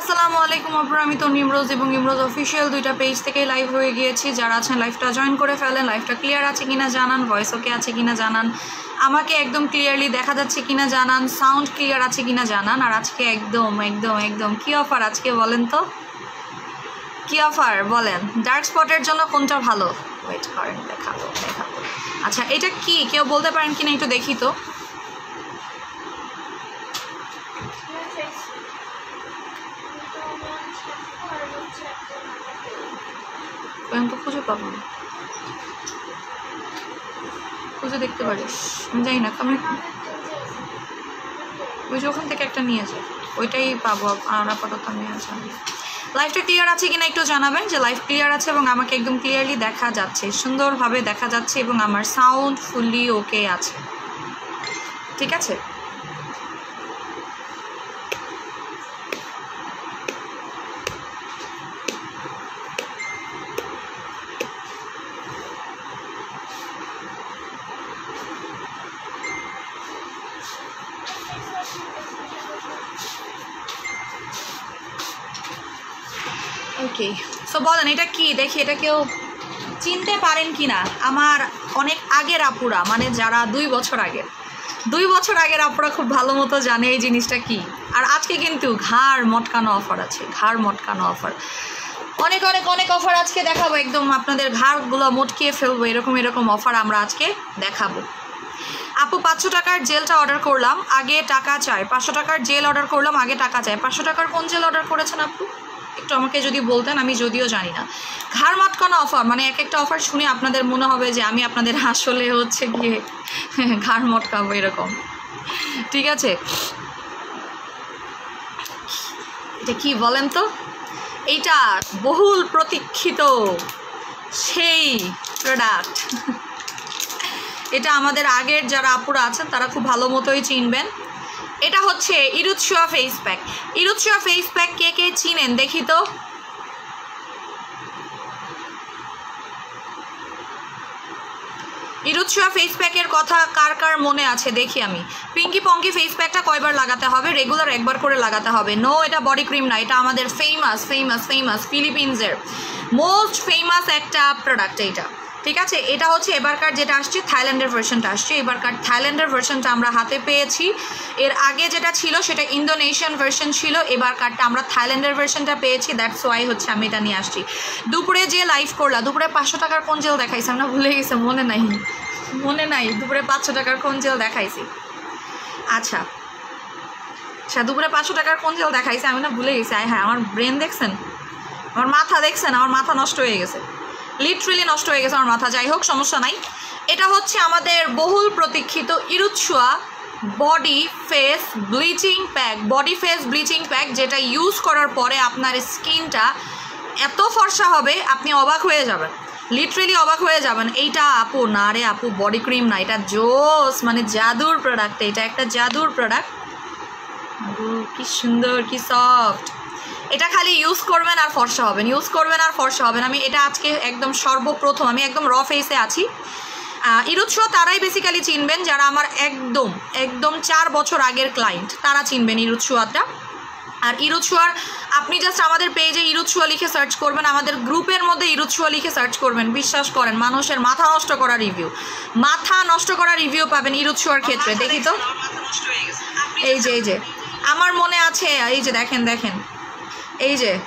আসসালামু আলাইকুম আপুর আমি তো ইমরোজ এবং ইমরোজ অফিসিয়াল দুইটা পেজ থেকে লাইভ হয়ে গিয়েছি। যারা আছেন লাইভটা জয়েন করে ফেলেন লাইভটা ক্লিয়ার আছে কিনা জানান ভয়েস ওকে আছে কিনা জানান। আমাকে একদম ক্লিয়ারলি দেখা যাচ্ছে কিনা জানান সাউন্ড ক্লিয়ার আছে কিনা জানান। আর আজকে একদম একদম একদম, কি অফার আজকে বলেন তো? কি অফার বলেন? ডার্ক স্পটের জন্য কোনটা ভালো? ওয়েট করেন দেখাবো দেখাবো। আচ্ছা এটা কি? কেউ বলতে পারেন কিনা একটু দেখি তো আমি তো খুঁজে পাবো না পারিস। আমি জানি না, আমি ওই যে ওখান থেকে একটা নিয়ে যাই ওইটাই পাবো, আর আপাতত আমি জানি লাইফটা ক্লিয়ার আছে কিনা একটু জানাবেন যে লাইফ ক্লিয়ার আছে এবং আমাকে একদম ক্লিয়ারলি দেখা যাচ্ছে, সুন্দরভাবে দেখা যাচ্ছে এবং আমার সাউন্ড ফুললি ওকে আছে। ঠিক আছে? বলেন এটা কি? দেখি, এটা কেউ চিনতে পারেন কি না আমার অনেক আগের আপুরা মানে যারা দুই বছর আগের দুই বছর আগের আপুরা খুব ভালো মতো জানে এই জিনিসটা কি। আর আজকে কিন্তু ঘাড় মটকানো অফার আছে, ঘাড় মটকানো অফার। অনেক অনেক অনেক অফার আজকে দেখাবো, একদম আপনাদের ঘাড়গুলো মটকিয়ে ফেলব, এরকম এরকম অফার আমরা আজকে দেখাবো। আপু, পাঁচশো টাকার জেলটা অর্ডার করলাম, আগে টাকা চায় পাঁচশো টাকার জেল অর্ডার করলাম, আগে টাকা চায় পাঁচশো টাকার কোন জেল অর্ডার করেছেন আপু? একটু আমাকে যদি বলতেন, আমি যদিও জানি না। ঘাড় মাটকানো অফার মানে এক একটা অফার শুনে আপনাদের মনে হবে যে আমি আপনাদের আসলে হচ্ছে গিয়ে ঘাড় মটকাবো এরকম। ঠিক আছে? এটা কি বলেন তো? এইটা বহুল প্রতীক্ষিত সেই প্রোডাক্ট এটা আমাদের আগের যারা আপুরা আছেন, তারা খুব ভালো মতোই চিনবেন। এটা হচ্ছে ইরুৎসুয়া ফেস প্যাক ইরুৎসুয়া ফেস প্যাক কে কে চিনেন? দেখি তো। ইরুৎসুয়া ফেস প্যাকের কথা কার কার মনে আছে? দেখি আমি। পিঙ্কি পঙ্কি ফেস প্যাকটা কয়বার লাগাতে হবে? রেগুলার একবার করে লাগাতে হবে। নো এটা বডি ক্রিম না, এটা আমাদের ফেমাস ফেমাস ফেমাস ফিলিপিন্সের মোস্ট ফেমাস একটা প্রোডাক্ট এইটা। ঠিক আছে, এটা হচ্ছে এবারকার যেটা আসছে থাইল্যান্ডের ভার্সনটা আসছে। এবারকার থাইল্যান্ডের ভার্সনটা আমরা হাতে পেয়েছি। এর আগে যেটা ছিল সেটা ইন্দোনেশিয়ান ভার্সন ছিল, এবার এবারকারটা আমরা থাইল্যান্ডের ভার্সনটা পেয়েছি দ্যাটস ওয়াই হচ্ছে আমি এটা নিয়ে আসছি। দুপুরে যে লাইভ করলা, দুপুরে পাঁচশো টাকার কোন জেল দেখাইছি? আমরা ভুলে গেছি, মনে নাই মনে নাই, দুপুরে পাঁচশো টাকার কোন জেল দেখাইছি? আচ্ছা আচ্ছা দুপুরে পাঁচশো টাকার কোন জেল দেখাইছি? আমি না ভুলে গেছি, আয় হ্যাঁ আমার ব্রেন দেখছেন? আমার মাথা দেখছেন, আমার মাথা নষ্ট হয়ে গেছে। লিটারেলি নষ্ট হয়ে গেছে আমার মাথা। যাই হোক, সমস্যা নাই। এটা হচ্ছে আমাদের বহুল প্রতীক্ষিত ইরুৎসুয়া body face bleaching pack body face bleaching pack যেটা ইউজ করার পরে আপনার স্কিনটা এত ফর্সা হবে, আপনি অবাক হয়ে যাবেন। লিটারেলি অবাক হয়ে যাবেন, এইটা আপু, না রে আপু বডি ক্রিম না, এটা জোস মানে জাদুর প্রোডাক্ট এটা একটা জাদুর প্রোডাক্ট কি সুন্দর, কি সফট এটা খালি ইউজ করবেন আর ফর্সা হবেন। ইউজ করবেন আর ফর্সা হবেন। আমি এটা আজকে একদম সর্বপ্রথম আমি একদম র ফেসে আছি। ইরুৎস তারাই বেসিক্যালি চিনবেন যারা আমার একদম একদম চার বছর আগের ক্লায়েন্ট তারা চিনবেন ইরুৎসুয়াটা আর ইরুৎসুয়ার আপনি জাস্ট আমাদের পেজে ইরুৎসুয়া লিখে সার্চ করবেন আমাদের গ্রুপের মধ্যে ইরুৎসুয়া লিখে সার্চ করবেন। বিশ্বাস করেন মানুষের মাথা নষ্ট করা রিভিউ মাথা নষ্ট করা রিভিউ পাবেন ইরুৎসুয়ার ক্ষেত্রে দেখি তো। এই যে এই যে। আমার মনে আছে এই যে দেখেন দেখেন। এই যে,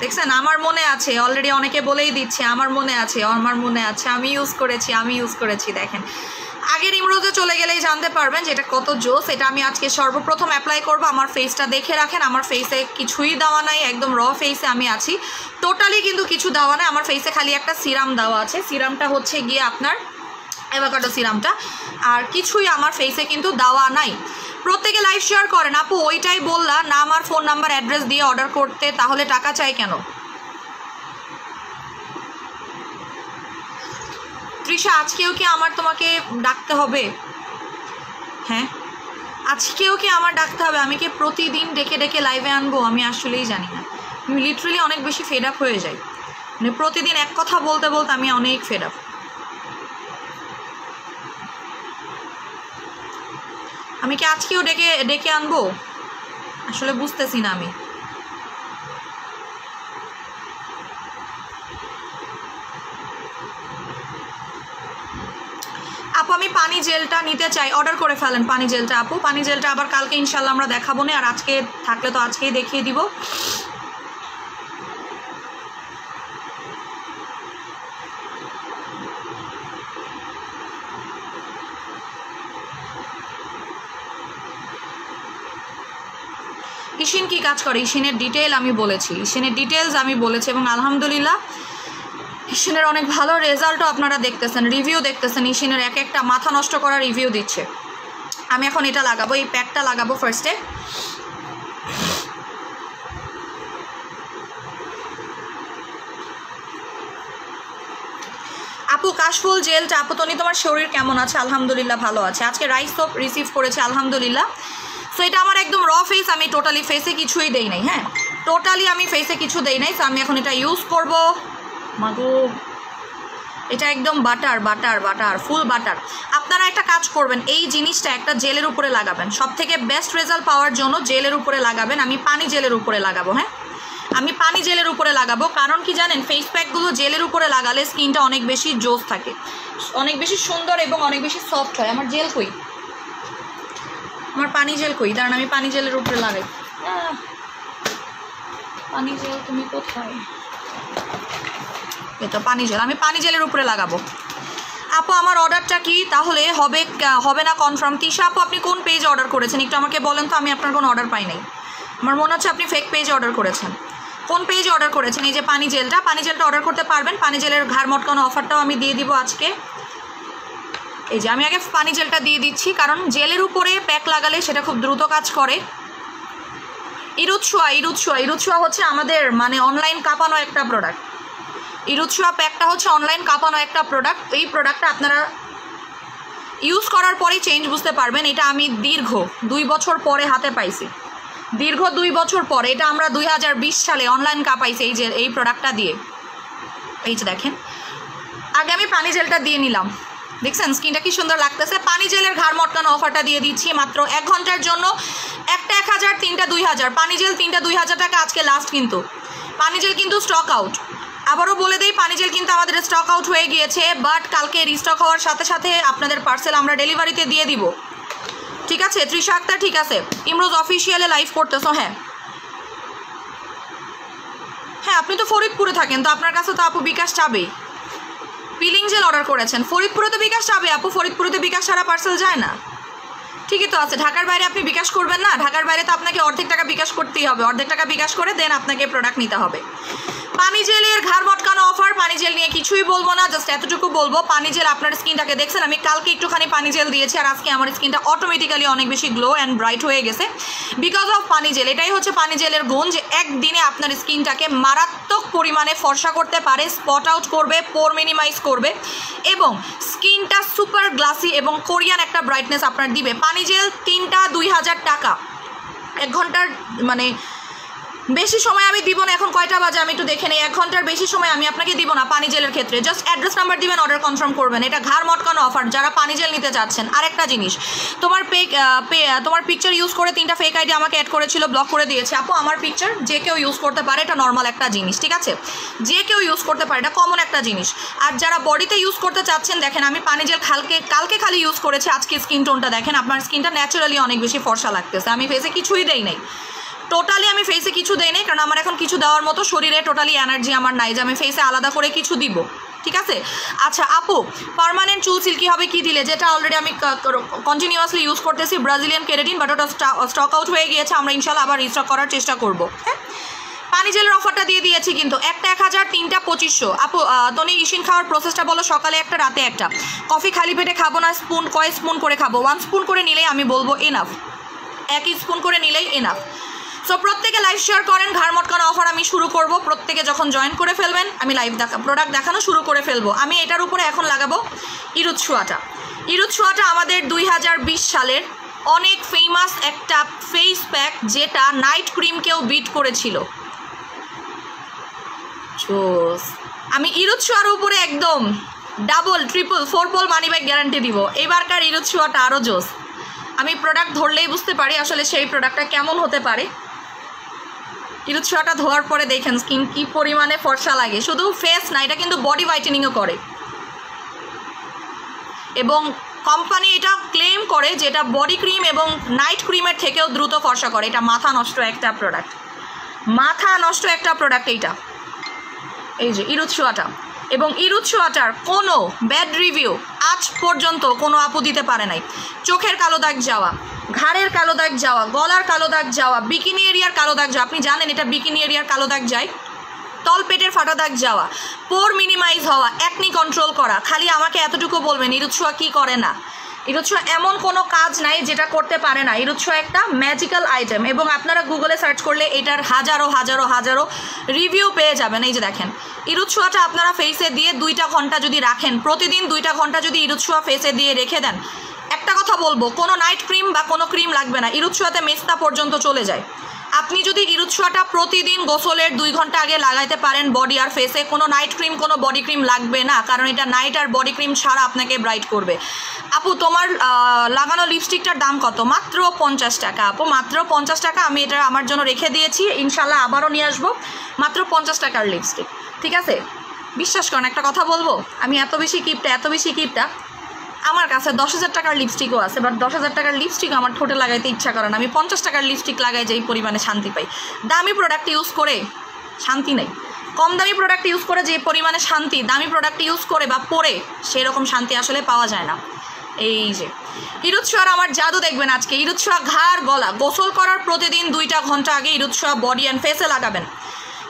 দেখছেন? আমার মনে আছে অলরেডি অনেকে বলেই দিচ্ছে, আমার মনে আছে, আমার মনে আছে, আমি ইউজ করেছি, আমি ইউজ করেছি, দেখেন। আগের ইমরোজে চলে গেলেই জানতে পারবেন যে এটা কত জোস, এটা আমি আজকে সর্বপ্রথম অ্যাপ্লাই করব। আমার ফেসটা দেখে রাখেন, আমার ফেসে কিছুই দেওয়া নাই, একদম র ফেসে আমি আছি। টোটালি কিন্তু কিছু দেওয়া নাই, আমার ফেসে খালি একটা সিরাম দেওয়া আছে। সিরামটা হচ্ছে গিয়ে আপনার অ্যাভাকাডো সিরামটা আর কিছুই আমার ফেসে কিন্তু দেওয়া নাই। প্রত্যেকে লাইভ শেয়ার করেন আপু, ওইটাই বললা, না আমার ফোন নাম্বার অ্যাড্রেস দিয়ে অর্ডার করতে, তাহলে টাকা চাই কেন? তৃষা, আজকেও কি আমার তোমাকে ডাকতে হবে? হ্যাঁ? আজকেও কি আমার ডাকতে হবে? আমি কি প্রতিদিন ডেকে ডেকে লাইভে আনব? আমি আসলেই জানি না। আমি লিটারেলি অনেক বেশি ফেড আপ হয়ে যাই। মানে প্রতিদিন এক কথা বলতে বলতে আমি অনেক ফেড আপ আমি কি আজকেও ডেকে ডেকে আনব? আসলে বুঝতেছি না আমি। আপু, আমি পানি জেলটা নিতে চাই। অর্ডার করে ফেলেন পানি জেলটা, আপু। পানি জেলটা আবার কালকে ইনশাল্লাহ আমরা দেখাবো না, আর আজকে থাকলে তো আজকেই দেখিয়ে দিব। ইশিন কি কাজ করে? ইশিনের ডিটেল আমি বলেছি। ইশিনের ডিটেলস আমি বলেছি এবং আলহামদুলিল্লাহ ইশিনের অনেক ভালো রেজাল্টও আপনারা দেখতেছেন রিভিউ দেখতেছেন। ইশিনের এক একটা মাথা নষ্ট করা রিভিউ দিচ্ছে। আমি এখন এটা লাগাবো, এই প্যাকটা লাগাবো ফার্স্টে আপু, কাশফুল জেলটা আপু, তনি তোমার শরীর কেমন আছে? আলহামদুলিল্লাহ ভালো আছে। আজকে রাইস সোপ রিসিভ করেছে, আলহামদুলিল্লাহ। সো এটা আমার একদম র ফেস আমি টোটালি ফেসে কিছুই দেই নাই হ্যাঁ? টোটালি আমি ফেসে কিছু দেই নাই সো আমি এখন এটা ইউজ করব। মাগো এটা একদম butter butter butter full butter আপনারা একটা কাজ করবেন, এই জিনিসটা একটা জেলের উপরে লাগাবেন। সব থেকে বেস্ট রেজাল্ট পাওয়ার জন্য জেলের উপরে লাগাবেন, আমি পানি জেলের উপরে লাগাবো হ্যাঁ? আমি পানি জেলের উপরে লাগাবো, কারণ কি জানেন ফেস প্যাকগুলো জেলের উপরে লাগালে স্কিনটা অনেক বেশি জোস থাকে। অনেক বেশি সুন্দর এবং অনেক বেশি সফট হয়। আমার জেল কই? আমার পানি জেল কই? দাঁড়ান, আমি পানি জেলের উপরে লাগাই। পানি জেল তুমি কোথায়? এটা পানি জেল, আমি পানি জেলের উপরে লাগাবো। আপু, আমার অর্ডারটা কি? তাহলে হবে হবে না কনফার্ম তিশা আপু, আপনি কোন পেজ অর্ডার করেছেন? একটু আমাকে বলেন তো, আমি আপনার কোনো অর্ডার পাই নাই। আমার মনে হচ্ছে আপনি ফেক পেজ অর্ডার করেছেন। কোন পেজে অর্ডার করেছেন? এই যে পানি জেলটা পানি জেলটা অর্ডার করতে পারবেন। পানি জেলের ঘাড় মটকানো অফারটাও আমি দিয়ে দিব আজকে। এই যে, আমি আগে পানি জেলটা দিয়ে দিচ্ছি, কারণ জেলের উপরে প্যাক লাগালে সেটা খুব দ্রুত কাজ করে। ইরুৎসুয়া ইরুৎসুয়া ইরুৎসুয়া হচ্ছে আমাদের মানে অনলাইন কাঁপানো একটা প্রোডাক্ট ইরুৎসুয়া প্যাকটা হচ্ছে অনলাইন কাঁপানো একটা প্রোডাক্ট এই প্রোডাক্টটা আপনারা ইউজ করার পরেই চেঞ্জ বুঝতে পারবেন। এটা আমি দীর্ঘ দুই বছর পরে হাতে পাইছি। দীর্ঘ দুই বছর পরে, এটা আমরা দুই হাজার বিশ সালে অনলাইন কাঁপাইছি এই যে, এই প্রোডাক্টটা দিয়ে। এই যে দেখেন, আগে আমি পানি জেলটা দিয়ে নিলাম। দেখছেন স্কিনটা কি সুন্দর লাগতেছে? পানি জেলের ঘাড় মটকানো অফারটা দিয়ে দিচ্ছি মাত্র এক ঘণ্টার জন্য। একটা এক হাজার, তিনটা দুই হাজার। পানি জেল তিনটা দুই হাজার টাকা আজকে লাস্ট কিন্তু। পানি জেল কিন্তু স্টক আউট আবারও বলে দিই, পানি জেল কিন্তু আমাদের স্টক আউট হয়ে গিয়েছে বাট কালকে রিস্টক হওয়ার সাথে সাথে আপনাদের পার্সেল আমরা ডেলিভারিতে দিয়ে দিব। ঠিক আছে? ত্রিশা আক্তার, ঠিক আছে? ইমরোজ অফিসিয়ালে লাইভ করতেছো হ্যাঁ। হ্যাঁ আপনি তো ফরিদপুরে থাকেন, তো আপনার কাছে তো আপু বিকাশ চাবেই। পিলিং জেল অর্ডার করেছেন। ফরিদপুরে তো বিকাশ যাবে আপু। ফরিদপুরে তো বিকাশ ছাড়া পার্সেল যায় না। ঠিকই তো আছে। ঢাকার বাইরে আপনি বিকাশ করবেন না? ঢাকার বাইরে তো আপনাকে অর্ধেক টাকা বিকাশ করতেই হবে। অর্ধেক টাকা বিকাশ করে দেন আপনাকে প্রোডাক্ট নিতে হবে। পানি জেলের ঘাড় মটকানো অফার পানি জেল নিয়ে কিছুই বলব না জাস্ট এতটুকু বলব। পানি জেল আপনার স্কিনটাকে দেখছেন, আমি কালকে একটুখানি পানি জেল দিয়েছি আর আজকে আমার স্কিনটা অটোমেটিক্যালি অনেক বেশি গ্লো অ্যান্ড ব্রাইট হয়ে গেছে। বিকজ অফ পানি জেল, এটাই হচ্ছে পানি জেলের গুণ যে একদিনে আপনার স্কিনটাকে মারাত্মক পরিমাণে ফর্সা করতে পারে স্পট আউট করবে পোর মিনিমাইজ করবে এবং স্কিনটা সুপার গ্লাসি এবং কোরিয়ান একটা ব্রাইটনেস আপনার দিবে। পানি জেল তিনটা দুই হাজার টাকা। এক ঘণ্টার মানে বেশি সময় আমি দিব না, এখন কয়টা বাজে আমি একটু দেখে নিই। এক ঘণ্টার বেশি সময় আমি আপনাকে দিব না পানি জেলের ক্ষেত্রে। জাস্ট অ্যাড্রেস নাম্বার দিবেন অর্ডার কনফার্ম করবেন। এটা ঘাড় মটকানো অফার যারা পানি জেল নিতে চাচ্ছেন আরেকটা জিনিস, তোমার পে তোমার পিকচার ইউজ করে তিনটা ফেক আইডি আমাকে অ্যাড করেছিল ব্লক করে দিয়েছে। আপু, আমার পিকচার যে কেউ ইউজ করতে পারে, এটা নর্মাল একটা জিনিস, ঠিক আছে? যে কেউ ইউজ করতে পারে, এটা কমন একটা জিনিস। আর যারা বডিতে ইউজ করতে চাচ্ছেন, দেখেন, আমি পানি জেল খালকে, কালকে খালি ইউজ করেছি, আজকে স্কিন টোনটা দেখেন, আপনার স্কিনটা ন্যাচারালি অনেক বেশি ফর্সা লাগতেছে। আমি ফেসে কিছুই দেই নাই। টোটালি আমি ফেসে কিছু দেই নাই কারণ আমার এখন কিছু দেওয়ার মতো শরীরে টোটালি এনার্জি আমার নাই যে আমি ফেসে আলাদা করে কিছু দিব। ঠিক আছে? আচ্ছা আপু পারমানেন্ট চুল সিল্কি হবে কি দিলে যেটা অলরেডি আমি কন্টিনিউয়াসলি ইউজ করতেছি ব্রাজিলিয়ান কেরেটিন বাট ওটা স্টক আউট হয়ে গিয়েছে, আমরা ইনশাল্লাহ আবার রিস্টক করার চেষ্টা করব। হ্যাঁ? পানি জেলের অফারটা দিয়ে দিয়েছি কিন্তু, একটা এক হাজার, তিনটা পঁচিশশো। আপু তনি ইসিন খাওয়ার প্রসেসটা বলো, সকালে একটা, রাতে একটা। কফি খালি পেটে খাব না স্পুন কয় স্পুন করে খাব? ওয়ান স্পুন করে নিলেই আমি বলব এনাফ এক স্পুন করে নিলেই এনাফ সো প্রত্যেকে লাইভ শেয়ার করেন, ঘাড় মটকানো অফার আমি শুরু করব। প্রত্যেকে যখন জয়েন করে ফেলবেন, আমি লাইভ দেখা প্রোডাক্ট দেখানো শুরু করে ফেলব। আমি এটার উপরে এখন লাগাবো ইরুদ ছোঁয়াটা ইরুদ ছোঁয়াটা আমাদের দুই হাজার বিশ সালের অনেক ফেমাস একটা ফেস প্যাক যেটা নাইট ক্রিমকেও বিট করেছিল। আমি ইরুৎ ছোঁয়ার উপরে একদম ডাবল ট্রিপল ফোর পোল মানি ব্যাগ গ্যারান্টি দিব। এবারকার ইরুদ ছোঁয়াটা আরও জোস আমি প্রোডাক্ট ধরলেই বুঝতে পারি আসলে সেই প্রোডাক্টটা কেমন হতে পারে। ইরুদ ছোঁয়াটা ধোয়ার পরে দেখেন স্কিন কি পরিমাণে ফর্সা লাগে। শুধু ফেস না, এটা কিন্তু বডি হোয়াইটেনিংও করে। এবং কোম্পানি এটা ক্লেম করে যে এটা বডি ক্রিম এবং নাইট ক্রিমের থেকেও দ্রুত ফর্সা করে। এটা মাথা নষ্ট একটা প্রোডাক্ট মাথা নষ্ট একটা প্রোডাক্ট এইটা। এই যে, ইরুৎসুয়াটা। এবং ইরুৎস ছোঁয়াটার কোনো ব্যাড রিভিউ আজ পর্যন্ত কোনো আপু দিতে পারে নাই। চোখের কালো দাগ যাওয়া, ঘাড়ের কালো দাগ যাওয়া, গলার কালো দাগ যাওয়া, বিকিনি এরিয়ার কালো দাগ যাওয়া। আপনি জানেন এটা বিকিনি এরিয়ার কালো দাগ যায়? তলপেটের ফাটা দাগ যাওয়া, পোর মিনিমাইজ হওয়া একনি কন্ট্রোল করা। খালি আমাকে এতটুকু বলবেন ইরুৎসুয়া কি করে না? ইরুৎসুয়া এমন কোনো কাজ নাই যেটা করতে পারে না। ইরুৎসুয়া একটা ম্যাজিক্যাল আইটেম এবং আপনারা গুগলে সার্চ করলে এটার হাজারো হাজারো হাজারো রিভিউ পেয়ে যাবেন। এই যে দেখেন, ইরুৎসুয়াটা আপনারা ফেসে দিয়ে দুইটা ঘণ্টা যদি রাখেন, প্রতিদিন দুইটা ঘণ্টা যদি ইরুৎসুয়া ফেসে দিয়ে রেখে দেন, একটা কথা বলব, কোনো নাইট ক্রিম বা কোনো ক্রিম লাগবে না। ইরুৎসুয়াতে মেস্তা পর্যন্ত চলে যায়। আপনি যদি ইরুৎসুয়াটা প্রতিদিন গোসলের দুই ঘণ্টা আগে লাগাইতে পারেন বডি আর ফেসে কোনো নাইট ক্রিম কোনো বডি ক্রিম লাগবে না, কারণ এটা নাইট আর বডি ক্রিম ছাড়া আপনাকে ব্রাইট করবে। আপু, তোমার লাগানো লিপস্টিকটার দাম কত? মাত্র পঞ্চাশ টাকা। আপু, মাত্র পঞ্চাশ টাকা আমি এটা আমার জন্য রেখে দিয়েছি। ইনশাল্লাহ আবারও নিয়ে আসব। মাত্র পঞ্চাশ টাকার লিপস্টিক ঠিক আছে? বিশ্বাস করেন, একটা কথা বলব? আমি এত বেশি কিপটা এত বেশি কিপটা আমার কাছে দশ হাজার টাকার লিপস্টিকও আছে বাট দশ হাজার টাকার লিপস্টিক আমার ঠোঁটে লাগাইতে ইচ্ছা করে না। আমি পঞ্চাশ টাকার লিপস্টিক লাগাই যে এই পরিমাণে শান্তি পাই। দামি প্রোডাক্ট ইউজ করে শান্তি নেই। কম দামি প্রোডাক্ট ইউজ করে যে পরিমাণে শান্তি, দামি প্রোডাক্ট ইউজ করে বা পরে সেরকম শান্তি আসলে পাওয়া যায় না। এই যে ইরুৎসোয়ার আমার জাদু দেখবেন আজকে। ইরুৎসোয়া ঘাড় গলা, গোসল করার প্রতিদিন দুইটা ঘণ্টা আগে ইরুৎসোয়া বডি অ্যান্ড ফেসে লাগাবেন।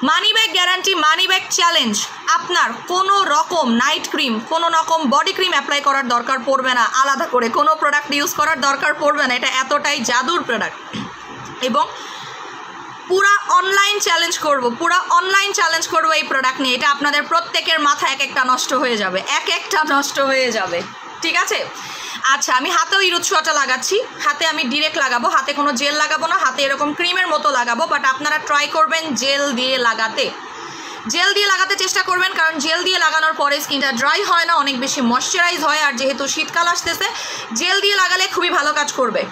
Money back guarantee money back challenge আপনার কোনো রকম নাইট ক্রিম কোনো রকম বডি ক্রিম অ্যাপ্লাই করার দরকার পড়বে না। আলাদা করে কোনো প্রোডাক্ট ইউজ করার দরকার পড়বে না। এটা এতটাই জাদুর প্রোডাক্ট এবং পুরা অনলাইন চ্যালেঞ্জ করব, পুরা অনলাইন চ্যালেঞ্জ করব এই প্রোডাক্ট নিয়ে। এটা আপনাদের প্রত্যেকের মাথা এক একটা নষ্ট হয়ে যাবে। এক একটা নষ্ট হয়ে যাবে। ঠিক আছে? আচ্ছা আমি হাতেও ইরুৎসুয়াটা লাগাচ্ছি। হাতে আমি ডিরেক্ট লাগাবো, হাতে কোনো জেল লাগাবো না, হাতে এরকম ক্রিমের মতো লাগাবো বাট আপনারা ট্রাই করবেন জেল দিয়ে লাগাতে। জেল দিয়ে লাগাতে চেষ্টা করবেন, কারণ জেল দিয়ে লাগানোর পরে স্কিনটা ড্রাই হয় না, অনেক বেশি ময়শ্চারাইজ হয়, আর যেহেতু শীতকাল আসতেছে জেল দিয়ে লাগালে খুবই ভালো কাজ করবে।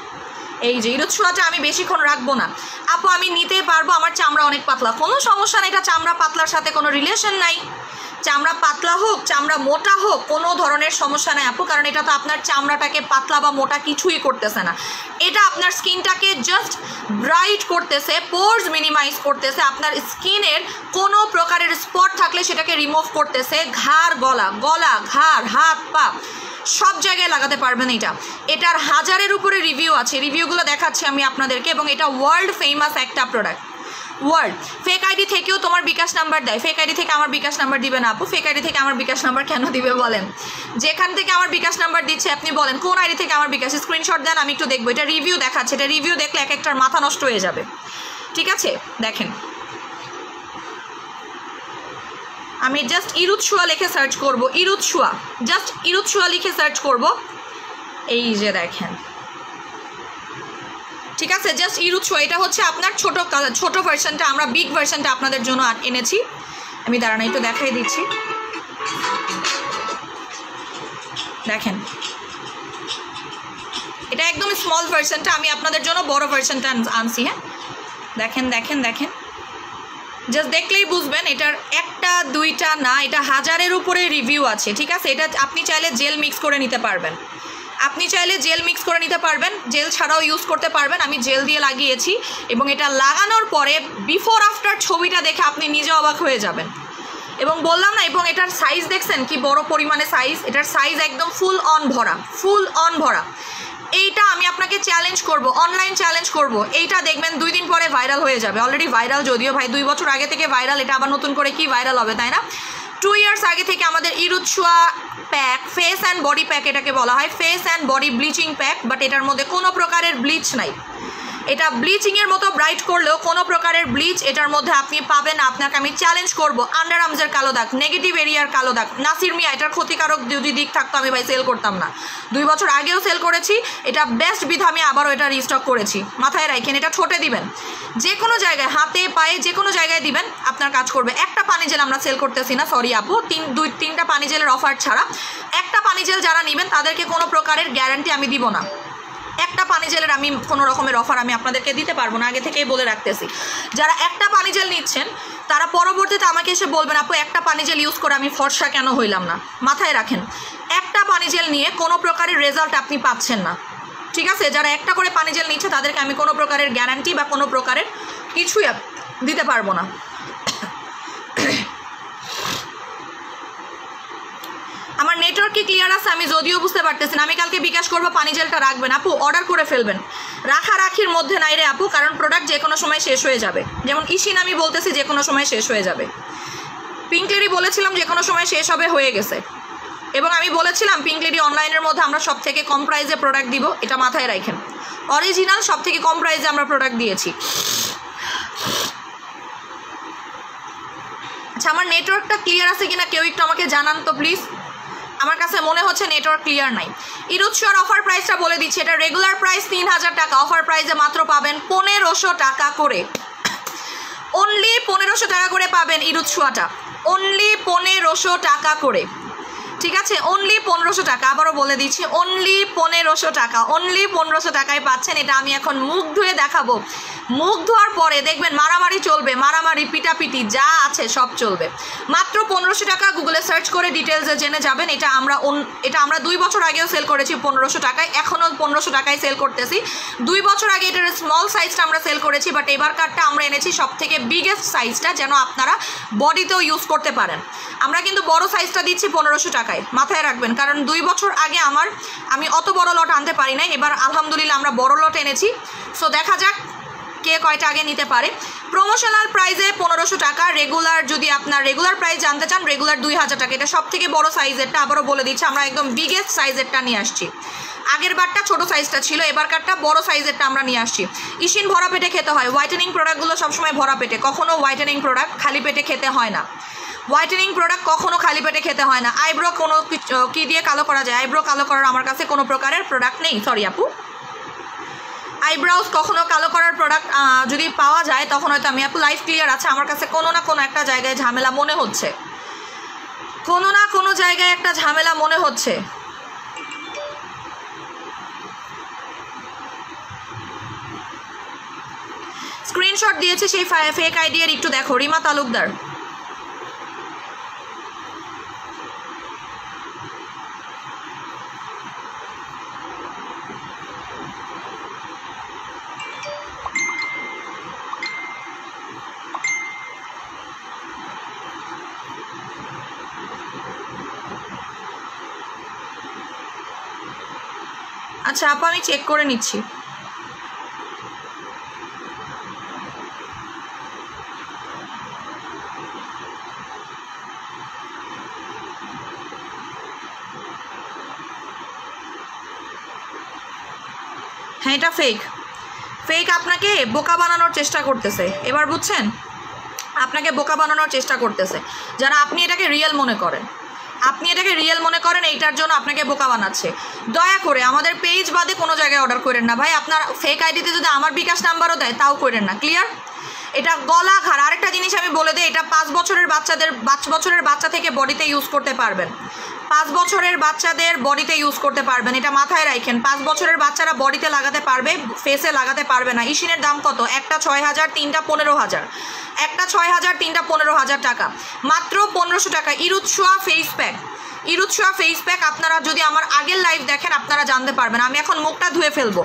এই যে ইরুদ ছোঁয়াটা আমি বেশিক্ষণ রাখব না। আপু, আমি নিতে পারব, আমার চামড়া অনেক পাতলা। কোনো সমস্যা নেই, এটা চামড়া পাতলার সাথে কোনো রিলেশন নাই। চামড়া পাতলা হোক, চামড়া মোটা হোক, কোনো ধরনের সমস্যা নাই আপু, কারণ এটা তো আপনার চামড়াটাকে পাতলা বা মোটা কিছুই করতেছে না। এটা আপনার স্কিনটাকে জাস্ট ব্রাইট করতেছে পোর্স মিনিমাইজ করতেছে, আপনার স্কিনের কোনো প্রকারের স্পট থাকলে সেটাকে রিমুভ করতেছে, ঘাড়, গলা গলা, ঘাড়, হাত, পা। সব জায়গায় লাগাতে পারবেন এটা। এটার হাজারের উপরে রিভিউ আছে। রিভিউগুলো দেখাচ্ছি আমি আপনাদেরকে এবং এটা ওয়ার্ল্ড ফেমাস একটা প্রোডাক্ট ওয়ার্ল্ড ফেক আইডি থেকেও তোমার বিকাশ নাম্বার দেয়। ফেক আইডি থেকে আমার বিকাশ নাম্বার দিবে না আপু। ফেক আইডি থেকে আমার বিকাশ নাম্বার কেন দিবে বলেন? যেখান থেকে আমার বিকাশ নাম্বার দিচ্ছে আপনি বলেন, কোন আইডি থেকে আমার বিকাশ? স্ক্রিনশট দেন, আমি একটু দেখব। এটা রিভিউ দেখাচ্ছে। এটা রিভিউ দেখলে এক একটার মাথা নষ্ট হয়ে যাবে। ঠিক আছে? দেখেন। আমি জাস্ট ইরুৎসুয়া লিখে সার্চ করব। ইরুৎসুয়া জাস্ট ইরুৎসুয়া লিখে সার্চ করব। এই যে দেখেন। ঠিক আছে? জাস্ট ইরুৎসুয়া এটা হচ্ছে আপনার ছোট ছোট ভার্সনটা আমরা বিগ ভার্সনটা আপনাদের জন্য এনেছি। আমি দাঁড়ানো একটু দেখাই দিচ্ছি। দেখেন। এটা একদম স্মল ভার্সনটা আমি আপনাদের জন্য বড় ভার্সনটা আনছি হ্যাঁ? দেখেন দেখেন দেখেন। জাস্ট দেখলেই বুঝবেন, এটার একটা, দুইটা, না, এটা হাজারের উপরে রিভিউ আছে, ঠিক আছে? এটা আপনি চাইলে জেল মিক্স করে নিতে পারবেন। আপনি চাইলে জেল মিক্স করে নিতে পারবেন জেল ছাড়াও ইউজ করতে পারবেন। আমি জেল দিয়ে লাগিয়েছি এবং এটা লাগানোর পরে বিফোর আফটার ছবিটা দেখে আপনি নিজে অবাক হয়ে যাবেন। এবং বললাম না, এবং এটার সাইজ দেখছেন কি বড় পরিমাণে সাইজ এটার সাইজ একদম ফুল অন ভরা ফুল অন ভরা। এইটা আমি আপনাকে চ্যালেঞ্জ করব অনলাইন চ্যালেঞ্জ করব। এইটা দেখবেন দুই দিন পরে ভাইরাল হয়ে যাবে। অলরেডি ভাইরাল যদিও ভাই, দুই বছর আগে থেকে ভাইরাল এটা আবার নতুন করে কি ভাইরাল হবে, তাই না? টু ইয়ার্স আগে থেকে আমাদের ইরুৎসুয়া pack face and body pack এটাকে বলা হয়। Face and body bleaching pack but এটার মধ্যে কোনো প্রকারের ব্লিচ নাই। এটা ব্লিচিংয়ের মতো ব্রাইট করলেও কোনো প্রকারের ব্লিচ এটার মধ্যে আপনি পাবেন। আপনাকে আমি চ্যালেঞ্জ করব। আন্ডার আর্মসের কালো দাগ নেগেটিভ এরিয়ার কালো দাগ। নাসির মিয়া, এটার ক্ষতিকারক যদি দিক থাকতো আমি ভাই সেল করতাম না। দুই বছর আগেও সেল করেছি। এটা বেস্ট আমি আবারও এটা রিস্টক করেছি। মাথায় রাখেন এটা ছোটে দিবেন। যে কোনো জায়গায়, হাতে, পায়ে, যে কোনো জায়গায় দিবেন, আপনার কাজ করবে। একটা পানি জেল আমরা সেল করতেছি না সরি আপু। তিন, দুই, তিনটা পানি জেলের অফার ছাড়া। একটা পানি জেল যারা নেবেন, তাদেরকে কোনো প্রকারের গ্যারান্টি আমি দিব না। একটা পানি জেলের আমি কোনো রকমের অফার আমি আপনাদেরকে দিতে পারব না, আগে থেকেই বলে রাখতেছি। যারা একটা পানি জেল নিচ্ছেন, তারা পরবর্তীতে আমাকে এসে বলবেন, আপু, একটা পানি জেল ইউজ করে আমি ফর্সা কেন হইলাম না? মাথায় রাখেন, একটা পানি জেল নিয়ে কোনো প্রকারের রেজাল্ট আপনি পাচ্ছেন না। ঠিক আছে? যারা একটা করে পানি জেল নিচ্ছে, তাদেরকে আমি কোনো প্রকারের গ্যারান্টি বা কোনো প্রকারের কিছুই দিতে পারব না। আমার নেটওয়ার্ক ক্লিয়ার আছে, আমি যদিও বুঝতে পারতেছি না। আমি কালকে বিকাশ করব, পানি জেলটা রাখবেন। আপু অর্ডার করে ফেলবেন। রাখা রাখির মধ্যে নাই রে আপু, কারণ প্রোডাক্ট যে কোনো সময় শেষ হয়ে যাবে। যেমন ইসিন আমি বলতেছি, যে কোনো সময় শেষ হয়ে যাবে। পিঙ্ক লেডি বলেছিলাম, যে কোনো সময় শেষ হবে, হয়ে গেছে। এবং আমি বলেছিলাম পিঙ্ক লেডি অনলাইনের মধ্যে আমরা সব থেকে কম প্রাইসে প্রোডাক্ট দিব, এটা মাথায় রাখেন। অরিজিনাল সব থেকে কম প্রাইসে আমরা প্রোডাক্ট দিয়েছি। আচ্ছা আমার নেটওয়ার্কটা ক্লিয়ার আছে কিনা, কেউ একটু আমাকে জানান তো প্লিজ আমার কাছে মনে হচ্ছে নেটওয়ার্ক ক্লিয়ার নাই। ইরুৎসর অফার প্রাইসটা বলে দিচ্ছি। এটা রেগুলার প্রাইস তিন হাজার টাকা অফার প্রাইসে মাত্র পাবেন পনেরোশো টাকা করে। অনলি পনেরোশো টাকা করে পাবেন ইরুৎসুয়াটা অনলি পনেরোশো টাকা করে। ঠিক আছে অনলি পনেরোশো টাকা, আবারও বলে দিচ্ছি অনলি পনেরোশো টাকা অনলি পনেরোশো টাকায় পাচ্ছেন, এটা আমি এখন মুখ ধুয়ে দেখাবো। মুখ ধোয়ার পরে দেখবেন মারামারি চলবে, মারামারি, পিটাপিটি, যা আছে সব চলবে। মাত্র পনেরোশো টাকা গুগলে সার্চ করে ডিটেলসে জেনে যাবেন, এটা আমরা এটা আমরা দুই বছর আগেও সেল করেছি পনেরোশো টাকায়, এখনও পনেরোশো টাকায় সেল করতেছি। দুই বছর আগে এটার স্মল সাইজটা আমরা সেল করেছি বাট এবার কার্ডটা আমরা এনেছি সব থেকে বিগেস্ট সাইজটা যেন আপনারা বডিতেও ইউজ করতে পারেন। আমরা কিন্তু বড় সাইজটা দিচ্ছি পনেরোশো টাকায় মাথায় রাখবেন। কারণ দুই বছর আগে আমার, আমি অত বড় লট আনতে পারি না এবার আলহামদুলিল্লাহ আমরা বড় লট এনেছি। সো দেখা যাক কে কয়টা আগে নিতে পারে। প্রমোশনাল প্রাইজে পনেরোশো টাকা রেগুলার যদি আপনার রেগুলার প্রাইস জানতে চান রেগুলার দুই হাজার টাকা। এটা সব থেকে বড় সাইজেরটা আবারও বলে দিচ্ছি, আমরা একদম বিগেস্ট সাইজেরটা নিয়ে আসছি। আগের বারটা ছোট সাইজটা ছিল, এবার এবারকারটা বড় সাইজেরটা আমরা নিয়ে আসছি। ইসিন ভরা পেটে খেতে হয়। হোয়াইটেনিং প্রোডাক্টগুলো সবসময় ভরা পেটে কখনও হোয়াইটেনিং প্রোডাক্ট খালি পেটে খেতে হয় না। হোয়াইটেনিং প্রোডাক্ট কখনো খালি পেটে খেতে হয় না। আইব্রো কোনো কি দিয়ে কালো করা যায়? আইব্রো কালো করার আমার কাছে কোনো প্রকারের প্রোডাক্ট নেই। সরি আপু। আইব্রাউজ কখনো কালো করার প্রোডাক্ট যদি পাওয়া যায়, তখন হয়তো আমি, আপু লাইফ ক্লিয়ার আছে। আমার কাছে কোনো না কোনো একটা জায়গায় ঝামেলা মনে হচ্ছে। কোনো না কোনো জায়গায় একটা ঝামেলা মনে হচ্ছে। স্ক্রিনশট দিয়েছে সেই ফেক আইডিয়ার একটু দেখো। রিমা তালুকদার। আচ্ছা আপু, আমি চেক করে নিচ্ছি। হ্যাঁ এটা ফেক ফেক আপনাকে বোকা বানানোর চেষ্টা করতেছে। এবার বুঝছেন? আপনাকে বোকা বানানোর চেষ্টা করতেছে। যারা আপনি এটাকে রিয়েল মনে করেন। আপনি এটাকে রিয়েল মনে করেন, এইটার জন্য আপনাকে বোকা বানাচ্ছে। দয়া করে, আমাদের পেজ বাদে কোনো জায়গায় অর্ডার করেন না। ভাই, আপনার ফেক আইডিতে যদি আমার বিকাশ নাম্বারও দেয়, তাও করেন না। ক্লিয়ার এটা গলা ঘাড়। আরেকটা জিনিস আমি বলে দিই, এটা পাঁচ বছরের বাচ্চাদের পাঁচ বছরের বাচ্চা থেকে বডিতে ইউজ করতে পারবেন। পাঁচ বছরের বাচ্চাদের বডিতে ইউজ করতে পারবেন। এটা মাথায় রাখেন পাঁচ বছরের বাচ্চারা বডিতে লাগাতে পারবে ফেসে লাগাতে পারবে না। ইশিনের দাম কত? একটা ছয় হাজার, তিনটা পনেরো হাজার। একটা ছয় হাজার, তিনটা পনেরো হাজার টাকা। মাত্র পনেরোশো টাকা। ইরুৎসোয়া ফেস প্যাক ইরুৎসোয়া ফেস প্যাক আপনারা যদি আমার আগের লাইভ দেখেন, আপনারা জানতে পারবেন। আমি এখন মুখটা ধুয়ে ফেলব।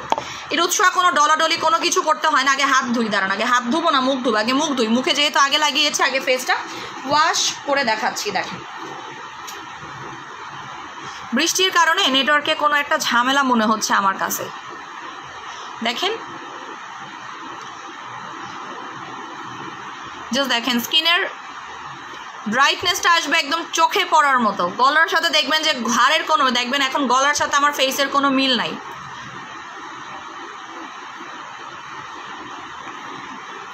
ইরুৎসোয়া কোনো ডলাডলি কোনো কিছু করতে হয় না, আগে হাত ধুই, দাঁড়ান, আগে হাত ধুবো না, মুখ ধুবো, আগে মুখ ধুই। মুখে যেহেতু আগে লাগিয়েছে, আগে ফেসটা ওয়াশ করে দেখাচ্ছি, দেখেন। বৃষ্টির কারণে নেটওয়ার্কে কোনো একটা ঝামেলা মনে হচ্ছে আমার কাছে। দেখেন। জাস্ট দেখেন স্কিনের ব্রাইটনেসটা আসবে একদম চোখে পড়ার মতো। গলার সাথে দেখবেন যে ঘাড়ের কোনো, দেখবেন এখন গলার সাথে আমার ফেসের কোনো মিল নাই।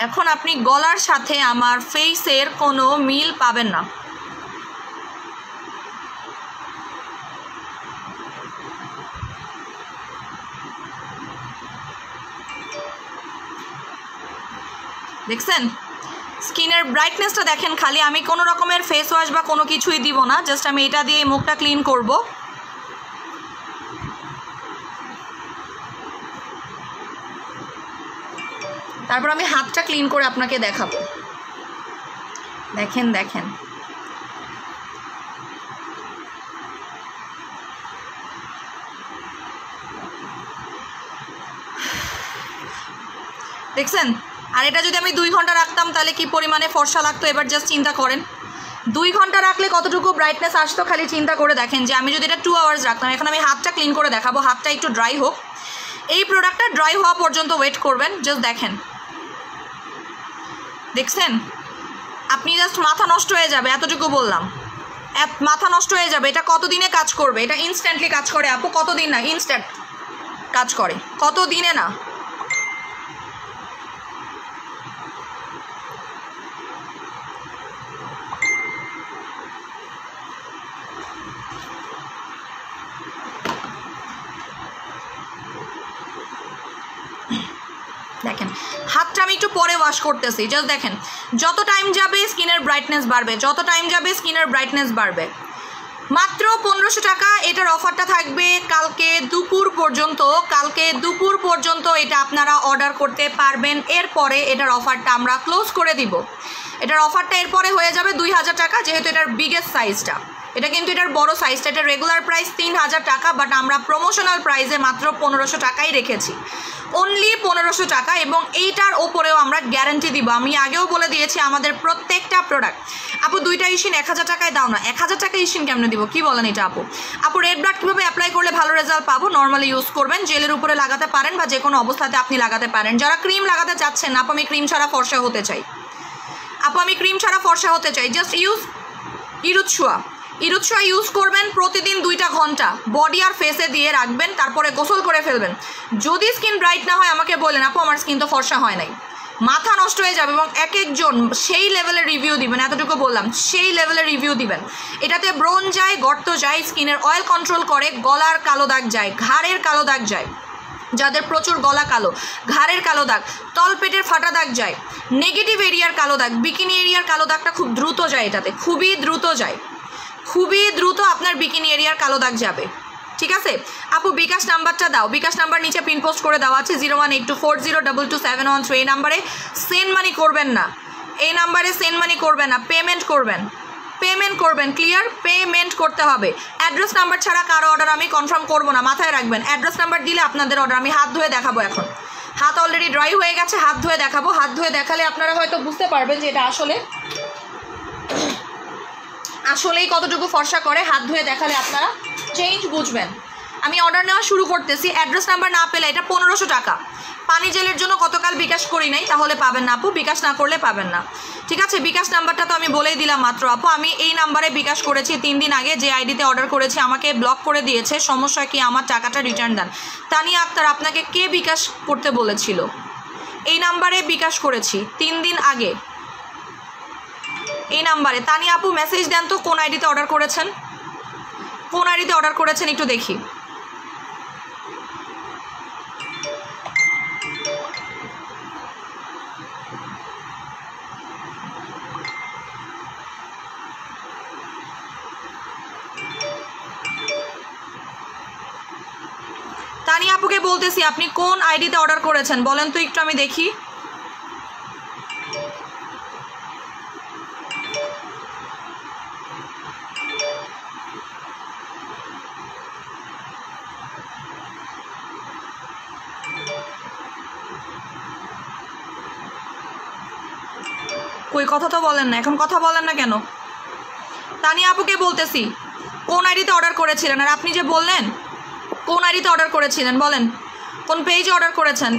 এখন আপনি গলার সাথে আমার ফেসের কোনো মিল পাবেন না। দেখছেন? স্কিনের ব্রাইটনেসটা দেখেন খালি, আমি কোনো রকমের ফেস ওয়াশ বা কোনো কিছুই দিব না জাস্ট আমি এটা দিয়ে মুখটা ক্লিন করব। তারপর আমি হাতটা ক্লিন করে আপনাকে দেখাবো। দেখেন দেখেন। দেখছেন? আর এটা যদি আমি দুই ঘণ্টা রাখতাম, তাহলে কি পরিমাণে ফর্সা লাগতো? এবার জাস্ট চিন্তা করেন। দুই ঘণ্টা রাখলে কতটুকু ব্রাইটনেস আসতো? খালি চিন্তা করে দেখেন যে আমি যদি এটা টু আওয়ার্স রাখতাম, এখন আমি হাতটা ক্লিন করে দেখাবো। হাতটা একটু ড্রাই হোক। এই প্রোডাক্টটা ড্রাই হওয়া পর্যন্ত ওয়েট করবেন। জাস্ট দেখেন। দেখছেন? আপনি জাস্ট মাথা নষ্ট হয়ে যাবে, এতটুকু বললাম। মাথা নষ্ট হয়ে যাবে। এটা কতদিনে কাজ করবে? এটা ইনস্ট্যান্টলি কাজ করে। আপু, কতদিন না? ইনস্ট্যান্ট কাজ করে। কত দিনে না দেখেন হাতটা আমি একটু পরে ওয়াশ করতেছি জাস্ট দেখেন, যত টাইম যাবে স্কিনের ব্রাইটনেস বাড়বে, যত টাইম যাবে স্কিনের ব্রাইটনেস বাড়বে। মাত্র পনেরোশো টাকা, এটার অফারটা থাকবে কালকে দুপুর পর্যন্ত, কালকে দুপুর পর্যন্ত এটা আপনারা অর্ডার করতে পারবেন, এরপরে এটার অফারটা আমরা ক্লোজ করে দিব। এটার অফারটা এরপরে হয়ে যাবে দুই হাজার টাকা, যেহেতু এটার বিগেস্ট সাইজটা এটা কিন্তু এটার বড় সাইজটা এটা রেগুলার প্রাইস তিন হাজার টাকা বাট আমরা প্রমোশনাল প্রাইসে মাত্র পনেরোশো টাকাই রেখেছি। অনলি পনেরোশো টাকা এবং এইটার ওপরেও আমরা গ্যারেন্টি দিব। আমি আগেও বলে দিয়েছি আমাদের প্রত্যেকটা প্রোডাক্ট আপু, দুইটা ইশিন এক হাজার টাকায় দাও না। এক হাজার টাকা ইশিন কেমনে দিব? কি বলেন এটা আপু? আপু রেড ব্লাড কীভাবে অ্যাপ্লাই করলে ভালো রেজাল্ট পাবো? নর্মালি ইউজ করবেন, জেলের উপরে লাগাতে পারেন বা যে কোনো অবস্থাতে আপনি লাগাতে পারেন। যারা ক্রিম লাগাতে চাচ্ছেন, আপু, আমি ক্রিম ছাড়া ফর্সা হতে চাই। আপু, আমি ক্রিম ছাড়া ফর্সা হতে চাই। জাস্ট ইউজ ইরুৎসুয়া। ইরুৎসুয়া ইউজ করবেন প্রতিদিন দুইটা ঘণ্টা। বডি আর ফেসে দিয়ে রাখবেন, তারপরে গোসল করে ফেলবেন। যদি স্কিন ব্রাইট না হয়, আমাকে বলেন, আপু, আমার স্কিন তো ফর্সা হয় নাই। মাথা নষ্ট হয়ে যাবে এবং এক একজন সেই লেভেলের রিভিউ দিবেন, এতটুকু বললাম, সেই লেভেলের রিভিউ দিবেন। এটাতে ব্রোন যায়, গর্ত যায় স্কিনের অয়েল কন্ট্রোল করে, গলার কালো দাগ যায়, ঘাড়ের কালো দাগ যায়। যাদের প্রচুর গলা কালো, ঘাড়ের কালো দাগ, তলপেটের ফাটা দাগ যায় নেগেটিভ এরিয়ার কালো দাগ বিকিনি এরিয়ার কালো দাগটা খুব দ্রুত যায় এটাতে, খুবই দ্রুত যায়। খুবই দ্রুত আপনার বিকিনি এরিয়ার কালো দাগ যাবে। ঠিক আছে? আপু, বিকাশ নাম্বারটা দাও। বিকাশ নাম্বার নিচে পিন পোস্ট করে দেওয়া আছে zero one eight two four zero double two seven one three এই নাম্বারে সেন্ড মানি করবেন না। এই নাম্বারে সেন্ড মানি করবেন না পেমেন্ট করবেন। পেমেন্ট করবেন ক্লিয়ার পেমেন্ট করতে হবে। অ্যাড্রেস নাম্বার ছাড়া কারও অর্ডার আমি কনফার্ম করব না, মাথায় রাখবেন। অ্যাড্রেস নাম্বার দিলে আপনাদের অর্ডার আমি হাত ধুয়ে দেখাবো এখন। হাত অলরেডি ড্রাই হয়ে গেছে, হাত ধুয়ে দেখাবো। হাত ধুয়ে দেখালে আপনারা হয়তো বুঝতে পারবেন যে এটা আসলে আসলেই কতটুকু ফর্সা করে হাত ধুয়ে দেখালে আপনারা চেঞ্জ বুঝবেন। আমি অর্ডার নেওয়া শুরু করতেছি অ্যাড্রেস নাম্বার না পেলে এটা পনেরোশো টাকা। পানি জেলের জন্য গতকাল বিকাশ করি নাই, তাহলে পাবেন না আপু, বিকাশ না করলে পাবেন না। ঠিক আছে, বিকাশ নাম্বারটা তো আমি বলেই দিলাম মাত্র আপু, আমি এই নাম্বারে বিকাশ করেছি তিন দিন আগে, যে আইডিতে অর্ডার করেছি, আমাকে ব্লক করে দিয়েছে, সমস্যা কি আমার টাকাটা রিটার্ন দেন। তানিয়া আক্তার, আপনাকে কে বিকাশ করতে বলেছিল? এই নাম্বারে বিকাশ করেছি, তিন দিন আগে। এই নাম্বারে। তানি আপু মেসেজ দেন তো, কোন আইডিতে অর্ডার করেছেন? কোন আইডিতে অর্ডার করেছেন একটু দেখি। তানিয়া আপুকে বলতেছি, আপনি কোন আইডিতে অর্ডার করেছেন? বলেন তো একটু আমি দেখি। কই, কথা তো বলেন না, এখন কথা বলেন না কেন? তানিয়া আপুকে বলতেছি, কোন আইডিতে অর্ডার করেছিলেন? আর আপনি যে বললেন, কোন আইডিতে অর্ডার করেছিলেন, বলেন। কোন পেজে অর্ডার করেছেন?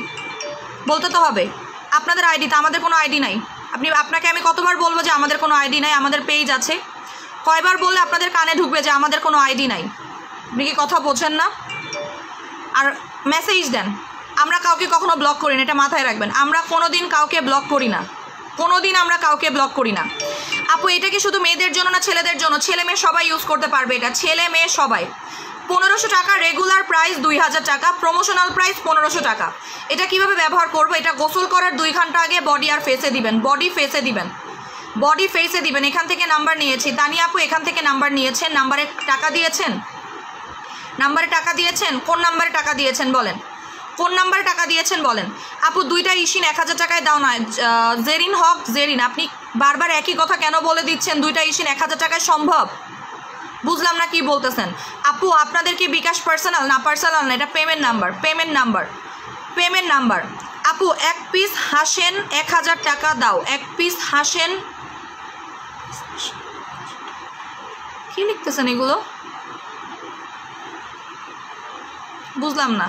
বলতে তো হবে। আপনাদের আইডিতে আমাদের কোনো আইডি নাই। আপনি, আপনাকে আমি কতবার বলব যে আমাদের কোনো আইডি নাই, আমাদের পেজ আছে? কয়বার বললে আপনাদের কানে ঢুকবে যে আমাদের কোনো আইডি নাই? আপনি কি কথা বোঝেন না? আর মেসেজ দেন। আমরা কাউকে কখনো ব্লক করি না, এটা মাথায় রাখবেন। আমরা কোনো দিন কাউকে ব্লক করি না। কোনো দিন আমরা কাউকে ব্লক করি না। আপু, এটা কি শুধু মেয়েদের জন্য না ছেলেদের জন্য? ছেলে মেয়ে সবাই ইউজ করতে পারবে এটা। ছেলে মেয়ে সবাই। পনেরোশো টাকা রেগুলার প্রাইস দুই হাজার টাকা প্রমোশনাল প্রাইস পনেরোশো টাকা। এটা কীভাবে ব্যবহার করব? এটা গোসল করার দুই ঘণ্টা আগে বডি আর ফেসে দিবেন। বডি ফেসে দিবেন। বডি ফেসে দিবেন। এখান থেকে নাম্বার নিয়েছি। তানিয়া আপু, এখান থেকে নাম্বার নিয়েছেন। নাম্বারে টাকা দিয়েছেন? নাম্বারে টাকা দিয়েছেন? কোন নাম্বারে টাকা দিয়েছেন? বলেন। কোন নাম্বারে টাকা দিয়েছেন বলেন। আপু, দুইটা ইসিন এক হাজার টাকায় দাও না। জেরিন হক, জেরিন। আপনি বারবার একই কথা কেন বলে দিচ্ছেন? দুইটা ইসিন এক হাজার টাকায় সম্ভব? বুঝলাম না কি বলতেছেন। আপু, আপনাদের কি বিকাশ পার্সোনাল? না পার্সোনাল না, এটা payment number payment number payment number. আপু, এক পিস হাসেন এক হাজার টাকা দাও। এক পিস হাসেন কি লিখতেছেন এগুলো? বুঝলাম না।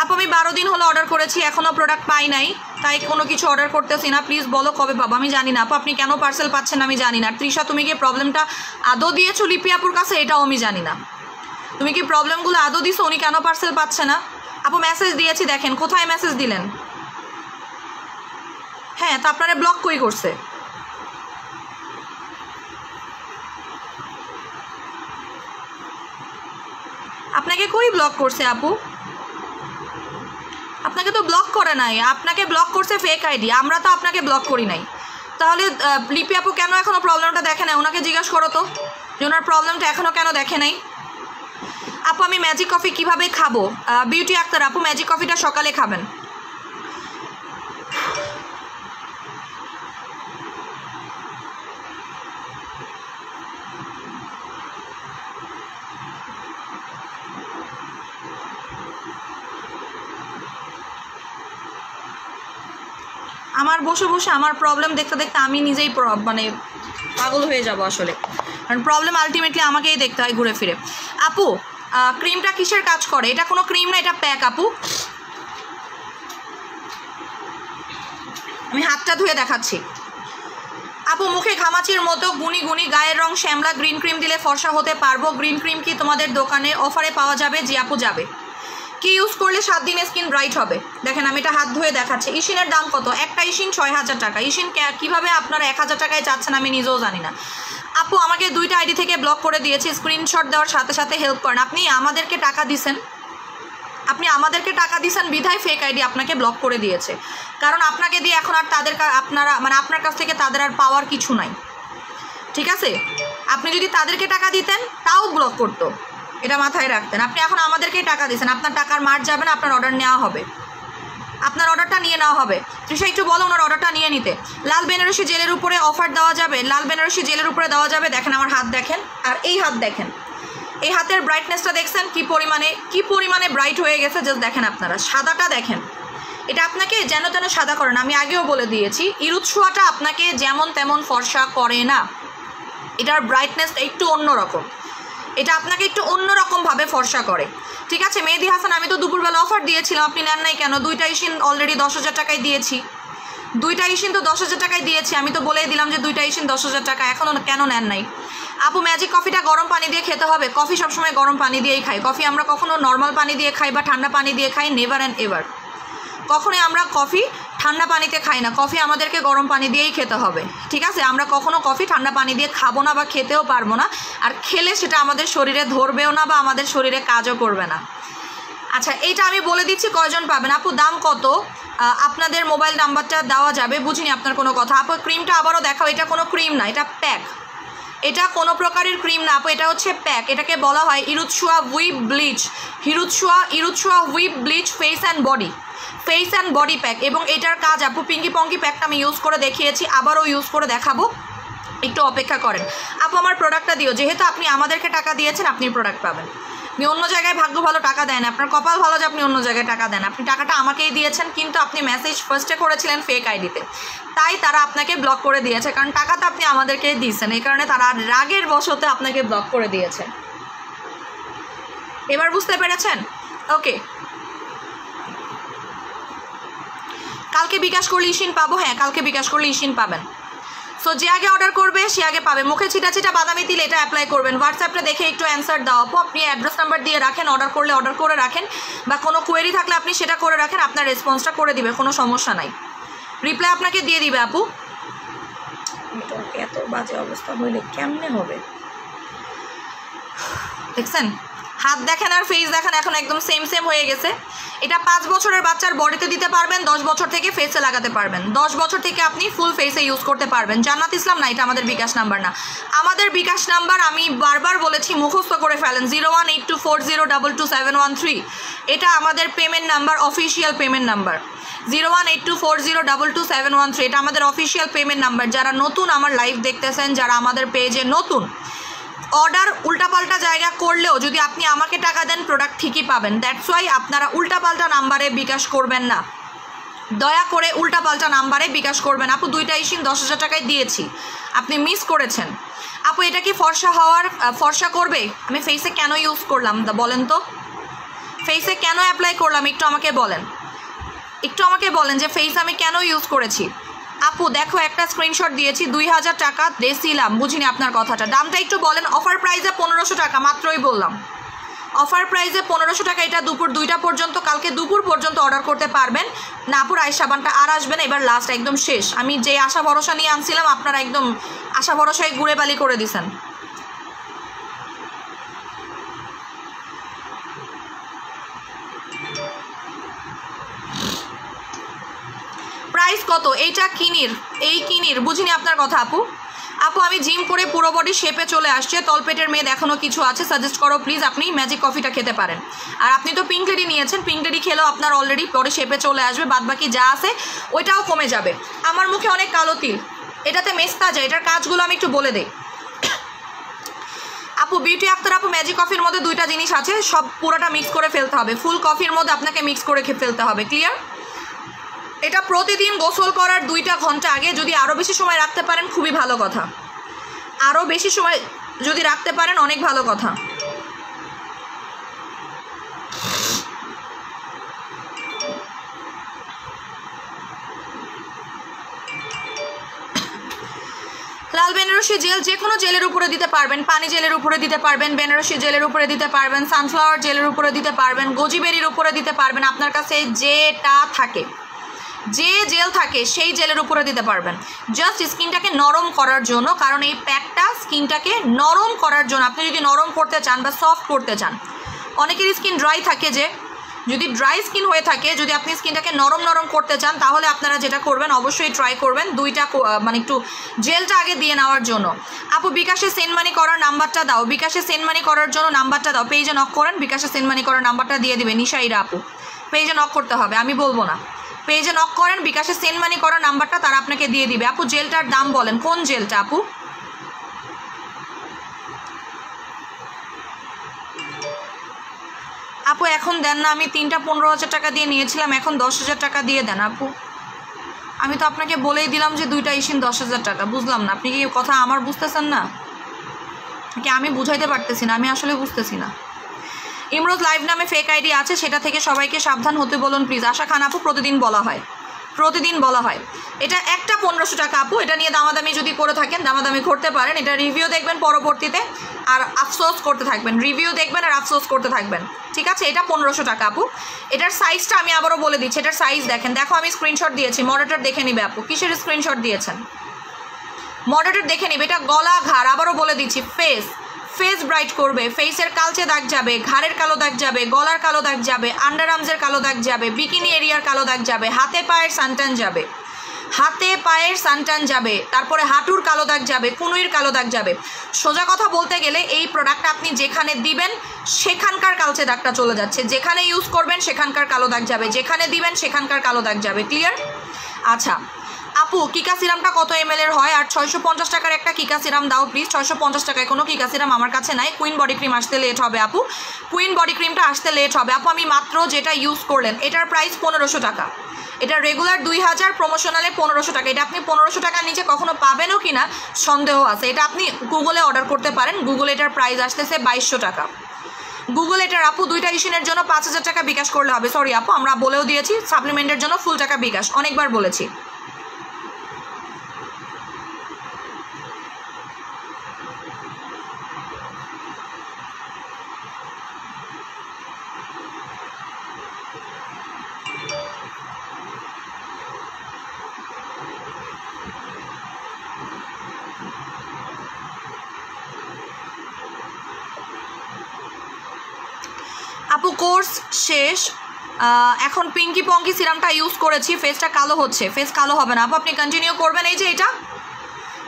আপু, আমি বারো দিন হলো অর্ডার করেছি এখনও প্রোডাক্ট পাই নাই, তাই কোনো কিছু অর্ডার করতেছি না। প্লিজ বলো কবে পাবো, আমি জানি না। আপু, আপনি কেন পার্সেল পাচ্ছেন আমি জানি না। তৃষা, তুমি কি প্রবলেমটা আদৌ দিয়েছ লিপি আপুর কাছে? এটাও আমি জানি না। তুমি কি প্রবলেমগুলো আদৌ দিছো? উনি কেন পার্সেল পাচ্ছে না? আপু মেসেজ দিয়েছি, দেখেন, কোথায় মেসেজ দিলেন? হ্যাঁ তা আপনারা ব্লক কই করছে? আপনাকে কই ব্লক করছে আপু? আপনাকে তো ব্লক করে নাই। আপনাকে ব্লক করছে ফেক আইডি আমরা তো আপনাকে ব্লক করি নাই। তাহলে লিপি আপু কেন এখনও প্রবলেমটা দেখে নাই? ওনাকে জিজ্ঞাসা করো তো। যে ওনার প্রবলেমটা এখনও কেন দেখে নাই? আপু, আমি ম্যাজিক কফি কীভাবে খাব? বিউটি আক্তার আপু ম্যাজিক কফিটা সকালে খাবেন। আমার বসে বসে আমার প্রবলেম দেখতে দেখতে আমি নিজেই মানে পাগল হয়ে যাব আসলে। কারণ প্রবলেম আলটিমেটলি আমাকেই দেখতে হয় ঘুরে ফিরে। আপু ক্রিমটা কিসের কাজ করে? এটা কোনো ক্রিম না, এটা প্যাক আপু। আমি হাতটা ধুয়ে দেখাচ্ছি। আপু, মুখে ঘামাচির মতো গুনি গুনি গায়ের রং, শ্যামলা গ্রিন ক্রিম দিলে ফর্সা হতে পারব। গ্রিন ক্রিম কি তোমাদের দোকানে অফারে পাওয়া যাবে? জি, আপু, যাবে। কি ইউজ করলে সাত দিনে স্কিন ব্রাইট হবে? দেখেন, আমি এটা হাত ধুয়ে দেখাচ্ছি। ইশিনের দাম কত? একটা ইশিন ছয় হাজার টাকা। ইশিন কীভাবে আপনারা এক হাজার টাকায় চাচ্ছেন আমি নিজেও জানি না। আপু, আমাকে দুইটা আইডি থেকে ব্লক করে দিয়েছে স্ক্রিনশট দেওয়ার সাথে সাথে হেল্প করেন। আপনি আমাদেরকে টাকা দিছেন? আপনি আমাদেরকে টাকা দিয়েছেন বিধায় ফেক আইডি আপনাকে ব্লক করে দিয়েছে। কারণ আপনাকে দিয়ে এখন আর তাদের আপনারা মানে আপনার কাছ থেকে তাদের আর পাওয়ার কিছু নাই। ঠিক আছে? আপনি যদি তাদেরকে টাকা দিতেন, তাও ব্লক করতো। এটা মাথায় রাখতেন আপনি এখন আমাদেরকেই টাকা দিয়েছেন। আপনার টাকার মার যাবে না, আপনার অর্ডার নেওয়া হবে। আপনার অর্ডারটা নিয়ে নেওয়া হবে। তৃষা একটু বলো ওনার অর্ডারটা নিয়ে নিতে। লাল বেনারসি জেলের উপরে অফার দেওয়া যাবে। লাল বেনারসি জেলের উপরে দেওয়া যাবে। দেখেন আমার হাত দেখেন। আর এই হাত দেখেন। এই হাতের ব্রাইটনেসটা দেখছেন? কি পরিমাণে কি পরিমাণে ব্রাইট হয়ে গেছে? জাস্ট দেখেন আপনারা। সাদাটা দেখেন। এটা আপনাকে যেন তেন সাদা করে না, আমি আগেও বলে দিয়েছি। ইরুদ ছোঁয়াটা আপনাকে যেমন তেমন ফর্সা করে না। এটার ব্রাইটনেস একটু অন্যরকম। এটা আপনাকে একটু অন্যরকমভাবে ফর্সা করে। ঠিক আছে, মেহেদি হাসান, আমি তো দুপুরবেলা অফার দিয়েছিলাম, আপনি নেন নাই কেন? দুইটা ইসিন অলরেডি দশ হাজার টাকায় দিয়েছি। দুইটা ইসিন তো দশ হাজার টাকায় দিয়েছি, আমি তো বলেই দিলাম যে দুইটা ইসিন দশ হাজার টাকা এখনও কেন নেন নাই? আপু ম্যাজিক কফিটা গরম পানি দিয়ে খেতে হবে। কফি সবসময় গরম পানি দিয়েই খাই। কফি আমরা কখনও নর্মাল পানি দিয়ে খাই বা ঠান্ডা পানি দিয়ে খাই নেভার অ্যান্ড এভার কখনোই আমরা কফি ঠান্ডা পানিতে খাই না। কফি আমাদেরকে গরম পানি দিয়েই খেতে হবে। ঠিক আছে? আমরা কখনো কফি ঠান্ডা পানি দিয়ে খাব না বা খেতেও পারব না। আর খেলে সেটা আমাদের শরীরে ধরবেও না বা আমাদের শরীরে কাজও করবে না। আচ্ছা এইটা আমি বলে দিচ্ছি, কয়জন পাবেন? আপু, দাম কত? আপনাদের মোবাইল নাম্বারটা দেওয়া যাবে। বুঝিনি আপনার কোনো কথা। আপু, ক্রিমটা আবারও দেখাও। এটা কোনো ক্রিম না, এটা প্যাক। এটা কোনো প্রকারের ক্রিম না, আপু, এটা হচ্ছে প্যাক। এটাকে বলা হয় ইরুৎসুয়া উইপ ব্লিচ। হিরুৎসুয়া, ইরুৎসুয়া whip bleach face and body. Face and body pack এবং এটার কাজ আপু পিঙ্কি পঙ্কি প্যাকটা আমি ইউজ করে দেখিয়েছি, আবারও ইউজ করে দেখাবো। একটু অপেক্ষা করেন। আপু, আমার প্রোডাক্টটা দিও। যেহেতু আপনি আমাদেরকে টাকা দিয়েছেন, আপনি প্রোডাক্ট পাবেন। আপনি অন্য জায়গায় ভাগ্য ভালো টাকা দেন, আপনার কপাল ভালো যে আপনি অন্য জায়গায় টাকা দেন, আপনি টাকাটা আমাকেই দিয়েছেন, কিন্তু আপনি মেসেজ ফার্স্টে করেছিলেন ফেক আইডিতে তাই তারা আপনাকে ব্লক করে দিয়েছে, কারণ টাকাটা আপনি আমাদেরকে দিয়েছেন। এই কারণে তারা রাগের বশতে আপনাকে ব্লক করে দিয়েছে। এবার বুঝতে পেরেছেন? ওকে কালকে বিকাশ করলে ইসিন পাবো? হ্যাঁ কালকে বিকাশ করলে ইসিন পাবেন। সো যে আগে অর্ডার করবে সে আগে পাবে। মুখে ছিটা ছিটা বাদামি তিল এটা অ্যাপ্লাই করবেন। হোয়াটসঅ্যাপটা দেখে একটু অ্যান্সার দাও। আপু আপনি অ্যাড্রেস নাম্বার দিয়ে রাখেন অর্ডার করলে অর্ডার করে রাখেন। বা কোনো কোয়েরি থাকলে আপনি সেটা করে রাখেন আপনার রেসপন্সটা করে দিবে কোনো সমস্যা নাই। রিপ্লাই আপনাকে দিয়ে দিবে আপু। এত বাজে অবস্থা হইলে কেমনে হবে? দেখছেন? হাত দেখেন আর ফেস দেখেন, এখন একদম সেম সেম হয়ে গেছে। এটা পাঁচ বছরের বাচ্চার বডিতে দিতে পারবেন, দশ বছর থেকে ফেসে লাগাতে পারবেন। দশ বছর থেকে আপনি ফুল ফেসে ইউজ করতে পারবেন। জান্নাত ইসলাম না, এটা আমাদের বিকাশ নাম্বার না। আমাদের বিকাশ নাম্বার আমি বারবার বলেছি, মুখস্থ করে ফেলেন zero one eight two four zero double two seven one three এটা আমাদের payment number official payment number. Zero one eight two four zero double two seven one three এটা আমাদের অফিসিয়াল পেমেন্ট নাম্বার। যারা নতুন আমার লাইভ দেখতেছেন, যারা আমাদের পেজে নতুন অর্ডার উল্টাপাল্টা জায়গা করলেও যদি আপনি আমাকে টাকা দেন প্রোডাক্ট ঠিকই পাবেন। দ্যাটস ওয়াই আপনারা উল্টাপাল্টা নাম্বারে বিকাশ করবেন না। দয়া করে উল্টাপাল্টা নাম্বারে বিকাশ করবেন। আপু, দুইটা ইসিন দশ হাজার টাকায় দিয়েছি। আপনি মিস করেছেন। আপু, এটা কি ফর্সা হওয়ার ফর্সা করবে? আমি ফেসে কেন ইউজ করলাম? দা বলেন তো। ফেসে কেন অ্যাপ্লাই করলাম? একটু আমাকে বলেন। একটু আমাকে বলেন যে ফেস আমি কেন ইউজ করেছি। আপু, দেখো একটা স্ক্রিনশট দিয়েছি, দুই হাজার টাকা দেশিলাম বুঝিনি আপনার কথাটা। দামটা একটু বলেন অফার প্রাইসে পনেরোশো টাকা, মাত্রই বললাম। অফার প্রাইসে পনেরোশো টাকা, এটা দুপুর দুইটা পর্যন্ত, কালকে দুপুর পর্যন্ত অর্ডার করতে পারবেন। নাপুর আয় সাবানটা আর আসবে না, এবার লাস্ট একদম শেষ। আমি যে আশা ভরসা নিয়ে আনছিলাম, আপনারা একদম আশা ভরসায় গুড়ে বালি করে দিছেন। প্রাইস কত? এইটা কিনির, এই কিনির। বুঝিনি আপনার কথা, আপু। আপু, আমি জিম করে পুরো বডি শেপে চলে আসছে। তলপেটের মেদ এখনও কিছু আছে সাজেস্ট করো প্লিজ আপনি ম্যাজিক কফিটা খেতে পারেন। আর আপনি তো পিঙ্ক লেডি নিয়েছেন পিঙ্ক লেডি খেলেও আপনার অলরেডি বডি শেপে চলে আসবে বাদ বাকি যা আছে, ওইটাও কমে যাবে। আমার মুখে অনেক কালো তিল। এটাতে মেস্তা যায়, এটার কাজগুলো আমি একটু বলে দিই। আপু বিউটি আক্তার আপু ম্যাজিক কফির মধ্যে দুইটা জিনিস আছে, সব পুরোটা মিক্স করে ফেলতে হবে। ফুল কফির মধ্যে আপনাকে মিক্স করে ফেলতে হবে ক্লিয়ার এটা প্রতিদিন গোসল করার দুইটা ঘণ্টা আগে যদি আরও বেশি সময় রাখতে পারেন, খুবই ভালো কথা। আরও বেশি সময় যদি রাখতে পারেন, অনেক ভালো কথা। লাল বেনারসি জেল যে কোনো জেলের উপরে দিতে পারবেন। পানি জেলের উপরে দিতে পারবেন, বেনারসি জেলের উপরে দিতে পারবেন, সানফ্লাওয়ার জেলের উপরে দিতে পারবেন, গোজিবেরির উপরে দিতে পারবেন। আপনার কাছে যেটা থাকে। যে জেল থাকে সেই জেলের উপরে দিতে পারবেন। জাস্ট স্কিনটাকে নরম করার জন্য, কারণ এই প্যাকটা স্কিনটাকে নরম করার জন্য, আপনি যদি নরম করতে চান বা সফট করতে চান। অনেকের স্কিন ড্রাই থাকে যে, যদি ড্রাই স্কিন হয়ে থাকে, যদি আপনি স্কিনটাকে নরম নরম করতে চান, তাহলে আপনারা যেটা করবেন, অবশ্যই ট্রাই করবেন দুইটা মানে একটু জেলটা আগে দিয়ে নেওয়ার জন্য। আপু, বিকাশে সেন্ড মানি করার নাম্বারটা দাও। বিকাশে সেন্ড মানি করার জন্য নাম্বারটা দাও। পেজে নক করেন, বিকাশে সেন্ড মানি করার নাম্বারটা দিয়ে দিবে নিশাইরা আপু। পেজে নক করতে হবে, আমি বলব না। পেজে নক করেন, বিকাশে সেন্ড মানি করার নাম্বারটা তারা আপনাকে দিয়ে দিবে। আপু, জেলটার দাম বলেন, কোন জেলটা আপু? আপু, এখন দেন না, আমি তিনটা পনেরো হাজার টাকা দিয়ে নিয়েছিলাম, এখন দশ হাজার টাকা দিয়ে দেন আপু। আমি তো আপনাকে বলেই দিলাম যে দুইটা ইসিন দশ হাজার টাকা, বুঝলাম না। আপনি কি কথা আমার বুঝতেছেন না? কি আমি বুঝাইতে পারতেছি না? আমি আসলে বুঝতেছি না। ইমরোজ লাইভ নামে ফেক আইডি আছে, সেটা থেকে সবাইকে সাবধান হতে বলুন প্লিজ আশা খান আপু, প্রতিদিন বলা হয়। প্রতিদিন বলা হয়। এটা একটা পনেরোশো টাকা আপু, এটা নিয়ে দামাদামি যদি করে থাকেন, দামাদামি করতে পারেন। এটা রিভিউ দেখবেন পরবর্তীতে, আর আফসোস করতে থাকবেন। রিভিউ দেখবেন আর আফসোস করতে থাকবেন। ঠিক আছে? এটা পনেরোশো টাকা আপু। এটার সাইজটা আমি আবারও বলে দিচ্ছি। এটার সাইজ দেখেন। দেখো, আমি স্ক্রিনশট দিয়েছি। মডারেটর দেখে নিবে আপু। কিসের স্ক্রিনশট দিয়েছেন? মডারেটর দেখে নিবে। এটা গলা ঘাড়। আবারও বলে দিচ্ছি ফেস ফেস ব্রাইট করবে ফেসের কালচে দাগ যাবে, ঘাড়ের কালো দাগ যাবে, গলার কালো দাগ যাবে আন্ডার আর্মসের কালো দাগ যাবে বিকিনি এরিয়ার কালো দাগ যাবে, হাতে পায়ের সানটান যাবে। হাতে পায়ের সানটান যাবে, তারপরে হাঁটুর কালো দাগ যাবে কুনুইর কালো দাগ যাবে। সোজা কথা বলতে গেলে এই প্রোডাক্ট আপনি যেখানে দিবেন, সেখানকার কালচে দাগটা চলে যাচ্ছে। যেখানে ইউজ করবেন, সেখানকার কালো দাগ যাবে। যেখানে দিবেন, সেখানকার কালো দাগ যাবে। ক্লিয়ার আচ্ছা আপু, কিকা সিরামটা কত এম এর হয়? আর ছয়শো পঞ্চাশ টাকার একটা কিকা সিরাম দাও প্লিজ ছয়শো পঞ্চাশ টাকায় কোনো কিকা সিরাম আমার কাছে নাই। কুইন বডি ক্রিম আসতে লেট হবে, আপু। কুইন বডি ক্রিমটা আসতে লেট হবে। আপু, আমি মাত্র যেটা ইউজ করলেন, এটার প্রাইস পনেরোশো টাকা। এটা রেগুলার দুই হাজার প্রমোশনালে পনেরোশো টাকা। এটা আপনি পনেরোশো টাকার নিচে কখনো পাবেনও কি না, সন্দেহ আছে। এটা আপনি গুগলে অর্ডার করতে পারেন। গুগলে এটার প্রাইস আসতেছে বাইশশো টাকা। গুগল এটার, আপু, দুইটা ইস্যুনের জন্য পাঁচ হাজার টাকা বিকাশ করলে হবে। সরি আপু, আমরা বলেও দিয়েছি সাপ্লিমেন্টের জন্য ফুল টাকা বিকাশ। অনেকবার বলেছি আপু কোর্স শেষ। এখন পিঙ্কি পঙ্কি সিরামটা ইউজ করেছি। ফেসটা কালো হচ্ছে। ফেস কালো হবে না। আপু, আপনি কন্টিনিউ করবেন। এই যে এটা।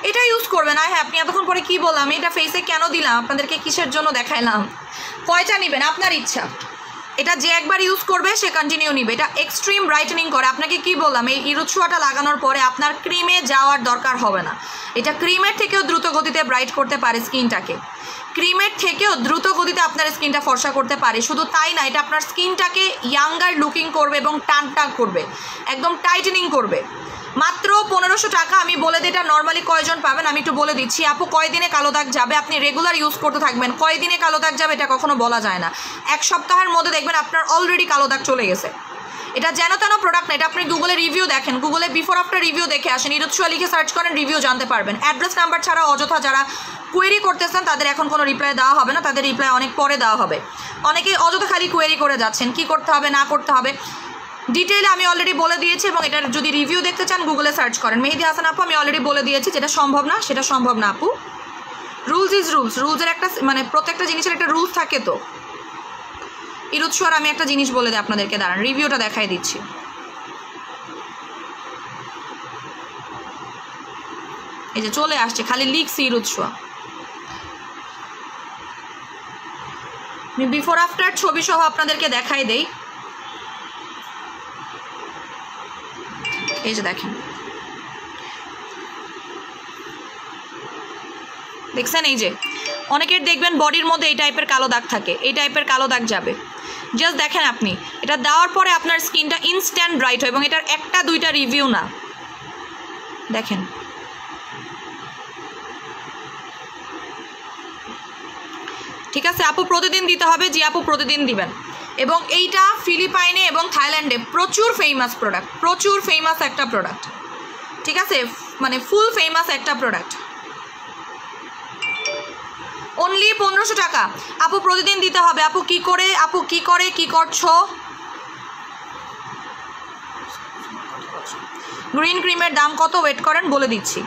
এটা ইউজ করবেন। আর হ্যাঁ আপনি এতক্ষণ পরে কি বললাম? এটা ফেসে কেন দিলাম? আপনাদেরকে কিসের জন্য দেখাইলাম? কয়টা নেবেন, আপনার ইচ্ছা। এটা যে একবার ইউজ করবে, সে কন্টিনিউ নিবে। এটা এক্সট্রিম ব্রাইটেনিং করে। আপনাকে কি বললাম? এই ইরুৎসুয়াটা লাগানোর পরে আপনার ক্রিমে যাওয়ার দরকার হবে না। এটা ক্রিমের থেকেও দ্রুত গতিতে ব্রাইট করতে পারে স্কিনটাকে ক্রিমের থেকেও দ্রুত গতিতে আপনার স্কিনটা ফর্সা করতে পারে। শুধু তাই না, এটা আপনার স্কিনটাকে ইয়াঙ্গার লুকিং করবে এবং টান টান করবে। একদম টাইটেনিং করবে। মাত্র পনেরোশো টাকা, আমি বলে দিই এটা নর্মালি কয়জন পাবেন, আমি একটু বলে দিচ্ছি। আপু, কয়দিনে কালো দাগ যাবে? আপনি রেগুলার ইউজ করতে থাকবেন। কয়দিনে কালো দাগ যাবে এটা কখনো বলা যায় না। এক সপ্তাহের মধ্যে দেখবেন আপনার অলরেডি কালো দাগ চলে গেছে। এটা যেন তেন প্রোডাক্ট না, এটা আপনি গুগলে রিভিউ দেখেন। গুগলে বিফোর আফটার রিভিউ দেখে আসেন। ইরুৎসুয়া লিখে সার্চ করেন রিভিউ জানতে পারবেন। অ্যাড্রেস নাম্বার ছাড়া অযথা যারা কোয়েরি করতেছেন, তাদের এখন কোনো রিপ্লাই দেওয়া হবে না। তাদের রিপ্লাই অনেক পরে দেওয়া হবে। অনেকে অযথা খালি কোয়েরি করে যাচ্ছেন। কি করতে হবে, না করতে হবে? ডিটেইলে আমি অলরেডি বলে দিয়েছি এবং এটার যদি রিভিউ দেখতে চান গুগলে সার্চ করেন। মেহেদি হাসান আপু, আমি অলরেডি বলে দিয়েছি যেটা সম্ভব না, সেটা সম্ভব না আপু। রুলস ইজ রুলস রুলসের একটা মানে প্রত্যেকটা জিনিসের একটা রুলস থাকে তো। ইরুৎসর আমি একটা জিনিস বলে দিই আপনাদেরকে, দাঁড়ান, রিভিউটা দেখাই দিচ্ছি। এই যে চলে আসছে, খালি লিখছি ইরুৎসুয়া আমি বিফোর আফটার ছবি সহ আপনাদেরকে দেখাই দেই। এই যে দেখেন। দেখছেন? এই যে, অনেকের দেখবেন বডির মধ্যে এই টাইপের কালো দাগ থাকে, এই টাইপের কালো দাগ যাবে। জাস্ট দেখেন আপনি, এটা দেওয়ার পরে আপনার স্কিনটা ইনস্ট্যান্ট ব্রাইট হয় এবং এটার একটা, দুইটা রিভিউ না। দেখেন। ঠিক আছে, আপু প্রতিদিন দিতে হবে, জি আপু প্রতিদিন দিবেন। এবং এইটা ফিলিপাইনে এবং থাইল্যান্ডে প্রচুর ফেমাস প্রোডাক্ট প্রচুর ফেমাস একটা প্রোডাক্ট ঠিক আছে? মানে ফুল ফেমাস একটা প্রোডাক্ট অনলি পনেরোশো টাকা। আপু প্রতিদিন দিতে হবে। আপু কি করে, আপু কি করে, কি করছ? গ্রিন ক্রিমের দাম কত? ওয়েট করেন, বলে দিচ্ছি।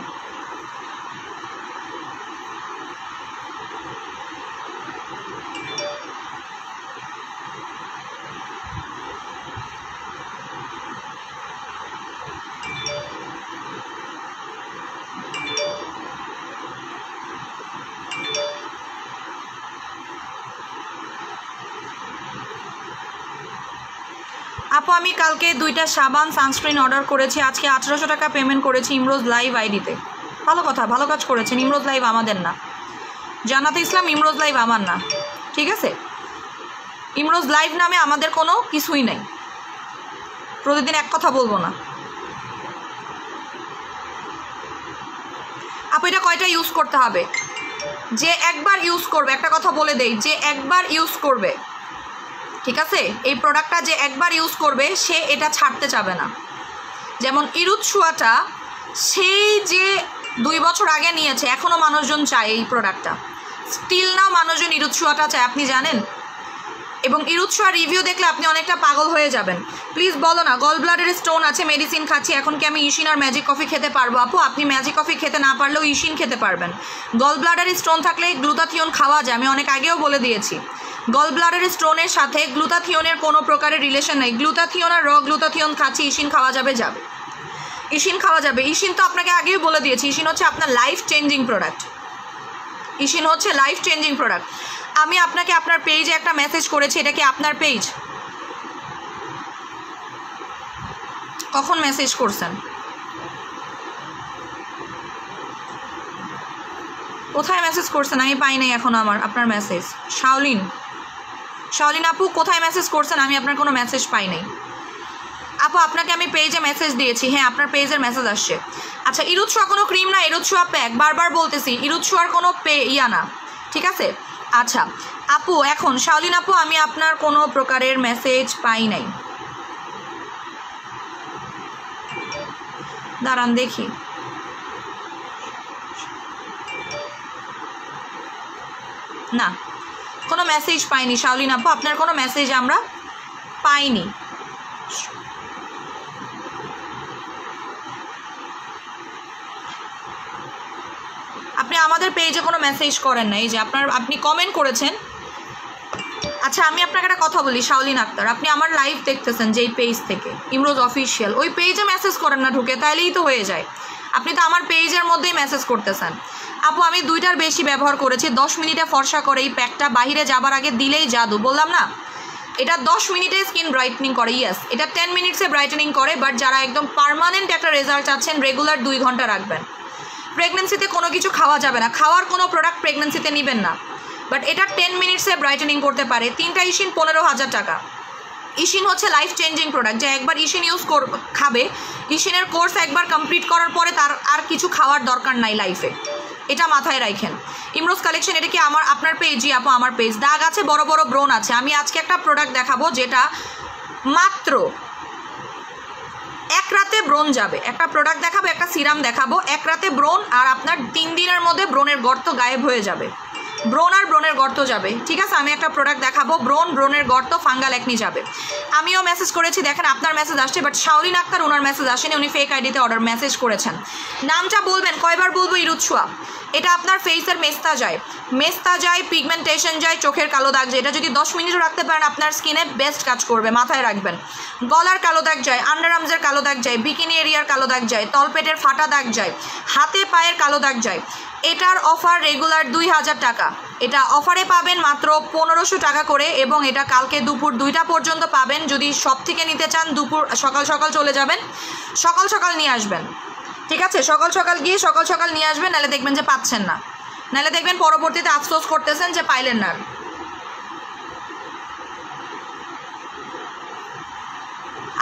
আমি কালকে দুইটা সাবান, সানস্ক্রিন অর্ডার করেছি। আজকে আঠেরোশো টাকা পেমেন্ট করেছি ইমরোজ লাইভ আইডিতে। ভালো কথা, ভালো কাজ করেছেন। ইমরোজ লাইভ আমাদের না। জানাতে ইসলাম, ইমরোজ লাইভ আমার না। ঠিক আছে? ইমরোজ লাইভ নামে আমাদের কোনো কিছুই নাই। প্রতিদিন এক কথা বলব না। আপু, এটা কয়টা ইউজ করতে হবে? যে একবার ইউজ করবে, একটা কথা বলে দেই, যে একবার ইউজ করবে। ঠিক আছে? এই প্রোডাক্টটা যে একবার ইউজ করবে, সে এটা ছাড়তে চাবে না। যেমন ইরুৎ শুয়াটা সেই যে দুই বছর আগে নিয়েছে এখনও মানুষজন চায় এই প্রোডাক্টটা স্টিল না মানুষজন ইরুৎ শুয়াটা চায়, আপনি জানেন? এবং ইরুৎ শুয়া রিভিউ দেখলে আপনি অনেকটা পাগল হয়ে যাবেন। প্লিজ বলো না গল ব্লাডের স্টোন আছে মেডিসিন খাচ্ছি, এখন কি আমি ইশিন আর ম্যাজিক কফি খেতে পারব? আপু, আপনি ম্যাজিক কফি খেতে না পারলেও ইশিন খেতে পারবেন। গল ব্লাডার স্টোন থাকলে গ্লুতাথিয়ন খাওয়া যায়, আমি অনেক আগেও বলে দিয়েছি। গল ব্লাডার স্টোনের সাথে গ্লুতাথিয়নের কোনো প্রকারের রিলেশন নেই। গ্লুতাথিয়ন আর র গ্লুতাথিয়ন খাচ্ছি ইশিন খাওয়া যাবে যাবে। ইশিন খাওয়া যাবে। ইশিন তো আপনাকে আগেও বলে দিয়েছি ইশিন হচ্ছে আপনার লাইফ চেঞ্জিং প্রোডাক্ট ইশিন হচ্ছে লাইফ চেঞ্জিং প্রোডাক্ট আমি আপনাকে আপনার পেজে একটা মেসেজ করেছি, এটা কি আপনার পেজ কখন মেসেজ করছেন? কোথায় মেসেজ করছেন? আমি পাই নাই এখনও আমার, আপনার মেসেজ শাওলিন। শাওলিন আপু, কোথায় মেসেজ করছেন? আমি আপনার কোনো মেসেজ পাই নাই। আপু, আপনাকে আমি পেজে মেসেজ দিয়েছি। হ্যাঁ আপনার পেজের মেসেজ আসছে। আচ্ছা ইরুৎসুয়া কোনো ক্রিম না ইরুৎসুয়া প্যাক বারবার বলতেছি ইরুৎসুয়ার কোনো পে, ইয়া না। ঠিক আছে? আচ্ছা আপু, এখন শাওলিন আপু, আমি আপনার কোনো প্রকারের মেসেজ পাই নাই। দাঁড়ান, দেখি। না। কোনো মেসেজ পাইনি। শাওলিন আপু, আপনার কোনো মেসেজ আমরা পাইনি। আপনি আমাদের পেজে কোনো মেসেজ করেন না এই যে আপনার, আপনি কমেন্ট করেছেন। আচ্ছা আমি আপনাকে একটা কথা বলি, শাওলিন আক্তার। আপনি আমার লাইভ দেখতেছেন যেই পেজ থেকে, ইমরোজ অফিসিয়াল ওই পেজে মেসেজ করেন না ঢুকে, তাইলেই তো হয়ে যায়। আপনি তো আমার পেজের মধ্যেই মেসেজ করতেছেন। আপু, আমি দুইটার বেশি ব্যবহার করেছি। দশ মিনিটে ফর্সা করে এই প্যাকটা। বাহিরে যাবার আগে দিলেই জাদু। বললাম না? এটা দশ মিনিটে স্কিন ব্রাইটনিং করে ইয়েস এটা টেন মিনিটসে ব্রাইটেনিং করে বাট যারা একদম পার্মানেন্ট একটা রেজাল্ট চাচ্ছেন রেগুলার দুই ঘণ্টা রাখবেন। প্রেগনেন্সিতে কোনো কিছু খাওয়া যাবে না। খাওয়ার কোনো প্রোডাক্ট প্রেগনেন্সিতে নেবেন না। বাট এটা টেন মিনিটসে ব্রাইটেনিং করতে পারে। তিনটা ইশিন পনেরো হাজার টাকা। ইশিন হচ্ছে লাইফ চেঞ্জিং প্রোডাক্ট যে একবার ইশিন ইউজ কর, খাবে ইশিনের কোর্স একবার কমপ্লিট করার পরে তার আর কিছু খাওয়ার দরকার নাই লাইফে এটা মাথায় রাখেন। ইমরোজ কালেকশন, এটা কি আমার, আপনার পেজই আপু, আমার পেজ দাগ আছে, বড় বড় ব্রোন আছে। আমি আজকে একটা প্রোডাক্ট দেখাবো যেটা মাত্র এক রাতে ব্রোন যাবে। একটা প্রোডাক্ট দেখাবো, একটা সিরাম দেখাবো, এক রাতে ব্রোন আর আপনার তিন দিনের মধ্যে ব্রোনের গর্ত গায়েব হয়ে যাবে। ব্রোন আর ব্রোনের গর্ত যাবে। ঠিক আছে? আমি একটা প্রোডাক্ট দেখাবো। ব্রোন ব্রোনের গর্ত ফাঙ্গাল একনি যাবে। আমিও মেসেজ করেছি, দেখেন আপনার মেসেজ আসছে বাট শাওলিন আক্তার ওনার মেসেজ আসেনি, উনি ফেক আইডিতে অর্ডার মেসেজ করেছেন। নামটা বলবেন, কয়বার বলব ইরুৎসুয়া? এটা আপনার ফেসের মেস্তা যায়। মেস্তা যায় পিগমেন্টেশন যায়, চোখের কালো দাগ যায়। এটা যদি দশ মিনিটও রাখতে পারেন, আপনার স্কিনে বেস্ট কাজ করবে, মাথায় রাখবেন। গলার কালো দাগ যায় আন্ডার আন্ডারআর্মসের কালো দাগ যায় বিকিনি এরিয়ার কালো দাগ যায়, তলপেটের ফাটা দাগ যায়, হাতে পায়ের কালো দাগ যায়। এটার অফার রেগুলার দুই হাজার টাকা। এটা অফারে পাবেন মাত্র পনেরোশো টাকা করে এবং এটা কালকে দুপুর দুইটা পর্যন্ত পাবেন। যদি সব থেকে নিতে চান, দুপুর, সকাল সকাল চলে যাবেন। সকাল সকাল নিয়ে আসবেন। ঠিক আছে? সকাল সকাল গিয়ে সকাল সকাল নিয়ে আসবেন, নাহলে দেখবেন যে পাচ্ছেন না। নাহলে দেখবেন পরবর্তীতে আফসোস করতেছেন যে পাইলেন না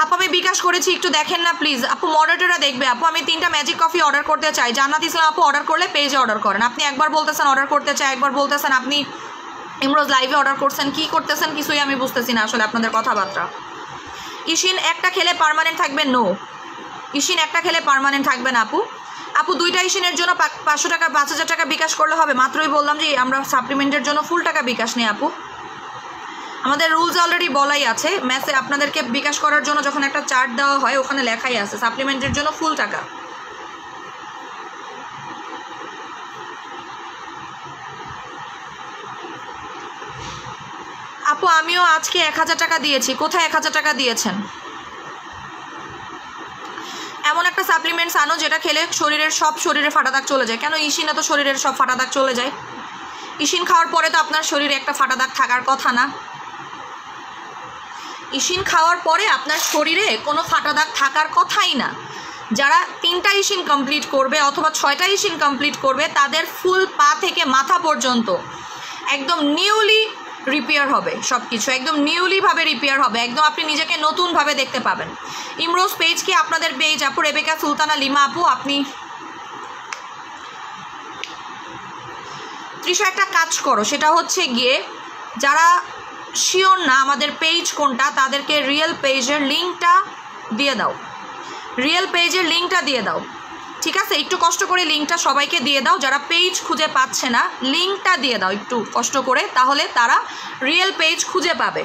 আপু, আমি বিকাশ করেছি, একটু দেখেন না প্লিজ আপু মডারেটররা দেখবে। আপু, আমি তিনটা ম্যাজিক কফি অর্ডার করতে চাই। জান্নাত ইসলাম আপু অর্ডার করলে পেজে অর্ডার করেন। আপনি একবার বলতেছেন অর্ডার করতে চাই, একবার বলতেছেন আপনি ইমরোজ লাইভে অর্ডার করছেন, কি করতেছেন কিছুই আমি বুঝতেছি না আসলে আপনাদের কথাবার্তা। ইশিন, একটা খেলে পারমানেন্ট থাকবে? নো ইশিন, একটা খেলে পারমানেন্ট থাকবে না, আপু। আপু, দুইটা ইশিনের জন্য পাঁচশো টাকা, পাঁচ হাজার টাকা বিকাশ করলে হবে। মাত্রই বললাম যে আমরা সাপ্লিমেন্টের জন্য ফুল টাকা বিকাশ নেই, আপু। আমাদের রুলস অলরেডি বলাই আছে। ম্যাসে আপনাদেরকে বিকাশ করার জন্য যখন একটা চার্ট দেওয়া হয়, ওখানে লেখাই আছে। সাপ্লিমেন্টের জন্য ফুল টাকা। আপু, আমিও আজকে এক হাজার টাকা দিয়েছি। কোথায় এক হাজার টাকা দিয়েছেন? এমন একটা সাপ্লিমেন্টস আনো যেটা খেলে শরীরের সব শরীরে ফাটা দাগ চলে যায়। কেন ইসিনে তো শরীরের সব ফাটা দাগ চলে যায়? ইসিন খাওয়ার পরে তো আপনার শরীরে একটা ফাটা দাগ থাকার কথা না। ইসিন খাওয়ার পরে আপনার শরীরে কোনো ফাটা দাগ থাকার কথাই না। যারা তিনটা ইসিন কমপ্লিট করবে অথবা ছয়টা ইসিন কমপ্লিট করবে, তাদের ফুল পা থেকে মাথা পর্যন্ত একদম নিউলি রিপেয়ার হবে সব কিছু একদম নিউলিভাবে রিপেয়ার হবে। একদম আপনি নিজেকে নতুনভাবে দেখতে পাবেন। ইমরোজ পেজ কি আপনাদের পেজ আপু, রেবেকা, সুলতানা, লিমা আপু, আপনি তৃষা, একটা কাজ করো। সেটা হচ্ছে গিয়ে যারা শিওর না আমাদের পেজ কোনটা, তাদেরকে রিয়েল পেজের লিঙ্কটা দিয়ে দাও। রিয়েল পেজের লিঙ্কটা দিয়ে দাও। ঠিক আছে? একটু কষ্ট করে লিঙ্কটা সবাইকে দিয়ে দাও, যারা পেজ খুঁজে পাচ্ছে না লিঙ্কটা দিয়ে দাও একটু কষ্ট করে, তাহলে তারা রিয়েল পেজ খুঁজে পাবে।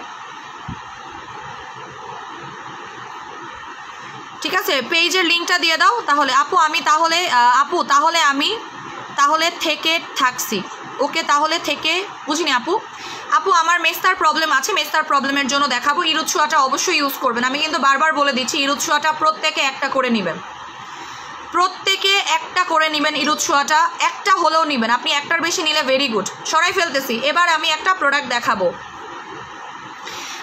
ঠিক আছে? পেজের লিঙ্কটা দিয়ে দাও, তাহলে আপু, আমি তাহলে আপু, তাহলে আমি, তাহলে থেকে থাকছি। ওকে, তাহলে থেকে, বুঝিনি আপু? আপু, আমার মেস্তার প্রবলেম আছে, মেস্তার প্রবলেমের জন্য দেখাবো। ইরুৎসুয়াটা অবশ্যই ইউজ করবেন। আমি কিন্তু বারবার বলে দিচ্ছি ইরুৎসুয়াটা প্রত্যেকে একটা করে নেবেন। প্রত্যেকে একটা করে নেবেন ইরুৎসুয়াটা একটা হলেও নেবেন। আপনি একটার বেশি নিলে ভেরি গুড সরাই ফেলতেছি। এবার আমি একটা প্রোডাক্ট দেখাবো।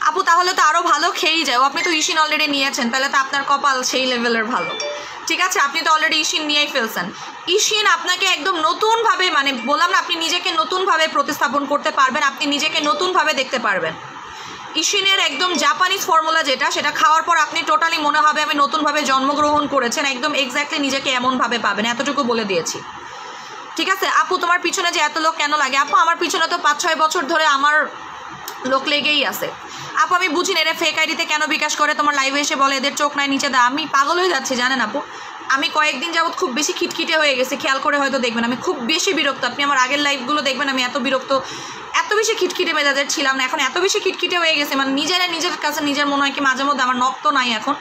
আপু, তাহলে তো আরও ভালো খেয়েই যায় আপনি তো ইশিন অলরেডি নিয়েছেন, তাহলে তো আপনার কপাল সেই লেভেলের ভালো। ঠিক আছে? আপনি তো অলরেডি ইশিন নিয়েই ফেলছেন। ইশিন আপনাকে একদম নতুনভাবে মানে বললাম না, আপনি নিজেকে নতুনভাবে প্রতিস্থাপন করতে পারবেন, আপনি নিজেকে নতুনভাবে দেখতে পারবেন। ইশিনের একদম জাপানিজ ফর্মুলা যেটা, সেটা খাওয়ার পর আপনি টোটালি মনে হবে আমি নতুনভাবে জন্মগ্রহণ করেছেন, একদম এক্স্যাক্টলি নিজেকে এমনভাবে পাবেন, এতটুকু বলে দিয়েছি। ঠিক আছে? আপু, তোমার পিছনে যে এত লোক কেন লাগে? আপু, আমার পিছনে তো পাঁচ ছয় বছর ধরে আমার লোক লেগেই আছে। আপু, আমি বুঝি না, এরা ফেক আইডিতে কেন বিকাশ করে? তোমার লাইভে এসে বলে, এদের চোখ নাই, নিচে দা। আমি পাগল হয়ে যাচ্ছি, জানেন আপু? আমি কয়েকদিন যাবত খুব বেশি খিটখিটে হয়ে গেছে, খেয়াল করে হয়তো দেখবেন। আমি খুব বেশি বিরক্ত, আপনি আমার আগের লাইভগুলো দেখবেন, আমি এত বিরক্ত। এত বেশি খিটখিটে মেজাজের ছিলাম না, এখন এত বেশি খিটখিটে হয়ে গেছে। মানে নিজেরা নিজের কাছে নিজের মনে হয় কি মাঝে মধ্যে আমার নখ তো নাই এখন।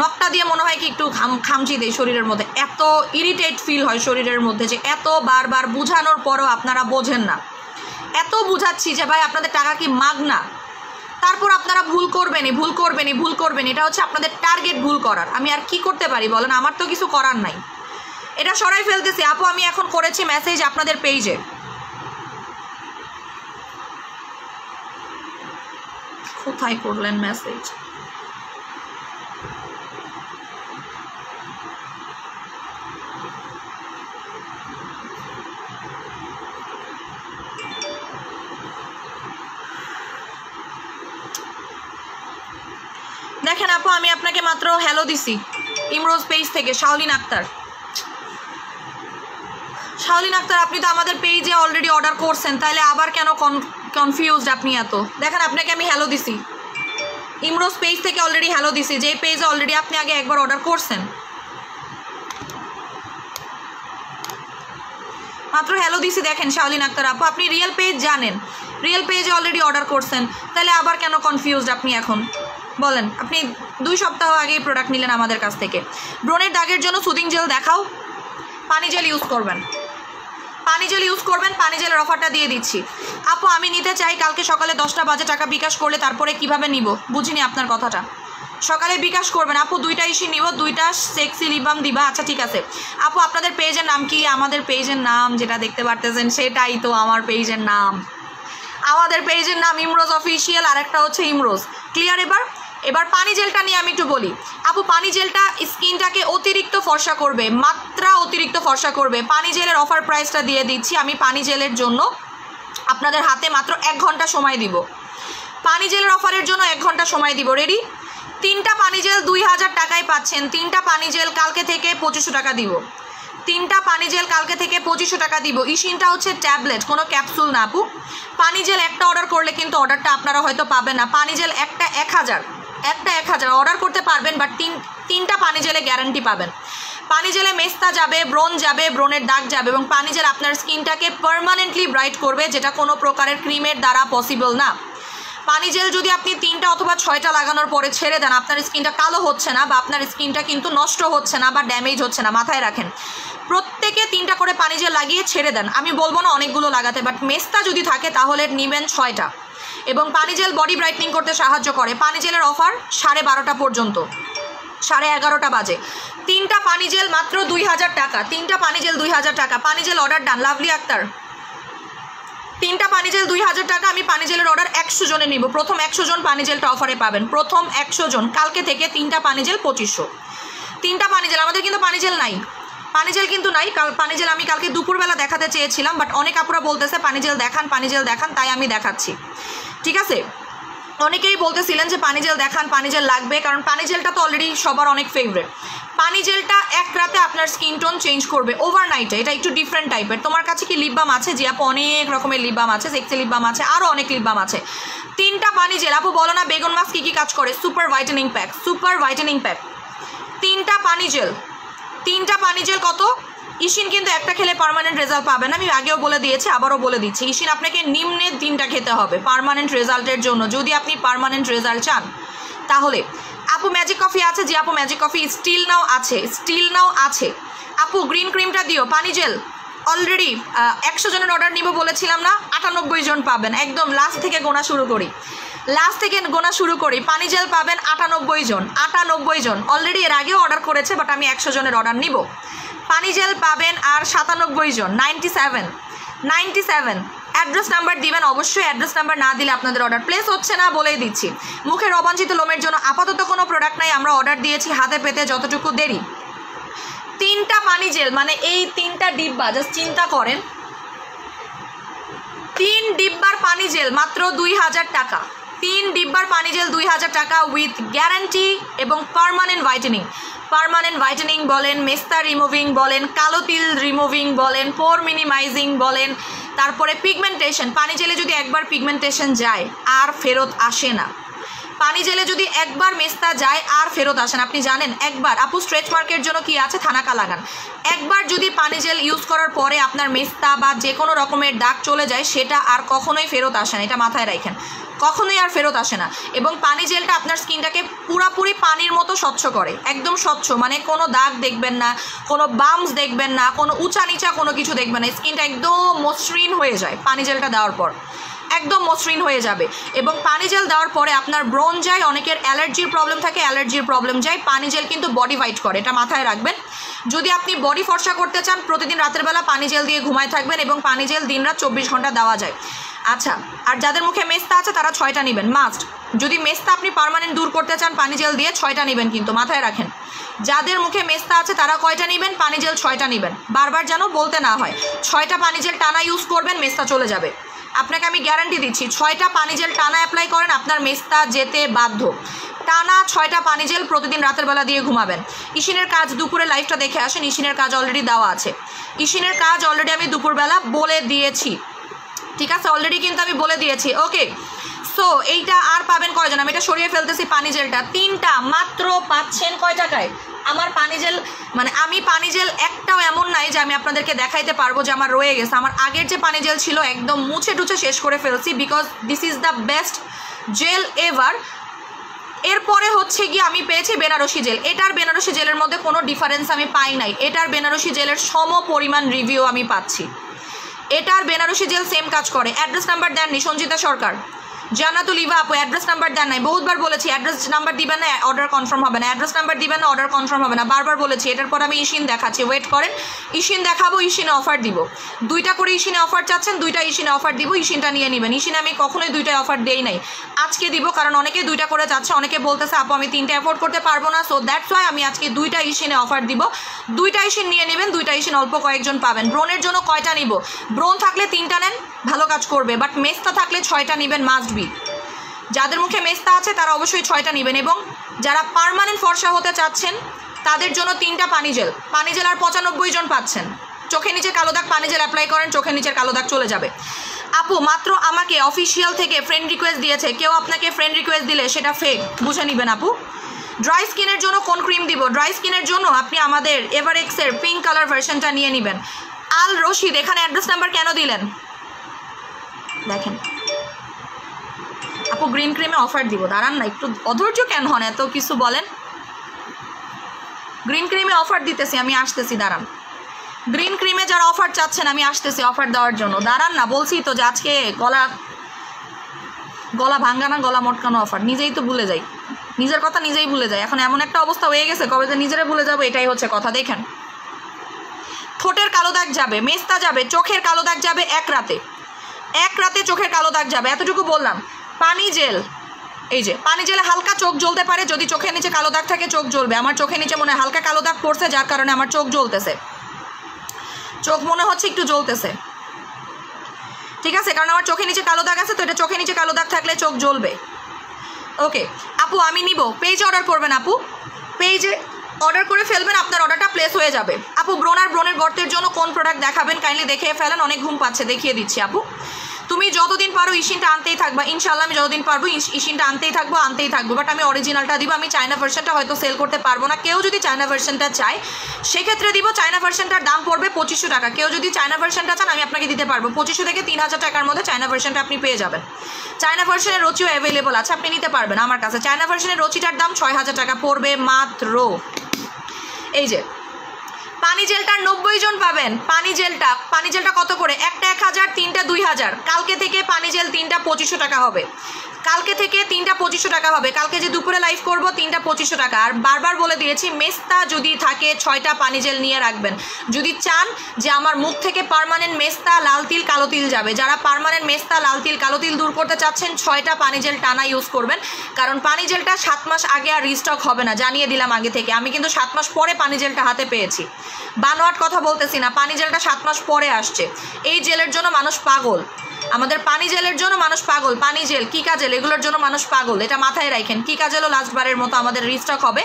নখটা দিয়ে মনে হয় কি একটু খাম খামচি দেয় শরীরের মধ্যে। এত ইরিটেট ফিল হয় শরীরের মধ্যে যে এত বারবার বুঝানোর পরও আপনারা বোঝেন না। এত বুঝাচ্ছি যে, ভাই, আপনাদের টাকা কি মাগনা তারপর আপনারা ভুল করবেনই ভুল করবেনই, ভুল করবেন এটা হচ্ছে আপনাদের টার্গেট ভুল করার। আমি আর কি করতে পারি বলেন? আমার তো কিছু করার নাই। এটা সরাই ফেলতেছি। আপু, আমি এখন করেছি মেসেজ আপনাদের পেজে কোথায় করলেন মেসেজ দেখেন আপু, আমি আপনাকে মাত্র হ্যালো দিছি। ইমরোজ পেজ থেকে, শাওলিন আক্তার। শাওলিন আক্তার, আপনি তো আমাদের পেজে অলরেডি অর্ডার করছেন তাহলে আবার কেন কনফিউজড আপনি এত? দেখেন, আপনাকে আমি হ্যালো দিছি। ইমরোজ পেজ থেকে অলরেডি হ্যালো দিছি যে পেজে অলরেডি আপনি আগে একবার অর্ডার করছেন। মাত্র হ্যালো দিছি, দেখেন শাওলিন আক্তার আপু, আপনি রিয়েল পেজ জানেন। রিয়েল পেজে অলরেডি অর্ডার করছেন তাহলে আবার কেন কনফিউজড আপনি এখন? বলেন, আপনি দুই সপ্তাহ আগেই প্রোডাক্ট নিলেন আমাদের কাছ থেকে। ব্রণের দাগের জন্য সুদিং জেল দেখাও। পানি জেল ইউজ করবেন। পানি জেল ইউজ করবেন, পানি জেলের অফারটা দিয়ে দিচ্ছি। আপু, আমি নিতে চাই, কালকে সকালে দশটা বাজে টাকা বিকাশ করলে তারপরে কীভাবে নিব? বুঝিনি আপনার কথাটা। সকালে বিকাশ করবেন। আপু, দুইটা ইস্যু নিব, দুইটা সেক্সি লিবাম দিবা? আচ্ছা ঠিক আছে। আপু, আপনাদের পেজের নাম কি? আমাদের পেজের নাম যেটা দেখতে পারতেছেন, সেটাই তো আমার পেজের নাম। আমাদের পেজের নাম ইমরোজ অফিসিয়াল আর একটা হচ্ছে ইমরোজ ক্লিয়ার এবার? এবার পানি জেলটা নিয়ে আমি একটু বলি। আপু, পানি জেলটা স্কিনটাকে অতিরিক্ত ফর্সা করবে, মাত্রা অতিরিক্ত ফর্সা করবে। পানি জেলের অফার প্রাইসটা দিয়ে দিচ্ছি, আমি পানি জেলের জন্য আপনাদের হাতে মাত্র এক ঘণ্টা সময় দিব। পানি জেলের অফারের জন্য এক ঘণ্টা সময় দিব। রেডি তিনটা পানি জেল দুই হাজার টাকায় পাচ্ছেন। তিনটা পানি জেল কালকে থেকে পঁচিশশো টাকা দিব। তিনটা পানি জেল কালকে থেকে পঁচিশশো টাকা দিব। ইসিনটা হচ্ছে ট্যাবলেট, কোনো ক্যাপসুল না আপু। পানি জেল একটা অর্ডার করলে কিন্তু অর্ডারটা আপনারা হয়তো পাবেন না। পানি জেল একটা এক হাজার। একটা এক হাজার। অর্ডার করতে পারবেন বাট তিন তিনটা পানি জেলে গ্যারান্টি পাবেন। পানি জেলে মেস্তা যাবে ব্রোন যাবে, ব্রণের দাগ যাবে, এবং পানি জেল আপনার স্কিনটাকে পারমানেন্টলি ব্রাইট করবে, যেটা কোনো প্রকারের ক্রিমের দ্বারা পসিবল না। পানি জেল যদি আপনি তিনটা অথবা ছয়টা লাগানোর পরে ছেড়ে দেন, আপনার স্কিনটা কালো হচ্ছে না, বা আপনার স্কিনটা কিন্তু নষ্ট হচ্ছে না, বা ড্যামেজ হচ্ছে না, মাথায় রাখেন। প্রত্যেকে তিনটা করে পানি জেল লাগিয়ে ছেড়ে দেন। আমি বলব না অনেকগুলো লাগাতে বাট মেস্তা যদি থাকে, তাহলে নেবেন ছয়টা। এবং পানি জেল বডি ব্রাইটনিং করতে সাহায্য করে পানি জেলের অফার সাড়ে বারোটা পর্যন্ত সাড়ে এগারোটা বাজে তিনটা পানি জেল মাত্র দুই হাজার টাকা তিনটা পানি জেল দুই হাজার টাকা পানি gel order done Lovely Akhtar তিনটা পানি জেল দুই হাজার টাকা আমি পানি জেলের অর্ডার একশো জনে নিব প্রথম একশো জন পানি জেলটা অফারে পাবেন প্রথম একশো জন কালকে থেকে তিনটা পানি জেল পঁচিশশো তিনটা পানি জেল আমাদের কিন্তু পানি জেল নাই পানি জেল কিন্তু নাই কাল পানি জেল আমি কালকে দুপুরবেলা দেখাতে চেয়েছিলাম বাট অনেক আপুরা বলতেছে পানি জেল দেখান পানি জেল দেখান তাই আমি দেখাচ্ছি ঠিক আছে? অনেকেই বলতেছিলেন যে পানি জেল দেখান, পানি জেল লাগবে, কারণ পানি জেলটা তো অলরেডি সবার অনেক ফেভারেট পানি জেলটা এক রাতে আপনার স্কিন টোন চেঞ্জ করবে ওভারনাইটে এটা একটু ডিফারেন্ট টাইপের তোমার কাছে কি লিপ বাম আছে? যে আপু, অনেক রকমের লিপ বাম আছে সেক্সি লিপ বাম আছে আরও অনেক লিপ বাম আছে। তিনটা পানি জেল। আপু, বলো না বেগুন মাছ কী কী কাজ করে? Super whitening pack super whitening pack তিনটা পানি জেল। তিনটা পানি জেল কত? ইসিন কিন্তু একটা খেলে পারমানেন্ট রেজাল্ট পাবেন আমি আগেও বলে দিয়েছি, আবারও বলে দিচ্ছি। ইসিন আপনাকে নিম্নে তিনটা খেতে হবে পার্মানেন্ট রেজাল্টের জন্য। যদি আপনি পার্মানেন্ট রেজাল্ট চান, তাহলে আপু ম্যাজিক কফি আছে? যে আপু ম্যাজিক কফি স্টিল নাও আছে স্টিল নাও আছে। আপু গ্রিন ক্রিমটা দিও। পানি জেল অলরেডি একশো জনের অর্ডার নিব বলেছিলাম না, আটানব্বই জন পাবেন। একদম লাস্ট থেকে গোনা শুরু করি। লাস্ট থেকে গোনা শুরু করি। পানি জেল পাবেন আটানব্বই জন। আটানব্বই জন। অলরেডি এর আগেও অর্ডার করেছে বাট আমি একশো জনের অর্ডার নিব। পানি জেল পাবেন আর সাতানব্বই জন। Ninety seven ninety seven address number দিবেন, অবশ্যই অ্যাড্রেস নাম্বার না দিলে আপনাদের অর্ডার প্লেস হচ্ছে না বলেই দিচ্ছি। মুখের অবাঞ্ছিত লোমের জন্য আপাতত কোনো প্রোডাক্ট নাই, আমরা অর্ডার দিয়েছি হাতে পেতে যতটুকু দেরি। তিনটা পানি জেল মানে এই তিনটা ডিব্বা জাস্ট চিন্তা করেন। তিন ডিব্বার পানি জেল, মাত্র দুই হাজার টাকা। তিন ডিব্বার পানি জেল দুই হাজার টাকা উইথ গ্যারান্টি এবং পারমানেন্ট হোয়াইটেনিং। পারমানেন্ট হোয়াইটেনিং বলেন মেস্তা রিমুভিং বলেন, কালো তিল রিমুভিং বলেন, পোর মিনিমাইজিং বলেন, তারপরে পিগমেন্টেশন পানি জেলে যদি একবার পিগমেন্টেশন যায়, আর ফেরত আসে না। পানি জেলে যদি একবার মেস্তা যায় আর ফেরত আসেন আপনি জানেন, একবার। আপু স্ট্রেচ মার্কের জন্য কি আছে? থানাকা লাগান। একবার যদি পানি জেল ইউজ করার পরে আপনার মেস্তা বা যে কোনো রকমের দাগ চলে যায়, সেটা আর কখনোই ফেরত আসে না। এটা মাথায় রাখেন কখনোই আর ফেরত আসে না। এবং পানি জেলটা আপনার স্কিনটাকে পুরাপুরি পানির মতো স্বচ্ছ করে। একদম স্বচ্ছ। মানে কোনো দাগ দেখবেন না, কোনো বামস দেখবেন না, কোনো উঁচা নিচা কোনো কিছু দেখবেন না। স্কিনটা একদম মসৃণ হয়ে যায় পানি জেলটা দেওয়ার পর। একদম মসৃণ হয়ে যাবে। এবং পানি জেল দেওয়ার পরে আপনার ব্রণ যায়, অনেকের অ্যালার্জির প্রবলেম থাকে, অ্যালার্জির প্রবলেম যায়, পানি জেল কিন্তু বডি হোয়াইট করে, এটা মাথায় রাখবেন। যদি আপনি বডি ফর্সা করতে চান, প্রতিদিন রাতের বেলা পানি জেল দিয়ে ঘুমায় থাকবেন এবং পানি জেল দিন রাত চব্বিশ ঘণ্টা দেওয়া যায়। আচ্ছা আর যাদের মুখে মেস্তা আছে, তারা ছয়টা নেবেন মাস্ট যদি মেস্তা আপনি পার্মানেন্ট দূর করতে চান, পানি জেল দিয়ে ছয়টা নেবেন কিন্তু, মাথায় রাখেন। যাদের মুখে মেস্তা আছে, তারা কয়টা নেবেন, পানি জেল ছয়টা নেবেন। বারবার যেন বলতে না হয়, ছয়টা পানি জেল টানা ইউজ করবেন, মেস্তা চলে যাবে। আপনাকে আমি গ্যারান্টি দিচ্ছি, ছয়টা পানি জেল টানা অ্যাপ্লাই করেন, আপনার মেস্তা যেতে বাধ্য। টানা ছয়টা পানি জেল প্রতিদিন রাতের বেলা দিয়ে ঘুমাবেন। ইশিনের কাজ দুপুরে লাইফটা দেখে আসেন, ইশিনের কাজ অলরেডি দেওয়া আছে। ইশিনের কাজ অলরেডি আমি দুপুরবেলা বলে দিয়েছি। ঠিক আছে? অলরেডি কিন্তু আমি বলে দিয়েছি। ওকে সো এইটা আর পাবেন কয়জন? আমি এটা সরিয়ে ফেলতেছি পানি জেলটা। তিনটা, মাত্র পাচ্ছেন কয় টাকায়? আমার পানি জেল মানে আমি পানি জেল একটাও এমন নাই যে আমি আপনাদেরকে দেখাইতে পারব যে আমার রয়ে গেছে। আমার আগের যে পানি জেল ছিল একদম মুছে টুছে শেষ করে ফেলছি because this is the best gel ever এরপরে হচ্ছে গিয়ে আমি পেয়েছি বেনারসি জেল। এটার বেনারসি জেলের মধ্যে কোনো ডিফারেন্স আমি পাই নাই। এটার বেনারসি জেলের সম পরিমাণ রিভিউ আমি পাচ্ছি। এটার বেনারসি জেল সেম কাজ করে। অ্যাড্রেস নাম্বার দেননি, সঞ্জিতা সরকার। জান্নাতুল ইভা আপু অ্যাড্রেস নাম্বার দেন নাই। বহুতবার বলেছি অ্যাড্রেস নাম্বার দিবেন না অর্ডার কনফার্ম হবে না। অ্যাড্রেস নাম্বার দিবেন না অর্ডার কনফার্ম হবে না। বারবার বলেছি, এটার পর আমি ইশিন দেখাচ্ছি। ওয়েট করেন ইশিন দেখাবো ইশিনে অফার দিব। দুইটা করে ইশিনে অফার চাচ্ছেন, দুইটা ইশিনে অফার দিব ইশিনটা নিয়ে নেবেন। ইশিনে আমি কখনোই দুইটা অফার দেই নাই। আজকে দিব, কারণ অনেকে দুইটা করে যাচ্ছে, অনেকে বলতেছে, আপু, আমি তিনটা অ্যাফোর্ড করতে পারব না। সো দ্যাটস ওয়াই আমি আজকে দুইটা ইশিনে অফার দিব। দুইটা ইশিন নিয়ে নেবেন, দুইটা ইশিন অল্প কয়েকজন পাবেন। ব্রোনের জন্য কয়টা নিব? ব্রোন থাকলে তিনটা নেন, ভালো কাজ করবে। বাট মেস্তা থাকলে ছয়টা নেবেন মাস্ট যাদের মুখে মেস্তা আছে, তারা অবশ্যই ছয়টা নেবেন এবং যারা পার্মানেন্ট ফর্সা হতে চাচ্ছেন, তাদের জন্য তিনটা পানি জেল। পানি জেল আর পঁচানব্বই জন পাচ্ছেন। চোখে নিচে কালো দাগ, পানি জেল অ্যাপ্লাই করেন, চোখের নিচের কালো দাগ চলে যাবে। আপু, মাত্র আমাকে অফিসিয়াল থেকে ফ্রেন্ড রিকোয়েস্ট দিয়েছে। কেউ আপনাকে ফ্রেন্ড রিকোয়েস্ট দিলে সেটা ফেক বুঝে নেবেন আপু। ড্রাই স্কিনের জন্য কোন ক্রিম দিব? ড্রাই স্কিনের জন্য আপনি আমাদের এভারেক্সের পিঙ্ক কালার ভার্সনটা নিয়ে নেবেন। আল রশিদ, এখানে অ্যাড্রেস নাম্বার কেন দিলেন? দেখেন। আপু গ্রিন ক্রিমে অফার দিব। দাঁড়ান না, একটু অধৈর্য কেন হন? এত কিছু বলেন। গ্রিন ক্রিমে অফার দিতেছি, আমি আসতেছি, দাঁড়ান। গ্রিন ক্রিমে যারা অফার চাচ্ছেন, আমি আসতেছি অফার দেওয়ার জন্য। দাঁড়ান না, বলছি তো যে আজকে গলা গলা ভাঙ্গানা গলা মটকানো অফার নিজেই তো ভুলে যাই। নিজের কথা নিজেই ভুলে যাই। এখন এমন একটা অবস্থা হয়ে গেছে, কবে যে নিজেরা ভুলে যাব, এটাই হচ্ছে কথা। দেখেন। ঠোঁটের কালো দাগ যাবে, মেস্তা যাবে, চোখের কালো দাগ যাবে এক রাতে। এক রাতে চোখের কালো দাগ যাবে, এতটুকু বললাম। পানি জেল। এই যে, পানি জেলে হালকা চোখ জ্বলতে পারে, যদি চোখের নিচে কালো দাগ থাকে চোখ জ্বলবে। আমার চোখের নিচে মনে হালকা কালো দাগ পড়ছে, যার কারণে আমার চোখ জ্বলতেছে। চোখ মনে হচ্ছে একটু জ্বলতেছে। ঠিক আছে, কারণ আমার চোখের নিচে কালো দাগ আছে, তো এটা চোখের নিচে কালো দাগ থাকলে চোখ জ্বলবে। ওকে, আপু, আমি নিব। পেজে অর্ডার করবেন, আপু। পেজে অর্ডার করে ফেলবেন, আপনার অর্ডারটা প্লেস হয়ে যাবে। আপু, ব্রোনার ব্রোনের গর্তের জন্য কোন প্রোডাক্ট দেখাবেন? কাইন্ডলি দেখে ফেলেন, অনেক ঘুম পাচ্ছে, দেখিয়ে দিচ্ছি, আপু। তুমি যতদিন পারো ইশিনটা আনতেই থাকবা। ইনশাল্লাহ আমি যতদিন পারব ইশিনটা আনতেই থাকব আনতেই থাকব। বাট আমি অরিজিনালটা দিব, আমি চায়না ভার্সনটা হয়তো সেল করতে পারব না। কেউ যদি চায়না ভার্সনটা চায়, সেক্ষেত্রে দিব চায়না ভার্সনটার দাম পড়বে পঁচিশশো টাকা। কেউ যদি চায়না ভার্সনটা চান, আমি আপনাকে দিতে পারব। পঁচিশশো থেকে তিন হাজার টাকার মধ্যে চায়না ভার্সনটা আপনি পেয়ে যাবেন। চায়না ভার্সনের রচিও অ্যাভেলেবল আছে, আপনি নিতে পারবেন আমার কাছে। চায়না ভার্সনের রচিটার দাম ছয় হাজার টাকা পড়বে মাত্র। এই যে পানি জেলটার নব্বই জন পাবেন। পানি জেলটা পানি জেলটা কত করে? একটা এক হাজার, তিনটা দুই হাজার। কালকে থেকে পানি জেল তিনটা পঁচিশশো টাকা হবে। কালকে থেকে তিনটা পঁচিশশো টাকা হবে। কালকে যে দুপুরে লাইভ করব, তিনটা পঁচিশশো টাকা। আর বারবার বলে দিয়েছি, মেস্তা যদি থাকে, ছয়টা পানি জেল নিয়ে রাখবেন। যদি চান যে আমার মুখ থেকে পারমানেন্ট মেস্তা, লাল তিল, কালো তিল যাবে। যারা পারমানেন্ট মেস্তা, লাল তিল, কালো তিল দূর করতে চাচ্ছেন, ছয়টা পানি জেল টানা ইউজ করবেন। কারণ পানি জেলটা সাত মাস আগে আর রিস্টক হবে না। জানিয়ে দিলাম আগে থেকে। আমি কিন্তু সাত মাস পরে পানি জেলটা হাতে পেয়েছি। বানোয়াট কথা বলতেছি না, পানি জেলটা সাত মাস পরে আসছে। এই জেলের জন্য মানুষ পাগল। আমাদের পানি জেলের জন্য মানুষ পাগল, পানি জেল কী কাজেল এগুলোর জন্য মানুষ পাগল, এটা মাথায় রাখেন। কী কাজেলও লাস্ট বারের মতো আমাদের রিস্টক হবে।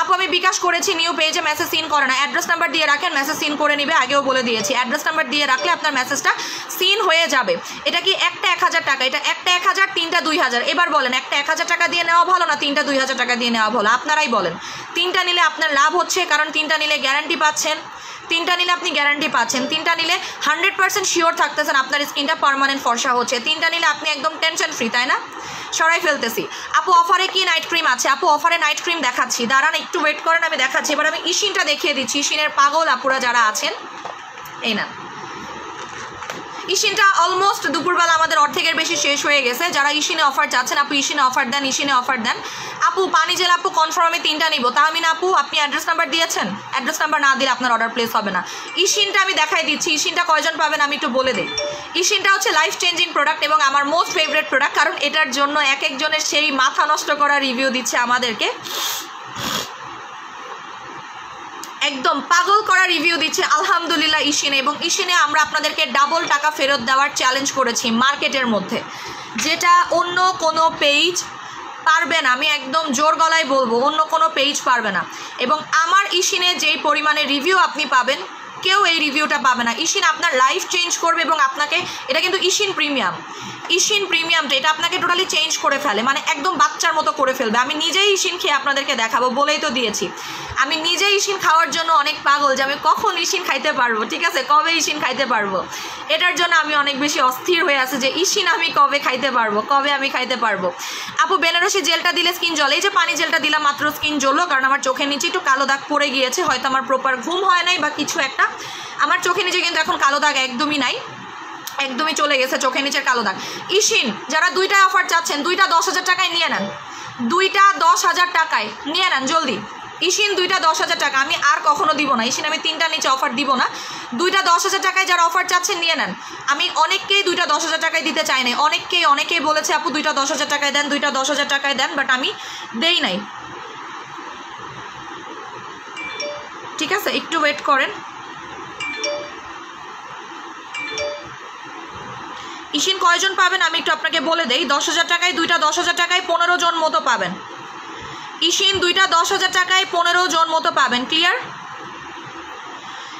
আপু, আমি বিকাশ করেছি নিউ পেজে মেসেজ সিন করে না। অ্যাড্রেস নাম্বার দিয়ে রাখেন মেসেজ সিন করে নিবে, আগেও বলে দিয়েছি। অ্যাড্রেস নাম্বার দিয়ে রাখলে আপনার মেসেজটা সিন হয়ে যাবে। এটা কি একটা এক হাজার টাকা? এটা একটা এক হাজার, তিনটা দুই হাজার। এবার বলেন, একটা এক হাজার টাকা দিয়ে নেওয়া ভালো না তিনটা দুই হাজার টাকা দিয়ে নেওয়া ভালো? আপনারাই বলেন। তিনটা নিলে আপনার লাভ হচ্ছে, কারণ তিনটা নিলে গ্যারান্টি পাচ্ছেন। তিনটা নিলে আপনি গ্যারান্টি পাচ্ছেন। তিনটা নিলে হান্ড্রেড পার্সেন্ট শিওর থাকতেছেন আপনার স্কিনটা পারমানেন্ট ফর্সা হচ্ছে। তিনটা নিলে আপনি একদম টেনশন ফ্রি তাই না? সরাই ফেলতেছি। আপু অফারে কি নাইট ক্রিম আছে? আপু অফারে নাইট ক্রিম দেখাচ্ছি। দাঁড়ান, একটু ওয়েট করেন, আমি দেখাচ্ছি। এবার আমি ইশিনটা দেখিয়ে দিচ্ছি। ইশিনের পাগল আপুরা যারা আছেন, এই না ইশিনটা অলমোস্ট দুপুরবেলা আমাদের অর্ধেকের বেশি শেষ হয়ে গেছে। যারা ইশিনে অফার চাচ্ছেন, আপু ইশিনে অফার দেন, ইশিনে অফার দেন। আপু, পানি জেল আপু কনফার্ম তিনটা নিব। তাহমিন আপু, আপনি অ্যাড্রেস নাম্বার দিয়েছেন? অ্যাড্রেস নাম্বার না দিলে আপনার অর্ডার প্লেস হবে না। ইশিনটা আমি দেখাই দিচ্ছি। ইশিনটা কয়জন পাবেন আমি একটু বলে দিই। ইশিনটা হচ্ছে লাইফ চেঞ্জিং প্রোডাক্ট এবং আমার মোস্ট ফেভারিট প্রোডাক্ট কারণ এটার জন্য এক একজনের সেই মাথা নষ্ট করা রিভিউ দিচ্ছে আমাদেরকে। একদম পাগল করা রিভিউ দিচ্ছে আলহামদুলিল্লাহ ইশিনে এবং ইশিনে আমরা আপনাদেরকে ডাবল টাকা ফেরত দেওয়ার চ্যালেঞ্জ করেছি মার্কেটের মধ্যে। যেটা অন্য কোনো পেজ পারবে না, আমি একদম জোর গলায় বলব, অন্য কোনো পেজ পারবে না। এবং আমার ইশিনে যেই পরিমাণে রিভিউ আপনি পাবেন কেউ এই রিভিউটা পাবে না। ইশিন আপনার লাইফ চেঞ্জ করবে এবং আপনাকে, এটা কিন্তু ইশিন প্রিমিয়াম ইশিন প্রিমিয়ামটা এটা আপনাকে টোটালি চেঞ্জ করে ফেলে মানে একদম বাচ্চার মতো করে ফেলবে। আমি নিজেই ইশিন খেয়ে আপনাদেরকে দেখাবো, বলেই তো দিয়েছি। আমি নিজেই ইশিন খাওয়ার জন্য অনেক পাগল যে আমি কখন ইশিন খাইতে পারব, ঠিক আছে? কবে ইশিন খাইতে পারব? এটার জন্য আমি অনেক বেশি অস্থির হয়ে আছি যে ইশিন আমি কবে খাইতে পারব, কবে আমি খাইতে পারব? আপু, বেনারসি জেলটা দিলে স্কিন জ্বলে। এই যে পানি জেলটা দিলাম, মাত্র স্কিন জ্বললো, কারণ আমার চোখের নিচে একটু কালো দাগ পড়ে গিয়েছে, হয়তো আমার প্রপার ঘুম হয় নাই বা কিছু একটা। আমার চোখে নিচে কিন্তু এখন কালো দাগ একদমই নাই। একদমই চলে গেছে চোখে নিচের কালো দাগ। ইশিন, যারা দুইটা অফার চাচ্ছেন, দুইটা দশ হাজার টাকায় নিয়ে নেন। দুইটা দশ হাজার টাকায় নিয়ে নেন, জলদি। ইশিন, দুইটা দশ হাজার টাকা। আমি আর কখনো দিব না। ইশিন, আমি তিনটা নিচে অফার দিব না। দুইটা দশ হাজার টাকায় যারা অফার চাচ্ছেন, নিয়ে নেন। আমি অনেককেই দুইটা দশ হাজার টাকায় দিতে চাই নাই। অনেককেই, অনেকেই বলেছে, আপু, দুইটা দশ হাজার টাকায় দেন, দুইটা দশ হাজার টাকায় দেন বাট আমি দেই নাই। ঠিক আছে? একটু ওয়েট করেন। ইশিন কয়জন পাবেন? আমি একটু আপনাকে বলে দেই। দশ হাজার টাকায় দুইটা, দশ হাজার টাকায় পনেরো জন মতো পাবেন। ইশিন দুইটা, দশ হাজার টাকায় পনেরো জন মতো পাবেন। ক্লিয়ার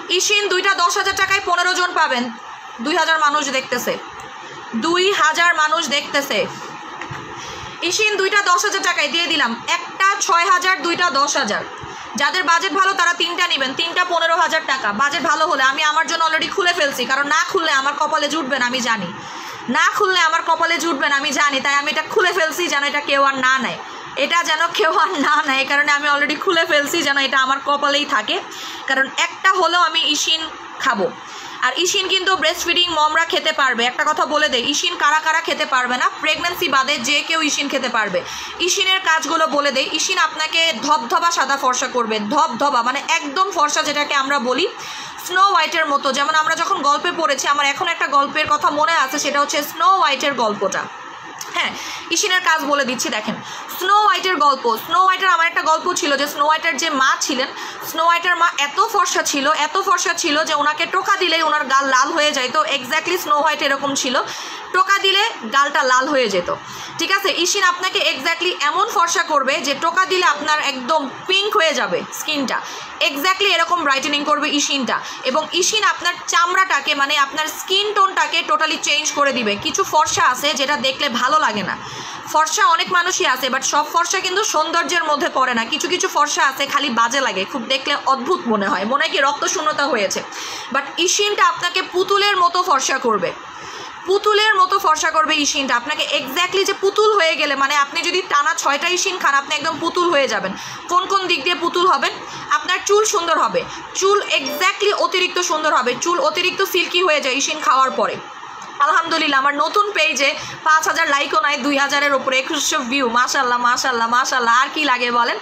ইশিন দুইটা, দশ হাজার টাকায় পনেরো জন পাবেন। দুই হাজার মানুষ দেখতেছে। দুই হাজার মানুষ দেখতেছে। ইশিন দুইটা, দশ হাজার টাকায় দিয়ে দিলাম। একটা ছয় হাজার, দুইটা দশ হাজার। যাদের বাজেট ভালো, তারা তিনটা নেবেন। তিনটা পনেরো হাজার টাকা। বাজেট ভালো হলে, আমি আমার জন্য অলরেডি খুলে ফেলছি। কারণ না খুললে আমার কপালে জুটবে না, আমি জানি। না খুললে আমার কপালে জুটবে না, আমি জানি, তাই আমি এটা খুলে ফেলছি যেন এটা কেউ আর না নেয়। এটা যেন কেউ আর না নেয়, এই কারণে আমি অলরেডি খুলে ফেলছি যেন এটা আমার কপালেই থাকে। কারণ একটা হলেও আমি ইশিন খাব। আর ইশিন কিন্তু ব্রেস্ট ফিডিং মমরা খেতে পারবে। একটা কথা বলে দেয় ইশিন কারা কারা খেতে পারবে না? প্রেগনেন্সি বাদে যে কেউ ইশিন খেতে পারবে। ইশিনের কাজগুলো বলে দেয় ইশিন আপনাকে ধবধবা সাদা ফর্সা করবে, ধবধবা মানে একদম ফর্সা যেটাকে আমরা বলি। স্নো হোয়াইটের মতো। যেমন আমরা যখন গল্পে পড়েছি, আমার এখন একটা গল্পের কথা মনে আছে, সেটা হচ্ছে স্নো হোয়াইটের গল্পটা। হ্যাঁ ইশিনের কাজ বলে দিচ্ছি, দেখেন। স্নো হোয়াইটের গল্প স্নো হোয়াইটের আমার একটা গল্প ছিল যে স্নো হোয়াইটের যে মা ছিলেন স্নো হোয়াইটের মা এত ফর্সা ছিল, এত ফর্সা ছিল যে ওনাকে টোকা দিলেই ওনার গাল লাল হয়ে যায়। তো এক্স্যাক্টলি স্নো হোয়াইট এরকম ছিল। টোকা দিলে গালটা লাল হয়ে যেত। ঠিক আছে? ইশিন আপনাকে এক্স্যাক্টলি এমন ফর্সা করবে যে টোকা দিলে আপনার একদম পিঙ্ক হয়ে যাবে স্কিনটা এক্স্যাক্টলি এরকম ব্রাইটেনিং করবে ইশিনটা। এবং ইশিন আপনার চামড়াটাকে মানে আপনার স্কিন টোনটাকে টোটালি চেঞ্জ করে দিবে। কিছু ফর্সা আছে যেটা দেখলে ভালো লাগে না। ফর্সা অনেক মানুষই আছে বাট সব ফর্সা কিন্তু সৌন্দর্যের মধ্যে পড়ে না। কিছু কিছু ফর্সা আছে, খালি বাজে লাগে। খুব দেখলে অদ্ভুত মনে হয়। মনে হয় কি রক্ত শূন্যতা হয়েছে। বাট ইশিনটা আপনাকে পুতুলের মতো ফর্সা করবে। পুতুলের মতো ফর্সা করবে ইশিনটা আপনাকে এক্স্যাক্টলি যে পুতুল হয়ে গেলে মানে আপনি যদি টানা ছয়টা ইশিন খান, আপনি একদম পুতুল হয়ে যাবেন। কোন কোন দিক দিয়ে পুতুল হবেন আপনার চুল সুন্দর হবে। চুল এক্স্যাক্টলি অতিরিক্ত সুন্দর হবে। চুল অতিরিক্ত সিল্কি হয়ে যায় ইশিন খাওয়ার পরে। আলহামদুলিল্লাহ, আমার নতুন পেজে পাঁচ হাজার লাইকও নাই, দুই হাজারের ওপরে একুশশো ভিউ মাশাল্লাহ মাশাল্লাহ মাশাল্লাহ আর কি লাগে বলেন?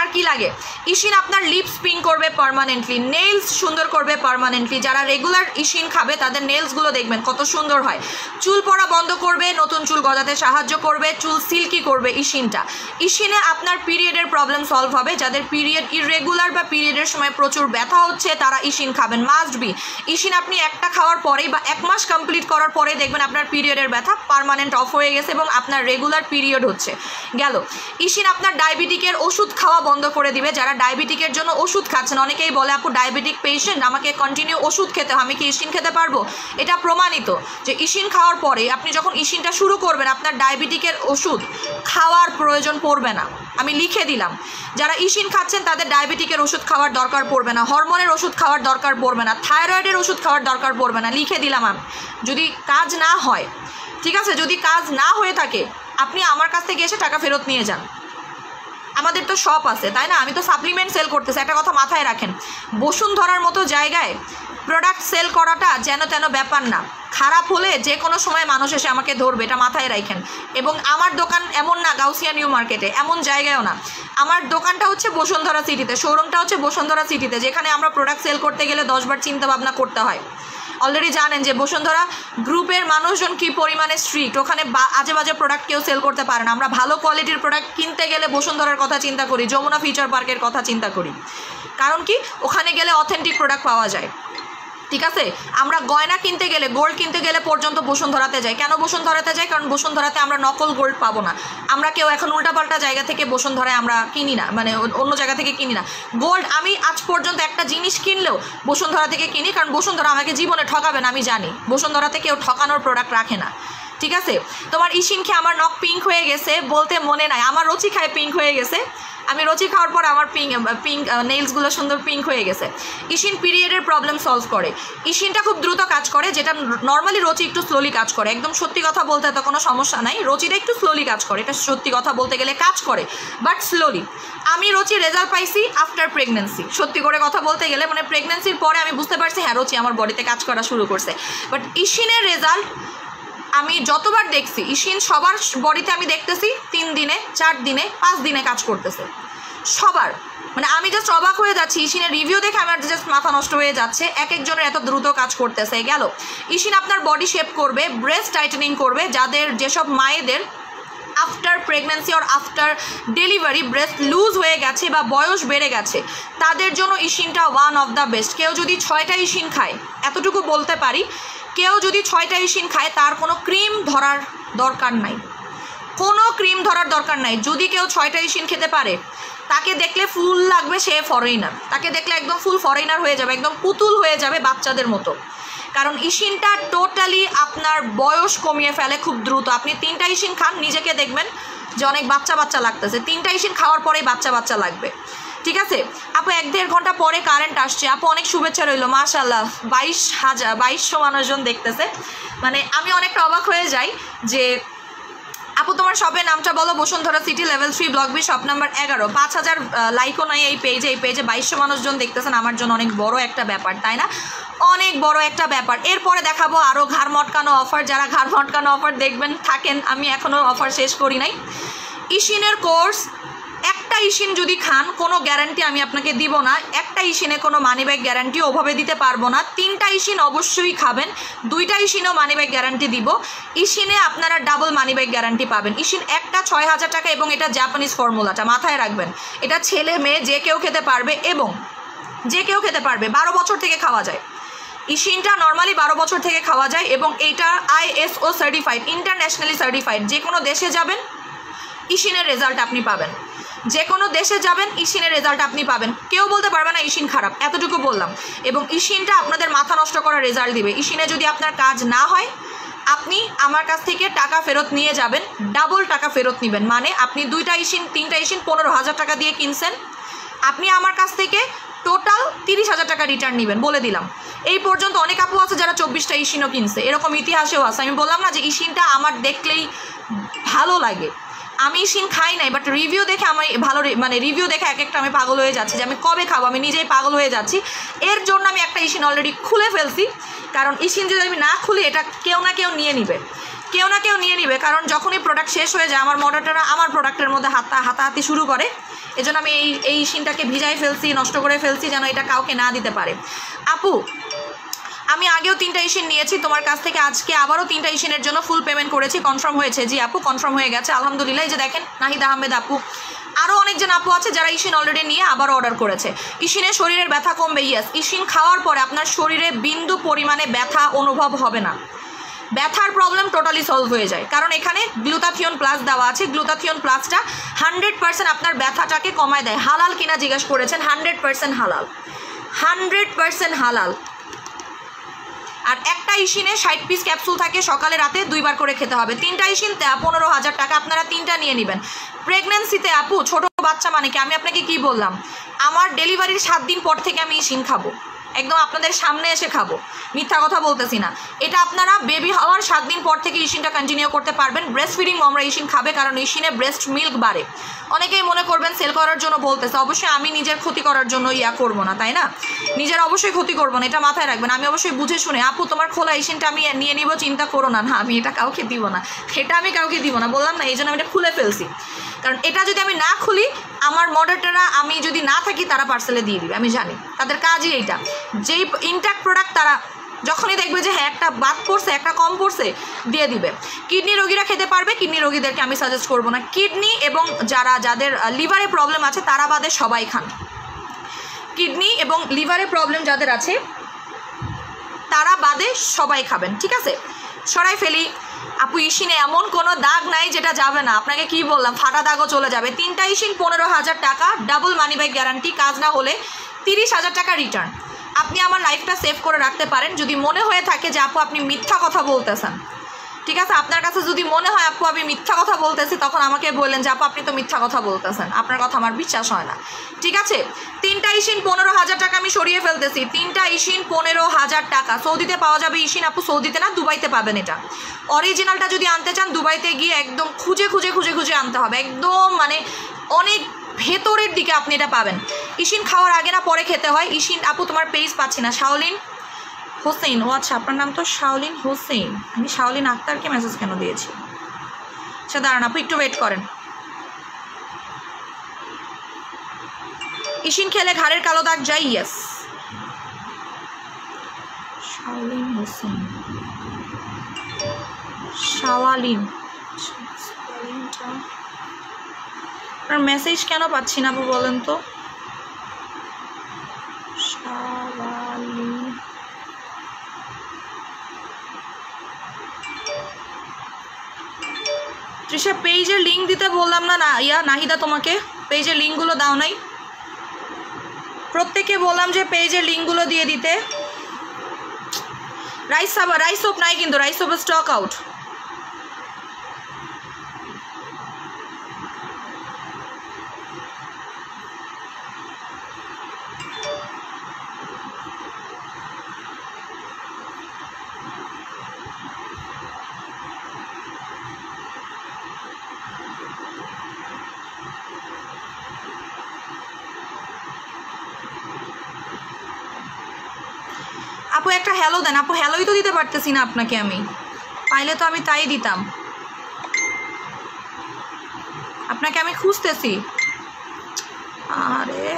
আর কি লাগে? ইশিন আপনার লিপস পিং করবে পারমানেন্টলি নেলস সুন্দর করবে পারমানেন্টলি যারা রেগুলার ইশিন খাবে, তাদের নেলসগুলো দেখবেন কত সুন্দর হয়। চুল পড়া বন্ধ করবে, নতুন চুল গজাতে সাহায্য করবে, চুল সিল্কি করবে ইশিনটা। ইশিনে আপনার পিরিয়ডের প্রবলেম সলভ হবে, যাদের পিরিয়ড ইরেগুলার বা পিরিয়ডের সময় প্রচুর ব্যথা হচ্ছে, তারা ইশিন খাবেন মাস্ট বি ইশিন আপনি একটা খাওয়ার পরেই বা এক মাস কমপ্লিট করার পরে দেখবেন আপনার পিরিয়ডের ব্যথা পারমানেন্ট অফ হয়ে গেছে এবং আপনার রেগুলার পিরিয়ড হচ্ছে। গেল। ইশিন আপনার ডায়াবেটিকের ওষুধ খাওয়া বন্ধ করে দিবে। যারা ডায়াবেটিকের জন্য ওষুধ খাচ্ছেন, অনেকেই বলে, আপু ডায়াবেটিক পেশেন্ট আমাকে কন্টিনিউ ওষুধ খেতে আমি কি ইশিন খেতে পারব? এটা প্রমাণিত যে ইশিন খাওয়ার পরে আপনি যখন ইশিনটা শুরু করবেন, আপনার ডায়াবেটিকের ওষুধ খাওয়ার প্রয়োজন পড়বে না। আমি লিখে দিলাম। যারা ইশিন খাচ্ছেন, তাদের ডায়াবেটিকের ওষুধ খাওয়ার দরকার পড়বে না। হরমোনের ওষুধ খাওয়ার দরকার পড়বে না। থাইরয়েডের ওষুধ খাওয়ার দরকার পড়বে না। লিখে দিলাম আমি। যদি কাজ না হয়, ঠিক আছে? যদি কাজ না হয়ে থাকে, আপনি আমার কাছ থেকে এসে টাকা ফেরত নিয়ে যান। আমাদের তো শপ আছে, তাই না? আমি তো সাপ্লিমেন্ট সেল করতেছি। একটা কথা মাথায় রাখেন, বসুন্ধরার মতো জায়গায় প্রোডাক্ট সেল করাটা যেন তেন ব্যাপার না। খারাপ হলে যে কোনো সময় মানুষ এসে আমাকে ধরবে, এটা মাথায় রাখেন। এবং আমার দোকান এমন না, গাউসিয়া নিউ মার্কেটে, এমন জায়গায়ও না। আমার দোকানটা হচ্ছে বসুন্ধরা সিটিতে শোরুমটা হচ্ছে বসুন্ধরা সিটিতে যেখানে আমরা প্রোডাক্ট সেল করতে গেলে দশবার চিন্তা ভাবনা করতে হয়। অলরেডি জানেন যে বসুন্ধরা গ্রুপের মানুষজন কি পরিমাণে স্ট্রিক্ট ওখানে আজে বাজে প্রোডাক্ট কেউ সেল করতে পারে না। আমরা ভালো কোয়ালিটির প্রোডাক্ট কিনতে গেলে বসুন্ধরার কথা চিন্তা করি, যমুনা ফিচার পার্কের কথা চিন্তা করি। কারণ কি? ওখানে গেলে অথেন্টিক প্রোডাক্ট পাওয়া যায়। ঠিক আছে? আমরা গয়না কিনতে গেলে গোল্ড কিনতে গেলে পর্যন্ত বসুন্ধরাতে যাই। কেন বসুন্ধরাতে যাই? কারণ বসুন্ধরাতে আমরা নকল গোল্ড পাবো না। আমরা কেউ এখন উল্টাপাল্টা জায়গা থেকে বসুন্ধরায় আমরা কিনি না মানে অন্য জায়গা থেকে কিনি না। গোল্ড আমি আজ পর্যন্ত একটা জিনিস কিনলেও বসুন্ধরা থেকে কিনি, কারণ বসুন্ধরা আমাকে জীবনে ঠকাবে না, আমি জানি। বসুন্ধরাতে কেউ ঠকানোর প্রোডাক্ট রাখে না। ঠিক আছে? তোমার ইশিন খেয়ে আমার নখ পিঙ্ক হয়ে গেছে, বলতে মনে নাই। আমার রচি খায় পিঙ্ক হয়ে গেছে। আমি রচি খাওয়ার পর আমার পিঙ্ক পিঙ্ক নেইলসগুলো সুন্দর পিঙ্ক হয়ে গেছে। ইশিন পিরিয়ডের প্রবলেম সলভ করে। ইশিনটা খুব দ্রুত কাজ করে, যেটা নর্মালি রচি একটু স্লোলি কাজ করে। একদম সত্যি কথা বলতে তো কোনো সমস্যা নাই। রচিটা একটু স্লোলি কাজ করে। এটা সত্যি কথা বলতে গেলে কাজ করে বাট স্লোলি আমি রচি রেজাল্ট পাইছি আফটার প্রেগনেন্সি সত্যি করে কথা বলতে গেলে মানে প্রেগনেন্সির পরে আমি বুঝতে পারছি হ্যাঁ রচি আমার বডিতে কাজ করা শুরু করছে। বাট ইশিনের রেজাল্ট আমি যতবার দেখছি, ইশিন সবার বডিতে আমি দেখতেছি, তিন দিনে, চার দিনে, পাঁচ দিনে কাজ করতেছে। সবার। মানে আমি জাস্ট অবাক হয়ে যাচ্ছি, ইশিনের রিভিউ দেখে আমার জাস্ট মাথা নষ্ট হয়ে যাচ্ছে এক একজনের এত দ্রুত কাজ করতেছে। গেল। ইশিন আপনার বডি শেপ করবে ব্রেস্ট টাইটেনিং করবে, যাদের যেসব মায়েদের after pregnancy or after delivery breast loose হয়ে গেছে বা বয়স বেড়ে গেছে, তাদের জন্য ইশিনটা ওয়ান অফ দ্য বেস্ট কেউ যদি ছয়টা ইশিন খায়, এতটুকু বলতে পারি কেউ যদি ছয়টা ইশিন খায়, তার কোনো ক্রিম ধরার দরকার নাই। কোনো ক্রিম ধরার দরকার নাই। যদি কেউ ছয়টা ইশিন খেতে পারে, তাকে দেখলে ফুল লাগবে সে ফরেইনার তাকে দেখলে একদম ফুল ফরেইনার হয়ে যাবে, একদম পুতুল হয়ে যাবে বাচ্চাদের মতো। কারণ ইশিনটা টোটালি আপনার বয়স কমিয়ে ফেলে খুব দ্রুত। আপনি তিনটা ইশিন খান, নিজেকে দেখবেন যে অনেক বাচ্চা বাচ্চা লাগতেছে। তিনটা ইশিন খাওয়ার পরেই বাচ্চা বাচ্চা লাগবে। ঠিক আছে? আপু, এক দেড় ঘণ্টা পরে কারেন্ট আসছে। আপু, অনেক শুভেচ্ছা রইল মাশাল্লাহ বাইশ হাজার, বাইশশো মানুষজন দেখতেছে। মানে আমি অনেকটা অবাক হয়ে যাই যে, আপু, তোমার শপের নামটা বলো, Bashundhara city level three block B shop number এগারো। পাঁচ হাজার লাইকও নাই এই পেজে এই পেজে বাইশশো মানুষজন দেখতেছেন। আমার জন্য অনেক বড় একটা ব্যাপার, তাই না? অনেক বড় একটা ব্যাপার। এরপরে দেখাবো আরও ঘাড় মটকানো অফার যারা ঘাড় মটকানো অফার দেখবেন, থাকেন। আমি এখনও অফার শেষ করি নাই। ইশিনের কোর্স একটা ইশিন যদি খান, কোনো গ্যারান্টি আমি আপনাকে দিব না। একটা ইশিনে কোনো মানি ব্যাগ গ্যারান্টি ওভাবে দিতে পারব না। তিনটা ইশিন অবশ্যই খাবেন। দুইটা ইশিনেও মানি ব্যাগ গ্যারান্টি দিব। ইশিনে আপনারা ডাবল মানি ব্যাগ গ্যারান্টি পাবেন। ইশিন একটা ছয় হাজার টাকা এবং এটা জাপানিজ ফর্মুলাটা মাথায় রাখবেন। এটা ছেলে মেয়ে যে কেউ খেতে পারবে এবং যে কেউ খেতে পারবে। বারো বছর থেকে খাওয়া যায়। ইশিনটা নর্মালি বারো বছর থেকে খাওয়া যায় এবং এইটা আইএসও সার্টিফাইড ইন্টারন্যাশনালি সার্টিফাইড যে কোনো দেশে যাবেন ইশিনের রেজাল্ট আপনি পাবেন। যে কোনো দেশে যাবেন ইশিনের রেজাল্ট আপনি পাবেন। কেউ বলতে পারবে না ইশিন খারাপ। এতটুকু বললাম। এবং ইশিনটা আপনাদের মাথা নষ্ট করার রেজাল্ট দিবে। ইশিনে যদি আপনার কাজ না হয়, আপনি আমার কাছ থেকে টাকা ফেরত নিয়ে যাবেন ডাবল টাকা ফেরত নেবেন। মানে আপনি দুইটা ইশিন তিনটা ইশিন পনেরো হাজার টাকা দিয়ে কিনছেন। আপনি আমার কাছ থেকে টোটাল তিরিশ হাজার টাকা রিটার্ন নেবেন, বলে দিলাম। এই পর্যন্ত অনেক আপু আছে যারা চব্বিশটা ইশিনও কিনছে। এরকম ইতিহাসেও আছে। আমি বললাম না যে ইশিনটা আমার দেখলেই ভালো লাগে। আমি ইশিন খাই নাই বাট রিভিউ দেখে আমি ভালো মানে রিভিউ দেখে এক একটা আমি পাগল হয়ে যাচ্ছি যে আমি কবে খাব? আমি নিজেই পাগল হয়ে যাচ্ছি। এর জন্য আমি একটা ইশিন অলরেডি খুলে ফেলছি, কারণ ইশিন যদি আমি না খুলি, এটা কেউ না কেউ নিয়ে নিবে। কেউ না কেউ নিয়ে নিবে, কারণ যখনই প্রোডাক্ট শেষ হয়ে যায়, আমার মডারটারা আমার প্রোডাক্টের মধ্যে হাতা হাতাহাতি শুরু করে। এজন্য আমি এই এই ইশিনটাকে ভিজাই ফেলছি, নষ্ট করে ফেলছি, যেন এটা কাউকে না দিতে পারে। আপু আমি আগেও তিনটা ইশিন নিয়েছি, তোমার কাছ থেকে আজকে আবারও তিনটা ইশিনের জন্য ফুল পেমেন্ট করেছি কনফার্ম হয়েছে। জি আপু কনফার্ম হয়ে গেছে, আলহামদুলিল্লাহ। এই যে দেখেন, নাহিদ আহমেদ আপু। আরও অনেকজন আপু আছে যারা ইশিন অলরেডি নিয়ে আবার অর্ডার করেছে। ইশিনের শরীরের ব্যথা কমবে ইয়াস ইশিন খাওয়ার পরে আপনার শরীরে বিন্দু পরিমাণে ব্যথা অনুভব হবে না। ব্যথার প্রবলেম টোটালি সলভ হয়ে যায়। কারণ এখানে গ্লুতাথিয়ন প্লাস দেওয়া আছে। গ্লুতাথিয়ন প্লাসটা হান্ড্রেড পার্সেন্ট আপনার ব্যথাটাকে কমায় দেয়। হালাল কিনা জিজ্ঞেস করেছেন হান্ড্রেড পার্সেন্ট হালাল। হান্ড্রেড পার্সেন্ট হালাল। আর একটা ইসিনে ষাট পিস ক্যাপসুল থাকে, সকালে রাতে দুইবার করে খেতে হবে। তিনটা ইশিন পনেরো হাজার টাকা, আপনারা তিনটা নিয়ে নেবেন। প্রেগনেন্সিতে আপু, ছোট বাচ্চা মানে কি? আমি আপনাকে কি বললাম? আমার ডেলিভারির সাত দিন পর থেকে আমি ইশিন খাব। একদম আপনাদের সামনে এসে খাব। মিথ্যা কথা বলতেছি না। এটা আপনারা বেবি হওয়ার সাত দিন পর থেকে ইশিনটা কন্টিনিউ করতে পারবেন। ব্রেস্ট ফিডিং মমরা ইশিন খাবে, কারণ ইশিনে ব্রেস্ট মিল্ক বাড়ে। অনেকেই মনে করবেন সেল করার জন্য বলতেছে, অবশ্যই আমি নিজের ক্ষতি করার জন্য ইয়া করব না, তাই না? নিজের অবশ্যই ক্ষতি করব না, এটা মাথায় রাখবেন। আমি অবশ্যই বুঝে শুনে, আপু, তোমার খোলা ইশিনটা আমি নিয়ে নিব, চিন্তা করো না। না, আমি এটা কাউকে দিব না। এটা আমি কাউকে দিব না, বললাম না এই জন্য আমি এটা খুলে ফেলছি। কারণ এটা যদি আমি না খুলি, আমার মডারটারা, আমি যদি না থাকি, তারা পার্সেলে দিয়ে দিবে, আমি জানি। তাদের কাজই এইটা। যেই ইনট্যাক্ট প্রোডাক্ট তারা যখনই দেখবে যে হ্যাঁ একটা বাদ পড়ছে, একটা কম পড়ছে, দিয়ে দিবে। কিডনি রোগীরা খেতে পারবে, কিডনি রোগীদেরকে আমি সাজেস্ট করব না। কিডনি এবং যারা, যাদের লিভারে প্রবলেম আছে, তারা বাদে সবাই খান। কিডনি এবং লিভারে প্রবলেম যাদের আছে, তারা বাদে সবাই খাবেন, ঠিক আছে? সরাই ফেলি। আপু ইশিনে এমন কোনো দাগ নাই যেটা যাবে না। আপনাকে কি বললাম? ফাটা দাগও চলে যাবে। তিনটা ইশিন পনেরো হাজার টাকা ডাবল মানি ব্যাগ গ্যারান্টি কাজ না হলে তিরিশ হাজার টাকা রিটার্ন আপনি আমার লাইফটা সেভ করে রাখতে পারেন। যদি মনে হয়ে থাকে যে, আপু, আপনি মিথ্যা কথা বলতেছেন। ঠিক আছে, আপনার কাছে যদি মনে হয় আপু আমি মিথ্যা কথা বলতেছি, তখন আমাকে বললেন যে, আপু, আপনি তো মিথ্যা কথা বলতেছেন। আপনার কথা আমার বিশ্বাস হয় না। ঠিক আছে, তিনটা ইশিন পনেরো হাজার টাকা আমি সরিয়ে ফেলতেছি। তিনটা ইশিন পনেরো হাজার টাকা। সৌদিতে পাওয়া যাবে ইশিন আপু, সৌদিতে না, দুবাইতে পাবেন এটা। অরিজিনালটা যদি আনতে চান, দুবাইতে গিয়ে একদম খুঁজে খুঁজে খুঁজে খুঁজে আনতে হবে। একদম মানে অনেক ভেতরের দিকে আপনি এটা পাবেন। ইশিন খাওয়ার আগে না, পরে খেতে হয়। ইশিন আপু, তোমার পেজ পাচ্ছি না। শাওলিন হোসেন, ও আচ্ছা আপনার নাম তো শাওলিন হোসেন। আমি শাওলিন আক্তারকে মেসেজ কেন দিয়েছি? আচ্ছা দাঁড়ান আপু, একটু ওয়েট করেন। ইশিন খেলে ঘাড়ের কালো দাগ যায় ইয়েস শাওলিন হোসেন। শাওয়ালিন। আপনার মেসেজ কেন পাচ্ছি না আপু, বলেন তো? শাওয়ালিন তৃষা পেজের লিঙ্ক দিতে বললাম না না, ইয়া, নাহিদা তোমাকে। পেজের লিঙ্কগুলো দাও নাই। প্রত্যেকে বললাম যে পেজের লিঙ্কগুলো দিয়ে দিতে। রাইস সাবা রাইস সোপ নাই কিন্তু, রাইস সোপের স্টক আউট আপু একটা হ্যালো দেন আপু হ্যালোই তো দিতে পারতেছি না আপনাকে আমি। পাইলে তো আমি তাই দিতাম। আপনাকে আমি খুঁজতেছি। আরে।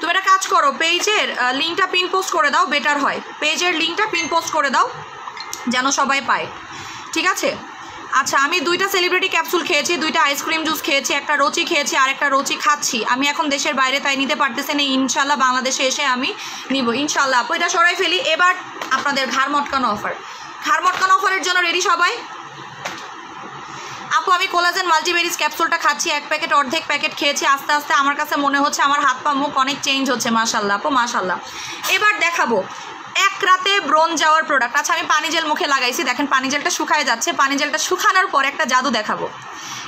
তুমি একটা কাজ করো, পেজের লিঙ্কটা পিন পোস্ট করে দাও, বেটার হয়। পেজের লিঙ্কটা পিন পোস্ট করে দাও, যেন সবাই পায়। ঠিক আছে? আচ্ছা আমি দুইটা সেলিব্রিটি ক্যাপসুল খেয়েছি, দুইটা আইসক্রিম জুস খেয়েছি, একটা রচি খেয়েছি আর একটা রচি খাচ্ছি। আমি এখন দেশের বাইরে, তাই নিতে পারতেছি না ইনশাল্লাহ বাংলাদেশে এসে আমি নিব। ইনশাল্লাহ আপু, এটা সরাই ফেলি। এবার আপনাদের ঘাড় মটকানো অফার ঘাড় মটকানো অফারের জন্য রেডি সবাই? আপু, আমি কোলাজেন মাল্টিবেরিজ ক্যাপসুলটা খাচ্ছি, এক প্যাকেট অর্ধেক প্যাকেট খেয়েছি, আস্তে আস্তে আমার কাছে মনে হচ্ছে আমার হাত পা মুখ অনেক চেঞ্জ হচ্ছে মাশাল্লাহ আপু মাশাল্লাহ এবার দেখাবো। এক রাতে ব্রোন যাওয়ার প্রোডাক্ট আচ্ছা আমি পানি জেল মুখে লাগাইছি। দেখেন, পানি জেলটা শুকায় যাচ্ছে। পানি জেলটা শুকানোর পর একটা জাদু দেখাবো।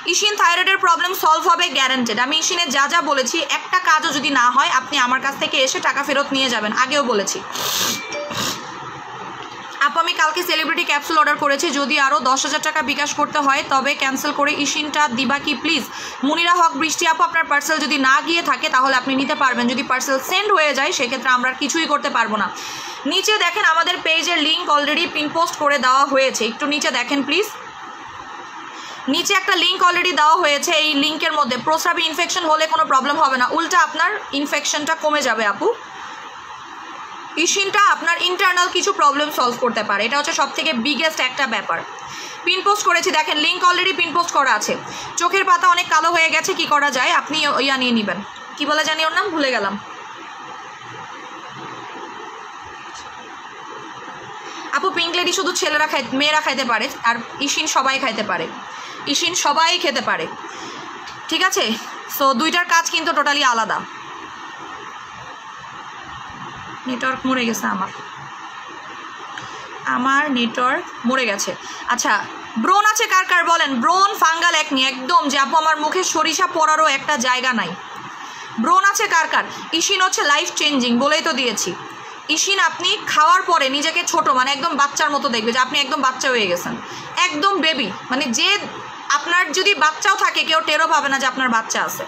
ইশিন থাইরয়েডের প্রবলেম সলভ হবে গ্যারান্টেড আমি ইশিনে যা যা বলেছি, একটা কাজও যদি না হয়, আপনি আমার কাছ থেকে এসে টাকা ফেরত নিয়ে যাবেন। আগেও বলেছি। আপু, আমি কালকে সেলিব্রিটি ক্যাপসুল অর্ডার করেছি। যদি আরও দশ হাজার টাকা বিকাশ করতে হয়, তবে ক্যান্সেল করে ইশিনটা দিবা কি প্লিজ মুনিরা হক, বৃষ্টি আপু, আপনার পার্সেল যদি না গিয়ে থাকে, তাহলে আপনি নিতে পারবেন। যদি পার্সেল সেন্ড হয়ে যায়, সেক্ষেত্রে আমরা কিছুই করতে পারব না। নিচে দেখেন, আমাদের পেজের লিঙ্ক অলরেডি পিন পোস্ট করে দেওয়া হয়েছে। একটু নিচে দেখেন প্লিজ নিচে একটা লিঙ্ক অলরেডি দেওয়া হয়েছে এই লিঙ্কের মধ্যে। প্রস্রাবে ইনফেকশন হলে কোনো প্রবলেম হবে না। উল্টা আপনার ইনফেকশনটা কমে যাবে, আপু। ইশিনটা আপনার ইন্টারনাল কিছু প্রবলেম সলভ করতে পারে। এটা হচ্ছে সব থেকে বিগেস্ট একটা ব্যাপার। পিন পোস্ট করেছি, দেখেন লিঙ্ক অলরেডি পিন পোস্ট করা আছে। চোখের পাতা অনেক কালো হয়ে গেছে, কি করা যায়? আপনি ইয়া নিয়ে নেবেন। কি বলে জানি ওর নাম? ভুলে গেলাম। আপু পিঙ্ক লেডি শুধু ছেলেরা খাই, মেয়েরা খাইতে পারে, আর ইশিন সবাই খাইতে পারে। ইশিন সবাই খেতে পারে। ঠিক আছে? সো দুইটার কাজ কিন্তু টোটালি আলাদা। নেটওয়ার্ক মরে গেছে আমার। আমার নেটওয়ার্ক মরে গেছে। আচ্ছা ব্রোন আছে কার কার বলেন? ব্রোন ফাঙ্গাল, একনি, একদম যে আপু আমার মুখে সরিষা পড়ারও একটা জায়গা নাই। ব্রোন আছে কার কার? ইশিন হচ্ছে লাইফ চেঞ্জিং বলেই তো দিয়েছি। ইশিন, আপনি খাওয়ার পরে নিজেকে ছোট মানে একদম বাচ্চার মতো দেখবে যে আপনি একদম বাচ্চা হয়ে গেছেন। একদম বেবি মানে যে আপনার যদি বাচ্চাও থাকে, কেউ টেরও পাবে না যে আপনার বাচ্চা আছে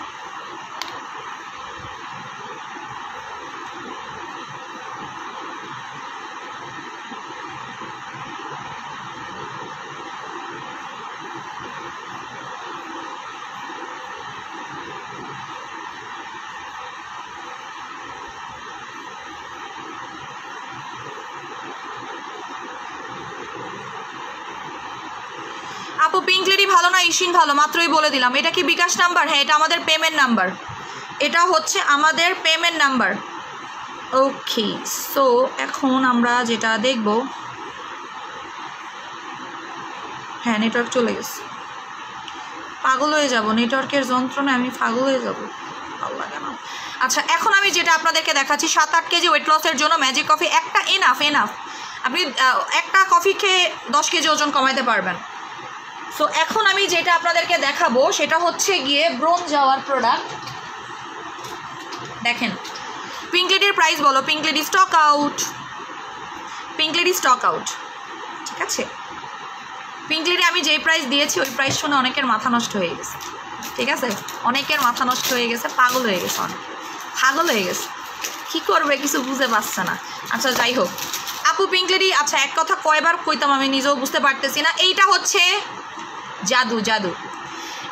আপু পিঙ্ক লেডি ভালো, মাত্রই বলে দিলাম। এটা কি বিকাশ নাম্বার? হ্যাঁ এটা আমাদের পেমেন্ট নাম্বার। এটা হচ্ছে আমাদের পেমেন্ট নাম্বার। ওকে সো এখন আমরা যেটা দেখব হ্যাঁ নেটওয়ার্ক চলে গেছে। পাগল হয়ে যাব নেটওয়ার্কের যন্ত্রণায় আমি পাগল হয়ে যাব। ভালো লাগে না আচ্ছা এখন আমি যেটা আপনাদেরকে দেখাচ্ছি, সাত আট কেজি ওয়েট লসের জন্য ম্যাজিক কফি একটা এনাফ এনাফ আপনি একটা কফি খেয়ে দশ কেজি ওজন কমাইতে পারবেন। সো এখন আমি যেটা আপনাদেরকে দেখাবো, সেটা হচ্ছে গিয়ে ব্রোন যাওয়ার প্রোডাক্ট দেখেন পিঙ্ক লেডির প্রাইস বলো pink lady stock out pink lady stock out ঠিক আছে? পিঙ্ক লেডি আমি যেই প্রাইস দিয়েছি, ওই প্রাইস শুনে অনেকের মাথা নষ্ট হয়ে গেছে। ঠিক আছে? অনেকের মাথা নষ্ট হয়ে গেছে, পাগল হয়ে গেছে অনেক। পাগল হয়ে গেছে। কী করবে কিছু বুঝতে পারছে না। আচ্ছা যাই হোক। আপু পিঙ্ক লেডি আচ্ছা এক কথা কয়বার কইতাম আমি, নিজেও বুঝতে পারতেছি না। এইটা হচ্ছে জাদু জাদু।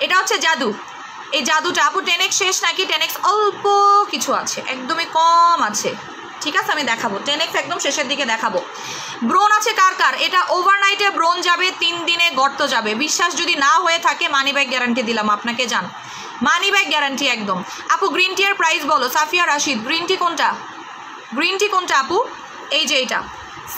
এটা হচ্ছে জাদু। এই জাদুটা, আপু টেনেক্স শেষ নাকি? টেনেক্স অল্প কিছু আছে, একদমই কম আছে। ঠিক আছে, আমি দেখাবো। টেনেক্স একদম শেষের দিকে দেখাবো। ব্রোন আছে কার কার? এটা ওভারনাইটে ব্রোন যাবে, তিন দিনে গর্ত যাবে। বিশ্বাস যদি না হয়ে থাকে মানি ব্যাগ গ্যারান্টি দিলাম, আপনাকে জান। মানি ব্যাগ গ্যারান্টি একদম। আপু গ্রিন টি এর প্রাইস বলো, সাফিয়া, রাশিদ গ্রিন টি কোনটা? গ্রিন টি কোনটা, আপু? এই যে এটা।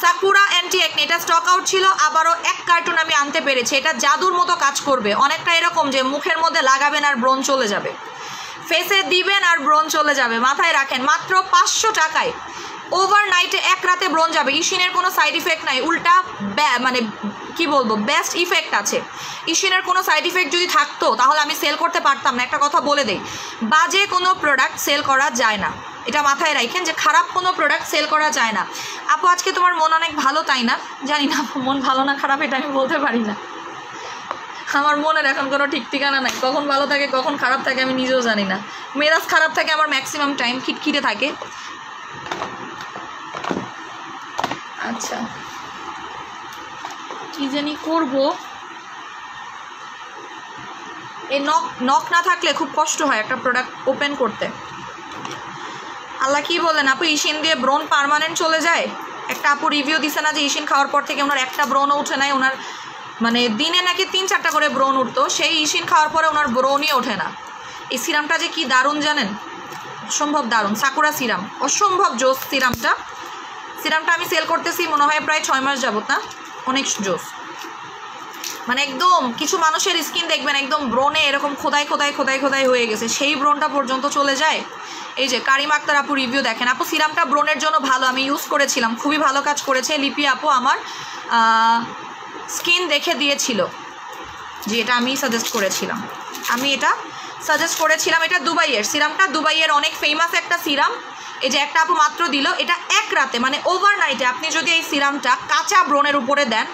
সাকুরা অ্যান্টি একনি এটা স্টক আউট ছিল, আবারও এক কার্টুন আমি আনতে পেরেছি। এটা জাদুর মতো কাজ করবে। অনেকটা এরকম যে মুখের মধ্যে লাগাবেন আর ব্রণ চলে যাবে। ফেসে দিবেন আর ব্রণ চলে যাবে। মাথায় রাখেন, মাত্র পাঁচশো টাকায় ওভারনাইটে এক রাতে ব্রণ যাবে। ইশিনের কোনো সাইড ইফেক্ট নাই। উল্টা মানে কি বলব বেস্ট ইফেক্ট আছে। ইশিনের কোনো সাইড ইফেক্ট যদি থাকতো, তাহলে আমি সেল করতে পারতাম না। একটা কথা বলে দেই, বাজে কোনো প্রোডাক্ট সেল করা যায় না। এটা মাথায় রাখেন যে খারাপ কোনো প্রোডাক্ট সেল করা যায় না। আপু, আজকে তোমার মন অনেক ভালো তাই না? জানি না মন ভালো না খারাপ এটা আমি বলতে পারি না। আমার মনের এখন কোনো ঠিক ঠিকানা নাই। কখন ভালো থাকে, কখন খারাপ থাকে আমি নিজেও জানি না। মেজাজ খারাপ থাকে, আমার ম্যাক্সিমাম টাইম খিটখিটে থাকে। আচ্ছা। কি জানি করব? এই নখ নখ না থাকলে খুব কষ্ট হয় একটা প্রোডাক্ট ওপেন করতে। আল্লাহ কি বলেন? আপু ইশিন দিয়ে ব্রণ পার্মানেন্ট চলে যায়? একটা আপু রিভিউ দিছে না যে ইশিন খাওয়ার পর থেকে ওনার একটা ব্রণও উঠে নাই, ওনার মানে দিনে নাকি তিন চারটা করে ব্রণ উঠতো, সেই ইশিন খাওয়ার পরে ওনার ব্রণই ওঠে না। এই সিরামটা যে কি দারুণ জানেন? অসম্ভব দারুণ। সাকুরা সিরাম। অসম্ভব জোস সিরামটা। সিরামটা আমি সেল করতেছি, মনে হয় প্রায় ছয় মাস যাবত না? অনেক জোস। মানে একদম কিছু মানুষের স্কিন দেখবেন, একদম ব্রণে এরকম খোদাই খোদাই খোদাই খোদাই হয়ে গেছে। সেই ব্রণটা পর্যন্ত চলে যায়। এই যে কারিম আক্তার আপু রিভিউ দেখেন। আপু, সিরামটা ব্রণের জন্য ভালো, আমি ইউজ করেছিলাম। খুবই ভালো কাজ করেছে। লিপি আপু আমার স্কিন দেখে দিয়েছিল। যে এটা আমি সাজেস্ট করেছিলাম। আমি এটা সাজেস্ট করেছিলাম, এটা দুবাইয়ের। সিরামটা দুবাইয়ের অনেক ফেমাস একটা সিরাম। এই যে একটা আপু মাত্র দিল, এটা এক রাতে মানে ওভারনাইটে আপনি যদি এই সিরামটা কাঁচা ব্রণের উপরে দেন,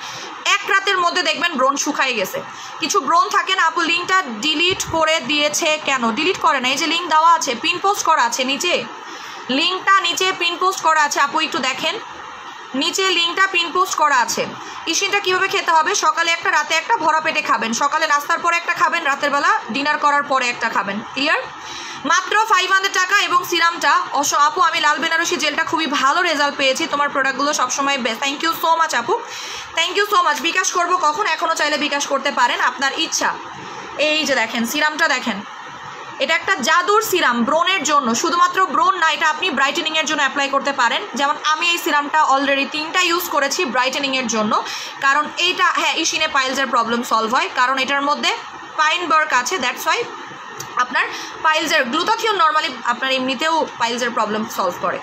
এক রাতের মধ্যে দেখবেন ব্রণ শুকায় গেছে। কিছু ব্রণ থাকে না, আপু লিঙ্কটা ডিলিট করে দিয়েছে কেন? ডিলিট করে না, এই যে লিঙ্ক দেওয়া আছে পিন পোস্ট করা আছে নিচে। লিঙ্কটা নিচে পিন পোস্ট করা আছে, আপু একটু দেখেন। নিচে লিঙ্কটা পিন পোস্ট করা আছে। ইসিনটা কীভাবে খেতে হবে? সকালে একটা, রাতে একটা, ভরা পেটে খাবেন। সকালে নাস্তার পরে একটা খাবেন, রাতের বেলা ডিনার করার পরে একটা খাবেন। ক্লিয়ার মাত্র ফাইভ হান্ড্রেড টাকা এবং সিরামটা। অস, আপু, আমি লাল বেনারসি জেলটা খুবই ভালো রেজাল্ট পেয়েছি। তোমার প্রোডাক্টগুলো সবসময় best thank you so much আপু। Thank you so much bKash করব কখন? এখনও চাইলে বিকাশ করতে পারেন। আপনার ইচ্ছা। এই যে দেখেন, সিরামটা দেখেন। এটা একটা জাদুর সিরাম ব্রোনের জন্য। শুধুমাত্র ব্রোন না, এটা আপনি ব্রাইটেনিংয়ের জন্য অ্যাপ্লাই করতে পারেন। যেমন, আমি এই সিরামটা অলরেডি তিনটা ইউজ করেছি ব্রাইটেনিংয়ের জন্য। কারণ এইটা হ্যাঁ ইসিনে পাইলসের প্রবলেম সলভ হয়। কারণ এটার মধ্যে পাইন বার্ক আছে দ্যাটস ওয়াই আপনার পাইলসের গ্লুতাথিয়ন নর্মালি আপনার এমনিতেও পাইলসের প্রবলেম সলভ করে।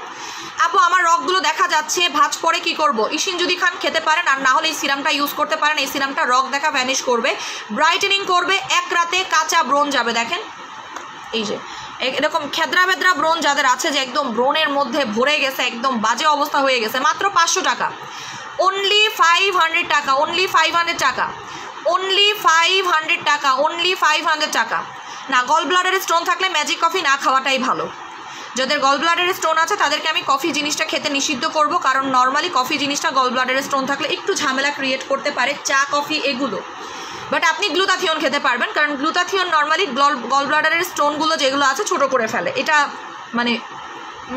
আপু, আমার রগগুলো দেখা যাচ্ছে, ভাজ পরে কি করব? ইসিন যদি খান খেতে পারেন, আর না হলে এই সিরামটা ইউজ করতে পারেন, এই সিরামটা রগ দেখা ভ্যানিশ করবে ব্রাইটেনিং করবে, এক রাতে কাঁচা ব্রোন যাবে, দেখেন। এই যে এরকম খেদরা বেদরা ব্রোন যাদের আছে যে একদম ব্রোনের মধ্যে ভরে গেছে, একদম বাজে অবস্থা হয়ে গেছে, মাত্র পাঁচশো টাকা। অনলি ফাইভ হান্ড্রেড টাকা অনলি ফাইভ হান্ড্রেড টাকা। অনলি ফাইভ হান্ড্রেড টাকা অনলি ফাইভ হান্ড্রেড টাকা। না গল ব্লাডারের স্টোন থাকলে ম্যাজিক কফি না খাওয়াটাই ভালো। যাদের গল ব্লাডারের স্টোন আছে, তাদেরকে আমি কফি জিনিসটা খেতে নিষিদ্ধ করব, কারণ নর্মালি কফি জিনিসটা গল ব্লাডারের স্টোন থাকলে একটু ঝামেলা ক্রিয়েট করতে পারে চা কফি এগুলো। বাট আপনি গ্লুতাথিয়ন খেতে পারবেন, কারণ গ্লুতাথিয়ন নর্মালি গল গল ব্লাডারের স্টোনগুলো যেগুলো আছে, ছোট করে ফেলে। এটা মানে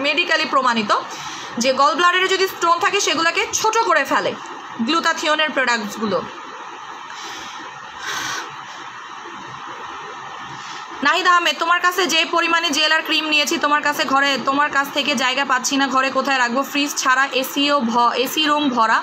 মেডিকেলি প্রমাণিত। যে গল ব্লাডারে যদি স্টোন থাকে, সেগুলোকে ছোট করে ফেলে গ্লুতাথিয়নের প্রোডাক্টসগুলো নাহিদ আহমেদ, তোমার কাছে যে পরিমাণে জেল আর ক্রিম নিয়েছি, তোমার কাছে ঘরে, তোমার কাছ থেকে জায়গা পাচ্ছি না, ঘরে কোথায় রাখব? ফ্রিজ ছাড়া এসিও ভ, এসি রুম ভরা।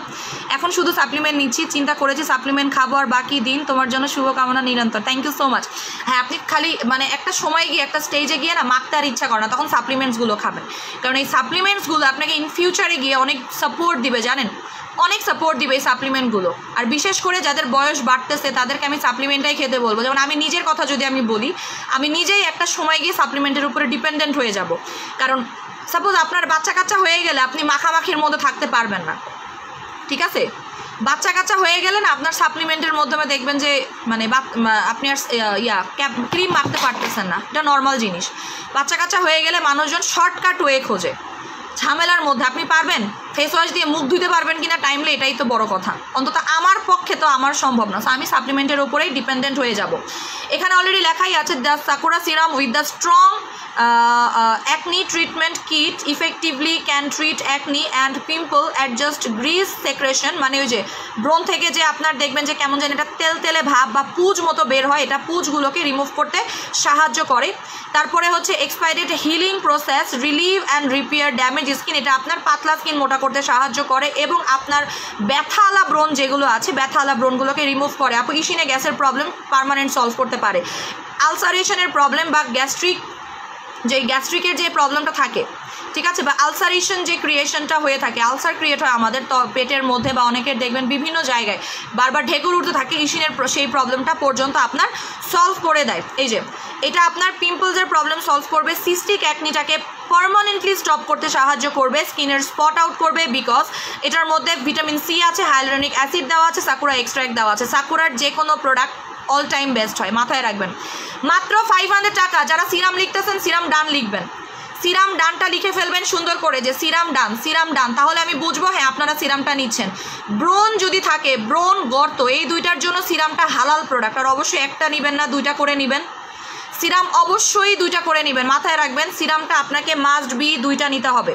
এখন শুধু সাপ্লিমেন্ট নিচ্ছি, চিন্তা করেছি সাপ্লিমেন্ট খাব আর বাকি দিন। তোমার জন্য শুভকামনা নিরন্তর। থ্যাংক ইউ সো মাচ হ্যাঁ আপনি খালি মানে একটা সময় গিয়ে, একটা স্টেজে গিয়ে না মাখতে আর ইচ্ছা করে না, তখন সাপ্লিমেন্টসগুলো খাবেন। কারণ এই সাপ্লিমেন্টসগুলো আপনাকে ইন ফিউচারে গিয়ে অনেক সাপোর্ট দিবে, জানেন? অনেক সাপোর্ট দিবে এই সাপ্লিমেন্টগুলো আর বিশেষ করে যাদের বয়স বাড়তেছে, তাদেরকে আমি সাপ্লিমেন্টটাই খেতে বলব। যেমন আমি নিজের কথা যদি আমি বলি, আমি নিজেই একটা সময় গিয়ে সাপ্লিমেন্টের উপরে ডিপেন্ডেন্ট হয়ে যাব। কারণ সাপোজ আপনার বাচ্চা কাচ্চা হয়ে গেলে আপনি মাখামাখির মধ্যে থাকতে পারবেন না। ঠিক আছে? বাচ্চা কাচ্চা হয়ে গেলে না, আপনার সাপ্লিমেন্টের মাধ্যমে দেখবেন যে মানে আপনি আর ইয়া, ক্যাপ ক্রিম মাখতে পারতেছেন না। এটা নর্মাল জিনিস। বাচ্চা কাচ্চা হয়ে গেলে মানুষজন শর্টকাট ওয়ে খোঁজে। ঝামেলার মধ্যে, আপনি পারবেন? ফেস ওয়াশ দিয়ে মুখ ধুতে পারবেন কিনা টাইমলে এটাই তো বড় কথা। অন্তত আমার পক্ষে তো আমার সম্ভব না। আমি সাপ্লিমেন্টের উপরেই ডিপেন্ডেন্ট হয়ে যাব। এখানে অলরেডি লেখাই আছে the Sakura serum with the strong acne treatment kit effectively can treat acne and pimple adjust grease secretion মানে ওই যে ব্রোন থেকে যে আপনার দেখবেন যে কেমন যেন এটা তেল তেলে ভাব বা পুজ মতো বের হয়, এটা পুজগুলোকে রিমুভ করতে সাহায্য করে। তারপরে হচ্ছে expired healing process relieve and repair damage skin এটা আপনার পাতলা স্কিন মোটা করতে সাহায্য করে এবং আপনার ব্যথালা ব্রণ যেগুলো আছে, ব্যথালা ব্রণগুলোকে রিমুভ করে। আপনি ইসিনে গ্যাসের প্রবলেম পারমানেন্ট সলভ করতে পারে। আলসারেশনের প্রবলেম বা গ্যাস্ট্রিক যে গ্যাস্ট্রিকের যে প্রবলেমটা থাকে ঠিক আছে? বা আলসারেশন যে ক্রিয়েশনটা হয়ে থাকে আলসার ক্রিয়েট হয় আমাদের পেটের মধ্যে বা অনেকের দেখবেন বিভিন্ন জায়গায়। বারবার ঢেকুর উঠতে থাকে, ইসিনের সেই প্রবলেমটা পর্যন্ত আপনার সলভ করে দেয়। এই যে, এটা আপনার পিম্পলসের প্রবলেম সলভ করবে সিস্টিক অ্যাকনিটাকে পারমানেন্টলি স্টপ করতে সাহায্য করবে স্কিনের স্পট আউট করবে বিকজ এটার মধ্যে ভিটামিন সি আছে হাইলোরনিক অ্যাসিড দেওয়া আছে সাকুরা এক্সট্রাক্ট দেওয়া আছে। সাকুরার যে কোনো প্রোডাক্ট অল টাইম বেস্ট হয়, মাথায় রাখবেন। মাত্র ফাইভ টাকা, যারা সিরাম লিখতেছেন সিরাম ডান লিখবেন। সিরাম ডানটা লিখে ফেলবেন সুন্দর করে যে সিরাম ডান সিরাম ডান। তাহলে আমি বুঝব হ্যাঁ আপনারা সিরামটা নিচ্ছেন। ব্রোন যদি থাকে, ব্রোন গর্ত, এই দুইটার জন্য সিরামটা হালাল প্রোডাক্ট আর অবশ্যই একটা নেবেন না, দুইটা করে নেবেন। সিরাম অবশ্যই দুইটা করে নেবেন। মাথায় রাখবেন, সিরামটা আপনাকে মাস্ট বি দুইটা নিতে হবে।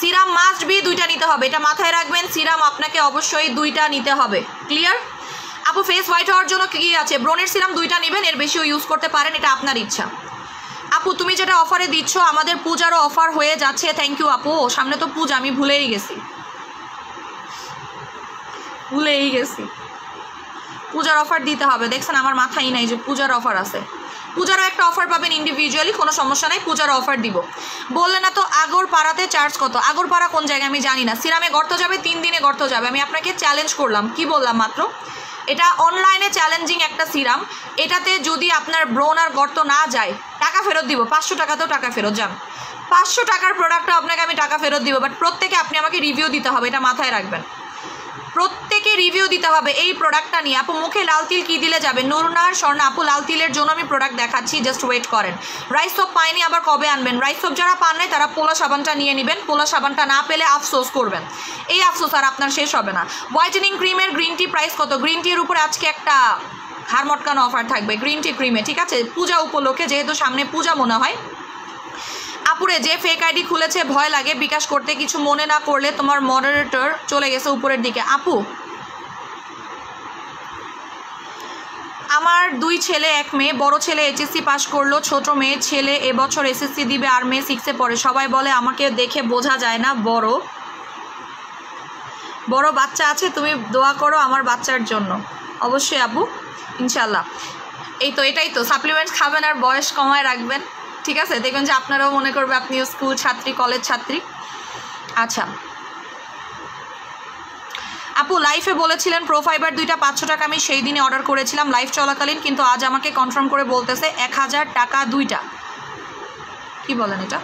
সিরাম মাস্ট বি দুইটা নিতে হবে। এটা মাথায় রাখবেন, সিরাম আপনাকে অবশ্যই দুইটা নিতে হবে। ক্লিয়ার আপু ফেস হোয়াইট হওয়ার জন্য কী আছে? ব্রোনের সিরাম দুইটা নেবেন, এর বেশিও ইউজ করতে পারেন, এটা আপনার ইচ্ছা। আপু, তুমি যেটা অফারে দিচ্ছ, আমাদের পূজারও অফার হয়ে যাচ্ছে। থ্যাংক ইউ আপু। সামনে তো পূজা, আমি ভুলেই গেছি। ভুলেই গেছি। পূজার অফার দিতে হবে। দেখছেন, আমার মাথায় নাই যে পূজার অফার আছে। পূজারও একটা অফার পাবেন ইন্ডিভিজুয়ালি কোনো সমস্যা নাই পূজার অফার দিব। বললে না তো আগর পাড়াতে চার্জ কত? আগর পাড়া কোন জায়গায় আমি জানি না। সিরামে গর্ত যাবে, তিন দিনে গর্ত যাবে। আমি আপনাকে চ্যালেঞ্জ করলাম, কি বললাম মাত্র? এটা অনলাইনে চ্যালেঞ্জিং একটা সিরাম। এটাতে যদি আপনার ব্রোন আর গর্ত না যায়, টাকা ফেরত দিব। পাঁচশো টাকাতেও টাকা ফেরত যান পাঁচশো টাকার প্রোডাক্টটা আপনাকে আমি টাকা ফেরত দিব বাট প্রত্যেকে আপনি আমাকে রিভিউ দিতে হবে, এটা মাথায় রাখবেন। প্রত্যেক রিভিউ দিতে হবে এই প্রোডাক্টটা নিয়ে। আপু, মুখে লাল তিল কী দিলে যাবে? নুরনাহার স্বর্ণ, আপু, লাল তিলের জন্য আমি প্রোডাক্ট দেখাচ্ছি জাস্ট ওয়েট করেন। রাইস সোপ পায়নি আবার কবে আনবেন? রাইস সোপ যারা পান নাই, তারা পোলা সাবানটা নিয়ে নেবেন। পোলা সাবানটা না পেলে আফসোস করবেন। এই আফসোস আর আপনার শেষ হবে না। হোয়াইটেনিং ক্রিমের গ্রিন টি প্রাইস কত? গ্রিন টির উপরে আজকে একটা হার মটকানো অফার থাকবে। গ্রিন টি ক্রিমে ঠিক আছে? পূজা উপলক্ষে, যেহেতু সামনে পূজা মনে হয় আপুরে, যে ফেক আইডি খুলেছে, ভয় লাগে। বিকাশ করতে কিছু মনে না করলে তোমার মডারেটর চলে গেছে উপরের দিকে। আপু? আমার দুই ছেলে, এক মেয়ে। বড় ছেলে এইচএসসি পাশ করল, ছোট মেয়ে ছেলে এবছর এসএসসি দিবে, আর মেয়ে সিক্সে পড়ে। সবাই বলে, আমাকে দেখে বোঝা যায় না, বড়। বড় বাচ্চা আছে, তুমি দোয়া করো আমার বাচ্চার জন্য। অবশ্যই, আপু। ইনশাল্লাহ এই তো, এটাই তো। সাপ্লিমেন্টস খাবেন আর বয়স কমায় রাখবেন। ঠিক আছে? দেখবেন যে আপনারাও মনে করবে আপনিও স্কুল ছাত্রী, কলেজ ছাত্রী। আচ্ছা। আপু লাইফে বলেছিলেন প্রোফাইবার দুইটা পাঁচশো টাকা আমি সেই দিনে অর্ডার করেছিলাম লাইফ চলাকালীন, কিন্তু আজ আমাকে কনফার্ম করে বলতেছে এক হাজার টাকা দুইটা। কি বলেন এটা?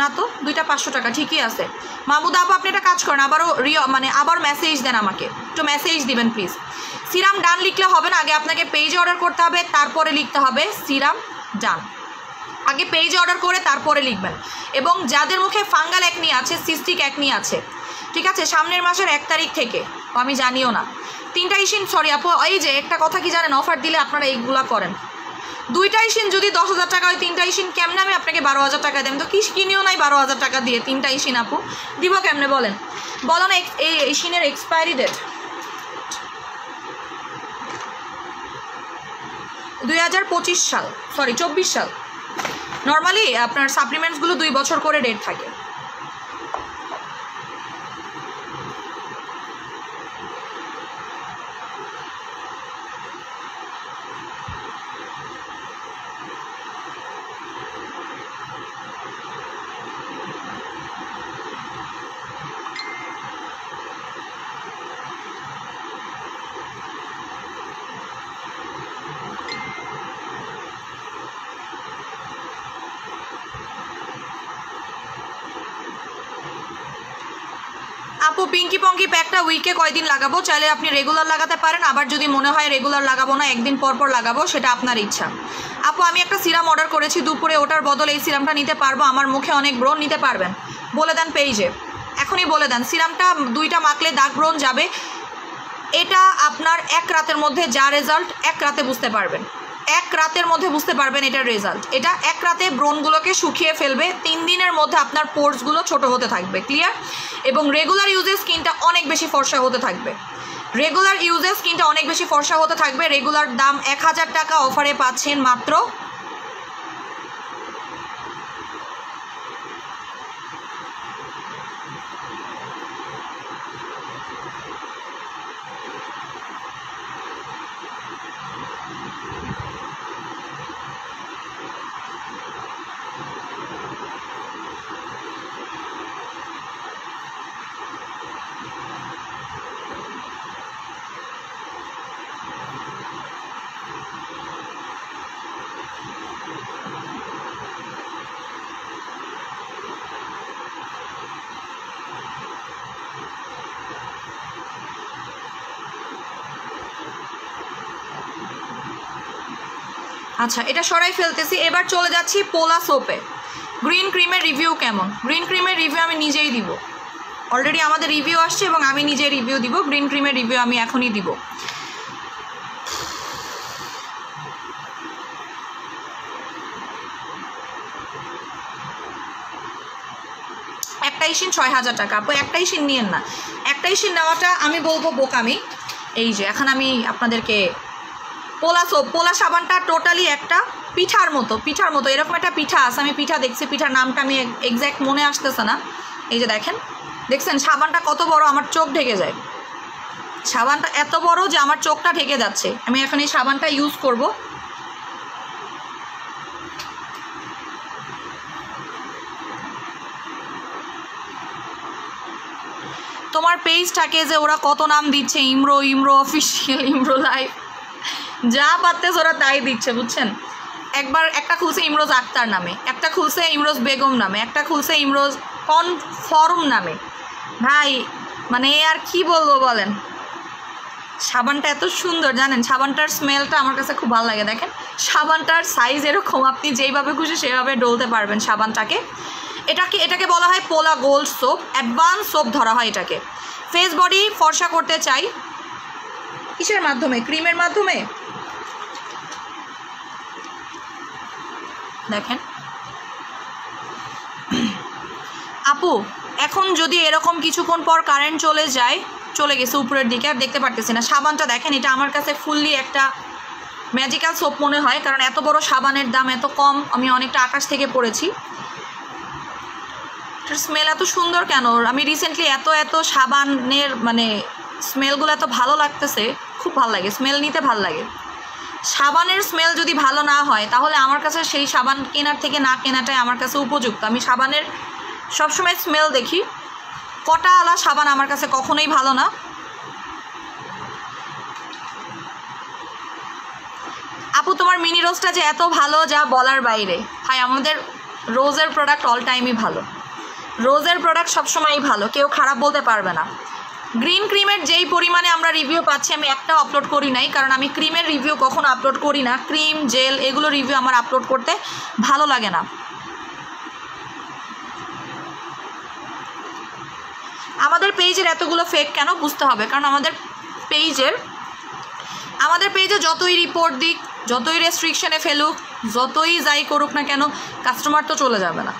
না তো, দুইটা পাঁচশো টাকা, ঠিকই আছে। মাহমুদা আপু, আপনি একটা কাজ করেন, আবারও রিও মানে আবার মেসেজ দেন আমাকে। একটু মেসেজ দিবেন প্লিজ সিরাম ডান লিখলে হবে না, আগে আপনাকে পেজে অর্ডার করতে হবে, তারপরে লিখতে হবে সিরাম ডান। আগে পেজে অর্ডার করে তারপরে লিখবেন। এবং যাদের মুখে ফাঙ্গাল একনি আছে সিস্টিক একনি আছে, ঠিক আছে? সামনের মাসের এক তারিখ থেকে। আমি জানিও না। তিনটা ইসিন সরি আপু, এই যে একটা কথা কি জানেন? অফার দিলে আপনারা এইগুলা করেন। দুইটা ইসিন যদি দশ হাজার টাকা হয়, তিনটা ইসিন কেমনে আমি আপনাকে বারো হাজার টাকা দেবেন তো কি কিনিও নাই বারো হাজার টাকা দিয়ে তিনটা ইসিন আপু। দিব কেমনে বলেন? বলো না, এই ইসিনের এক্সপায়ারি ডেট দুই হাজার পঁচিশ সাল সরি চব্বিশ সাল। নর্মালি আপনার সাপ্লিমেন্টসগুলো দুই বছর করে ডেট থাকে আপু পঙ্কি প্যাকটা উইকে কয়দিন লাগাবো? চাইলে আপনি রেগুলার লাগাতে পারেন, আবার যদি মনে হয় রেগুলার লাগাবো না, একদিন পর পর লাগাবো, সেটা আপনার ইচ্ছা। আপু, আমি একটা সিরাম অর্ডার করেছি দুপুরে, ওটার বদলে এই সিরামটা নিতে পারব, আমার মুখে অনেক ব্রণ নিতে পারবেন। বলে দেন পেইজে এখনই বলে দেন সিরামটা দুইটা মাখলে দাগ ব্রণ যাবে, এটা আপনার এক রাতের মধ্যে যা রেজাল্ট এক রাতে বুঝতে পারবেন। এক রাতের মধ্যে বুঝতে পারবেন এটার রেজাল্ট এটা এক রাতে ব্রণগুলোকে শুকিয়ে ফেলবে, তিন দিনের মধ্যে আপনার পোর্সগুলো ছোট হতে থাকবে ক্লিয়ার এবং রেগুলার ইউজে স্কিনটা অনেক বেশি ফর্সা হতে থাকবে। রেগুলার ইউজে স্কিনটা অনেক বেশি ফর্সা হতে থাকবে। রেগুলার দাম এক হাজার টাকা অফারে পাচ্ছেন মাত্র আচ্ছা এটা সরাই ফেলতেছি। এবার চলে যাচ্ছি পোলা সোপে গ্রিন ক্রিমের রিভিউ কেমন? গ্রিন ক্রিমের রিভিউ আমি নিজেই দিব। অলরেডি আমাদের রিভিউ আসছে এবং আমি নিজে রিভিউ দিব। গ্রিন ক্রিমের রিভিউ আমি এখনই দিব। একটা ইসিন ছয় হাজার টাকা। আপু একটা ইসিন নিয়েন না। একটা ইসিন নেওয়াটা আমি বলব বোকামি। এই যে, এখন আমি আপনাদেরকে পোলা সোপ পোলা সাবানটা টোটালি একটা পিঠার মতো পিঠার মতো, এরকম একটা পিঠা আছে, আমি পিঠা দেখছি, পিঠার নামটা আমি এক্স্যাক্ট মনে আসতেছে না। এই যে দেখেন, দেখছেন, সাবানটা কত বড়, আমার চোখ ঢেকে যায়। সাবানটা এত বড় যে আমার চোখটা ঢেকে যাচ্ছে। আমি এখন এই সাবানটা ইউজ করব। তোমার পেজটাকে যে ওরা কত নাম দিচ্ছে, ইমরো ইমরো অফিসিয়াল ইমরো লাইভ যা পারতেছে ওরা তাই দিচ্ছে, বুঝছেন? একবার একটা খুলছে ইমরোজ আক্তার নামে, একটা খুলছে ইমরোজ বেগম নামে, একটা খুলছে ইমরোজ কনফর্ম নামে। ভাই মানে আর কি বলব বলেন? সাবানটা এত সুন্দর, জানেন? সাবানটার স্মেলটা আমার কাছে খুব ভালো লাগে, দেখেন? সাবানটার সাইজ এরকম, আপনি যেইভাবে খুশি সেভাবে ডলতে পারবেন সাবানটাকে। এটাকে এটাকে বলা হয় পোলা গোল্ড সোপ অ্যাডভান্স সোপ ধরা হয় এটাকে। ফেস বডি ফর্সা করতে চাই। কিসের মাধ্যমে? ক্রিমের মাধ্যমে? দেখেন। আপু, এখন যদি এরকম কিছুক্ষণ পর কারেন্ট চলে যায়, চলে গেছে উপরের দিকে, আর দেখতে পারতেছি না। সাবানটা দেখেন, এটা আমার কাছে ফুললি একটা ম্যাজিক্যাল সোপ মনে হয়, কারণ এত বড় সাবানের দাম এত কম, আমি অনেকটা আকাশ থেকে পড়েছি। স্মেল এত সুন্দর কেন? আমি রিসেন্টলি এত এত সাবানের মানে স্মেলগুলো এত ভালো লাগতেছে, খুব ভালো লাগে স্মেল নিতে ভালো লাগে। সাবানের স্মেল যদি ভালো না হয়, তাহলে আমার কাছে সেই সাবান কেনার থেকে না কেনাটাই আমার কাছে উপযুক্ত। আমি সাবানের সবসময় স্মেল দেখি। কটা আলা সাবান আমার কাছে কখনোই ভালো না। আপু, তোমার মিনি রোজটা যে এত ভালো, যা বলার বাইরে। হাই আমাদের রোজের প্রোডাক্ট অল টাইমই ভালো। রোজের প্রোডাক্ট সবসময়ই ভালো। কেউ খারাপ বলতে পারবে না। গ্রিন ক্রিমের যেই পরিমাণে আমরা রিভিউ পাচ্ছি, আমি একটা আপলোড করি নাই, কারণ আমি ক্রিমের রিভিউ কখনো আপলোড করি না। ক্রিম জেল এগুলো রিভিউ আমার আপলোড করতে ভালো লাগে না। আমাদের পেজের এতগুলো ফেক কেন বুঝতে হবে? কারণ আমাদের পেজের আমাদের পেজে যতই রিপোর্ট দিক, যতই রেস্ট্রিকশনে ফেলুক, যতই যাই করুক না কেন কাস্টমার তো চলে যাবে না।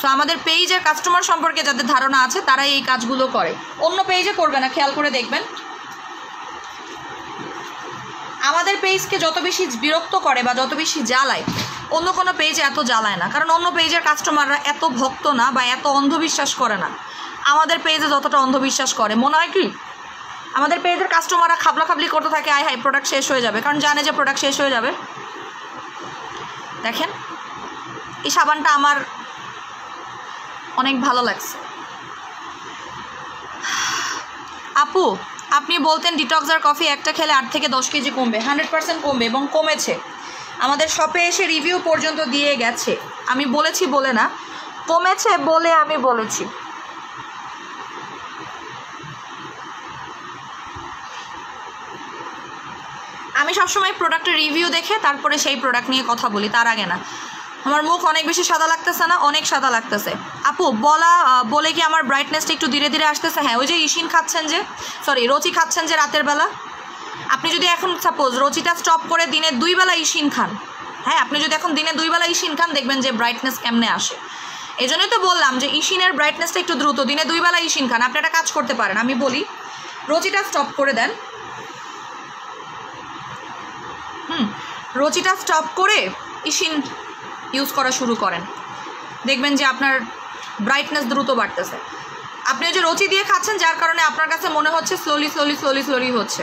সো আমাদের পেজের কাস্টমার সম্পর্কে যাদের ধারণা আছে, তারাই এই কাজগুলো করে। অন্য পেজে করবে না, খেয়াল করে দেখবেন। আমাদের পেজকে যত বেশি বিরক্ত করে বা যত বেশি জ্বালায়, অন্য কোনো পেজে এত জ্বালায় না। কারণ অন্য পেজের কাস্টমাররা এত ভক্ত না বা এত অন্ধবিশ্বাস করে না। আমাদের পেজে যতটা অন্ধবিশ্বাস করে, মনে হয় কি? আমাদের পেজের কাস্টমাররা খাবলা খাবলি করতে থাকে, আয় হাই প্রোডাক্ট শেষ হয়ে যাবে। কারণ জানে যে প্রোডাক্ট শেষ হয়ে যাবে। দেখেন, এই সাবানটা আমার অনেক ভালো লাগছে। আপু, আপনি বলতেন ডিটক্সার কফি একটা খেলে আট থেকে দশ কেজি কমবে হান্ড্রেড পার্সেন্ট কমবে এবং কমেছে। আমাদের শপে এসে রিভিউ পর্যন্ত দিয়ে গেছে। আমি বলেছি, বলে না। কমেছে বলে আমি বলেছি। আমি সবসময় প্রোডাক্টের রিভিউ দেখে তারপরে সেই প্রোডাক্ট নিয়ে কথা বলি, তার আগে না। আমার মুখ অনেক বেশি সাদা লাগতেছে না, অনেক সাদা লাগতেছে। আপু, বলা বলে কি আমার ব্রাইটনেসটা একটু ধীরে ধীরে আসতেছে? হ্যাঁ ওই যে ইশিন খাচ্ছেন যে সরি রচি খাচ্ছেন যে রাতের বেলা? আপনি যদি এখন সাপোজ রচিটা স্টপ করে দিনে দুই বেলা ইশিন খান হ্যাঁ আপনি যদি এখন দিনে দুই বেলা ইশিন খান, দেখবেন যে ব্রাইটনেস কেমনে আসে। এই জন্যই তো বললাম যে ইশিনের ব্রাইটনেসটা একটু দ্রুত, দিনে দুই বেলা ইশিন খান। আপনি একটা কাজ করতে পারেন, আমি বলি, রচিটা স্টপ করে দেন। হুম, রচিটা স্টপ করে ইশিন ইউজ করা শুরু করেন। দেখবেন যে আপনার ব্রাইটনেস দ্রুত বাড়তেছে। আপনি যে রচি দিয়ে খাচ্ছেন, যার কারণে আপনার কাছে মনে হচ্ছে স্লোলি স্লোলি স্লোলি স্লোলি হচ্ছে।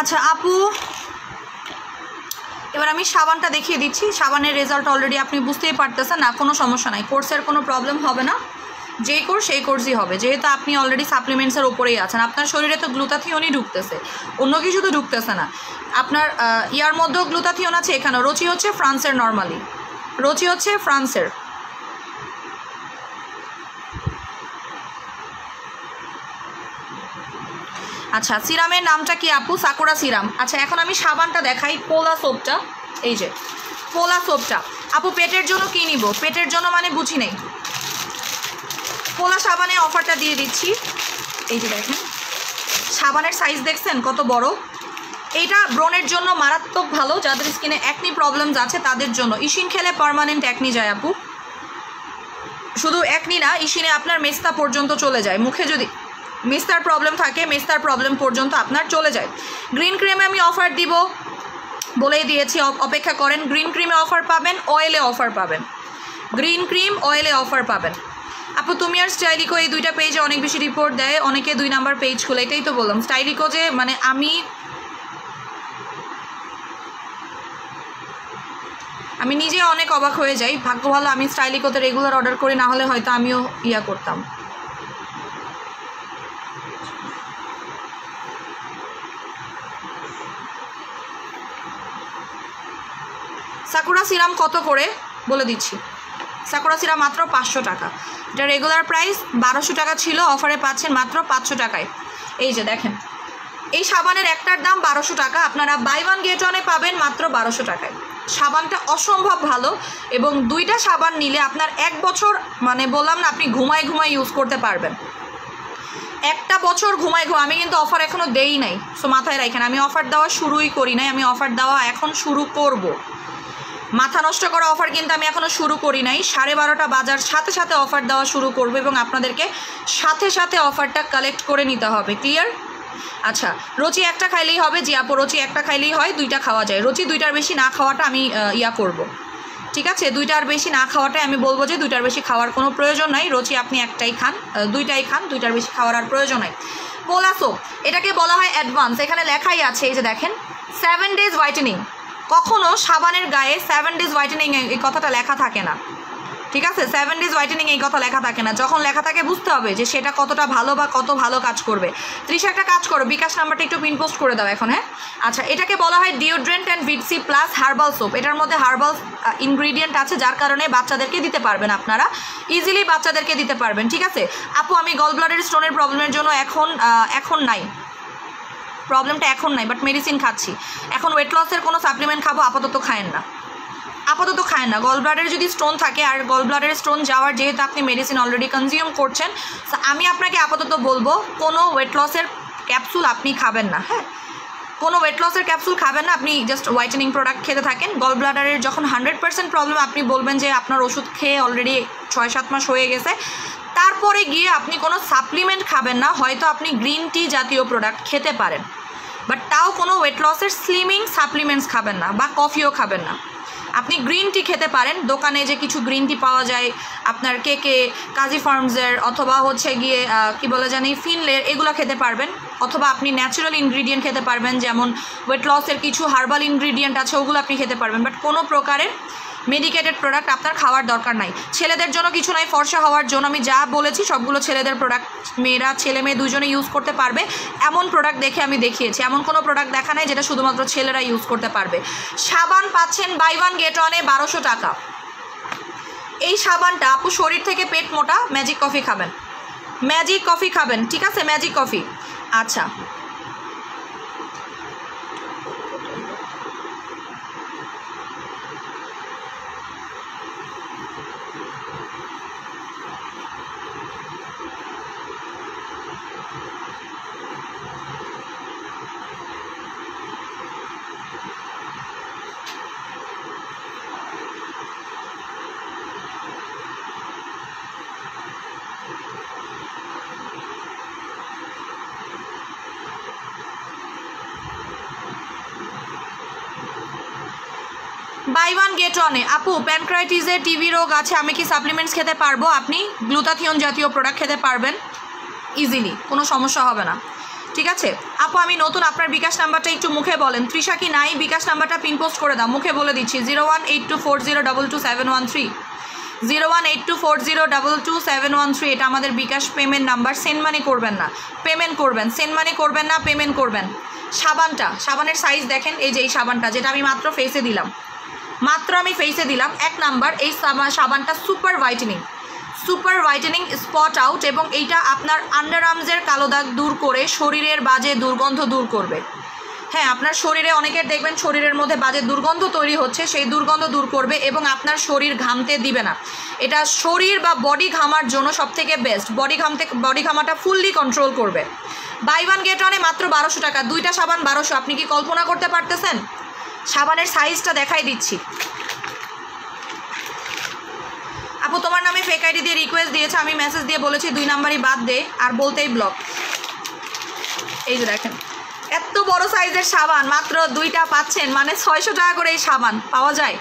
আচ্ছা আপু। এবার আমি সাবানটা দেখিয়ে দিচ্ছি। সাবানের রেজাল্ট অলরেডি আপনি বুঝতেই পারতেছেন না, কোনো সমস্যা নাই। কোর্সের কোনো প্রবলেম হবে না। যেই কোর্স, সেই কোর্সই হবে। যেহেতু আপনি অলরেডি সাপ্লিমেন্টসের ওপরেই আছেন। আপনার শরীরে তো গ্লুতাথিওনই ঢুকতেছে। অন্য কিছু তো ঢুকতেছে না। আপনার ইয়ার মধ্যেও গ্লুতাথিওন আছে এখানে রচি হচ্ছে ফ্রান্সের নর্মালি রচি হচ্ছে ফ্রান্সের। আচ্ছা সিরামের নামটা কি আপু? Sakura serum. আচ্ছা এখন আমি সাবানটা দেখাই, পোলা সোপটা। এই যে, পোলা সোপটা। আপু, পেটের জন্য কী নিব? পেটের জন্য মানে বুঝি নেই। পোলা সাবানে অফারটা দিয়ে দিচ্ছি। এই যে দেখেন, সাবানের সাইজ দেখছেন কত বড়? এইটা ব্রণের জন্য মারাত্মক ভালো, যাদের স্কিনে একনি প্রবলেমস আছে, তাদের জন্য। ইসিন খেলে পার্মানেন্ট একনি যায় আপু। শুধু একনি না, ইসিনে আপনার মেস্তা পর্যন্ত চলে যায়। মুখে যদি মেস্তার প্রবলেম থাকে মেস্তার প্রবলেম পর্যন্ত আপনার চলে যায়। গ্রিন ক্রিমে আমি অফার দিব, বলেই দিয়েছি, অপ- অপেক্ষা করেন। গ্রিন ক্রিমে অফার পাবেন অয়েলে অফার পাবেন। গ্রিন ক্রিম অয়েলে অফার পাবেন। আপু, তুমি আর স্টাইলিকো এই দুইটা পেজে অনেক বেশি রিপোর্ট দেয়, অনেকে দুই নাম্বার পেজ খুলে, এটাই তো বললাম। স্টাইলিকো যে মানে আমি আমি নিজে অনেক অবাক হয়ে যাই। ভাগ্য ভালো, আমি স্টাইলিকোতে রেগুলার অর্ডার করি, না হলে হয়তো আমিও ইয়া করতাম। সাকুরা সিরাম কত করে? বলে দিচ্ছি। সাকুরা সিরাম মাত্র পাঁচশো টাকা। এটা রেগুলার প্রাইস বারোশো টাকা ছিল অফারে পাচ্ছেন মাত্র পাঁচশো টাকায়। এই যে দেখেন, এই সাবানের একটার দাম বারোশো টাকা। আপনারা বাই ওয়ান গেট ওয়ানে পাবেন মাত্র বারোশো টাকায়। সাবানটা অসম্ভব ভালো এবং দুইটা সাবান নিলে আপনার এক বছর মানে বললাম না, আপনি ঘুমায় ঘুমায় ইউজ করতে পারবেন। একটা বছর ঘুমায় ঘুম আমি কিন্তু অফার এখনও দেই নাই। সো মাথায় রাখেন, আমি অফার দেওয়া শুরুই করি নাই, আমি অফার দেওয়া এখন শুরু করব। মাথা নষ্ট করা অফার কিন্তু আমি এখনও শুরু করি নাই। সাড়ে বারোটা বাজার সাথে সাথে অফার দেওয়া শুরু করব এবং আপনাদেরকে সাথে সাথে অফারটা কালেক্ট করে নিতে হবে। ক্লিয়ার আচ্ছা রচি একটা খাইলেই হবে, জি আপু রচি একটা খাইলেই হয়, দুইটা খাওয়া যায়। রচি দুইটার বেশি না খাওয়াটা আমি ইয়া করব। ঠিক আছে? দুইটার বেশি না খাওয়াটাই আমি বলব যে দুইটার বেশি খাওয়ার কোনো প্রয়োজন নাই। রচি আপনি একটাই খান দুইটাই খান, দুইটার বেশি খাওয়ার আর প্রয়োজন নাই। পোলা সোপ এটাকে বলা হয় অ্যাডভান্স এখানে লেখাই আছে, এই যে দেখেন। সেভেন ডেজ হোয়াইটেনিং কখনো সাবানের গায়ে সেভেন ডেজ হোয়াইটেনিং এই কথাটা লেখা থাকে না। ঠিক আছে? সেভেন ডেজ হোয়াইটেনিং এই কথা লেখা থাকে না। যখন লেখা থাকে, বুঝতে হবে যে সেটা কতটা ভালো বা কত ভালো কাজ করবে। ত্রিশ, একটা কাজ করো। বিকাশ নাম্বারটা একটু পিন পোস্ট করে দাও এখন হ্যাঁ? আচ্ছা এটাকে বলা হয় deodorant and vit C plus herbal soap এটার মধ্যে হার্বাল ইনগ্রিডিয়েন্ট আছে, যার কারণে বাচ্চাদেরকে দিতে পারবেন আপনারা। ইজিলি বাচ্চাদেরকে দিতে পারবেন, ঠিক আছে? আপু, আমি গল ব্লাডের স্টোনের প্রবলেমের জন্য এখন এখন নাই। প্রবলেমটা এখন নাই বাট মেডিসিন খাচ্ছি। এখন ওয়েট লসের কোনো সাপ্লিমেন্ট খাব, আপাতত খায়েন না। আপাতত খায় না। গল ব্লাডের যদি স্টোন থাকে, আর গল ব্লাডারে স্টোন যাওয়ার যেহেতু আপনি মেডিসিন অলরেডি কনজিউম করছেন আমি আপনাকে আপাতত বলব, কোনো ওয়েট লসের ক্যাপসুল আপনি খাবেন না হ্যাঁ? কোনো ওয়েট লসের ক্যাপসুল খাবেন না, আপনি জাস্ট হোয়াইটেনিং প্রোডাক্ট খেতে থাকেন। গল ব্লাডারের যখন হান্ড্রেড পার্সেন্ট প্রবলেম আপনি বলবেন যে আপনার ওষুধ খেয়ে অলরেডি ছয় সাত মাস হয়ে গেছে। তারপরে গিয়ে আপনি কোনো সাপ্লিমেন্ট খাবেন না, হয়তো আপনি গ্রিন টি জাতীয় প্রোডাক্ট খেতে পারেন। বাট তাও কোনো ওয়েট লসের স্লিমিং সাপ্লিমেন্টস খাবেন না বা কফিও খাবেন না। আপনি গ্রিন টি খেতে পারেন, দোকানে যে কিছু গ্রিন টি পাওয়া যায়, আপনার কেকে কাজী ফার্মসের অথবা হচ্ছে গিয়ে কি বলে জানি ফিনলের এগুলো খেতে পারবেন। অথবা আপনি ন্যাচারাল ইনগ্রিডিয়েন্ট খেতে পারবেন, যেমন ওয়েট লসের কিছু হার্বাল ইনগ্রিডিয়েন্ট আছে, ওগুলো আপনি খেতে পারবেন। বাট কোনো প্রকারের মেডিকেটেড প্রোডাক্ট আপনার খাওয়ার দরকার নাই। ছেলেদের জন্য কিছু নাই, ফর্সা হওয়ার জন্য আমি যা বলেছি, সবগুলো ছেলেদের প্রোডাক্ট মেয়েরা, ছেলে মেয়ে দুজনে ইউজ করতে পারবে। এমন প্রোডাক্ট দেখে আমি দেখিয়েছি, এমন কোনো প্রোডাক্ট দেখা নাই যেটা শুধুমাত্র ছেলেরা ইউজ করতে পারবে। সাবান পাচ্ছেন বাই ওয়ান গেট ওয়ানে বারোশো টাকা। এই সাবানটা আপু শরীর থেকে পেট মোটা ম্যাজিক কফি খাবেন। ম্যাজিক কফি খাবেন, ঠিক আছে? ম্যাজিক কফি আচ্ছা। ওয়ান গেট অনে আপু প্যানক্রাইটিসের টিবি রোগ আছে, আমি কি সাপ্লিমেন্টস খেতে পারব? আপনি গ্লুতাথিয়ন জাতীয় প্রোডাক্ট খেতে পারবেন। ইজিলি কোনো সমস্যা হবে না। ঠিক আছে? আপু, আমি নতুন, আপনার বিকাশ নাম্বারটা একটু মুখে বলেন। ত্রিশা কি নাই? বিকাশ নাম্বারটা পিন পোস্ট করে দাও। মুখে বলে দিচ্ছি zero one eight two four zero double two seven one three zero one eight two four zero double two seven one three এটা আমাদের bKash payment number. Send money করবেন না। পেমেন্ট করবেন। সেন্ড মানি করবেন না পেমেন্ট করবেন। সাবানটা, সাবানের সাইজ দেখেন, এই যে এই সাবানটা, যেটা আমি মাত্র ফেসে দিলাম। মাত্র আমি ফেসে দিলাম। এক নাম্বার এই সাবা- সাবানটা super whitening super whitening spot out এবং এইটা আপনার আন্ডার আর্মসের কালো দাগ দূর করে শরীরের বাজে দুর্গন্ধ দূর করবে। হ্যাঁ আপনার শরীরে অনেকের দেখবেন শরীরের মধ্যে বাজে দুর্গন্ধ তৈরি হচ্ছে, সেই দুর্গন্ধ দূর করবে এবং আপনার শরীর ঘামতে দিবে না। এটা শরীর বা বডি ঘামার জন্য সব থেকে বেস্ট বডি ঘামতে বডি ঘামাটা ফুললি কন্ট্রোল করবে। বাই ওয়ান গেট ওয়ানে মাত্র বারোশো টাকা। দুইটা সাবান বারোশো। আপনি কি কল্পনা করতে পারতেছেন? সাবানের সাইজটা দেখাই দিচ্ছি। আপু, তোমার নামে ফেক আইডি দিয়ে রিকোয়েস্ট দিয়েছে, আমি মেসেজ দিয়ে বলেছি দুই নাম্বারই বাদ দে, আর বলতেই ব্লক এই যে দেখেন, এত বড় সাইজের সাবান, মাত্র দুইটা পাচ্ছেন মানে ছয়শো টাকা করে এই সাবান, পাওয়া যায়।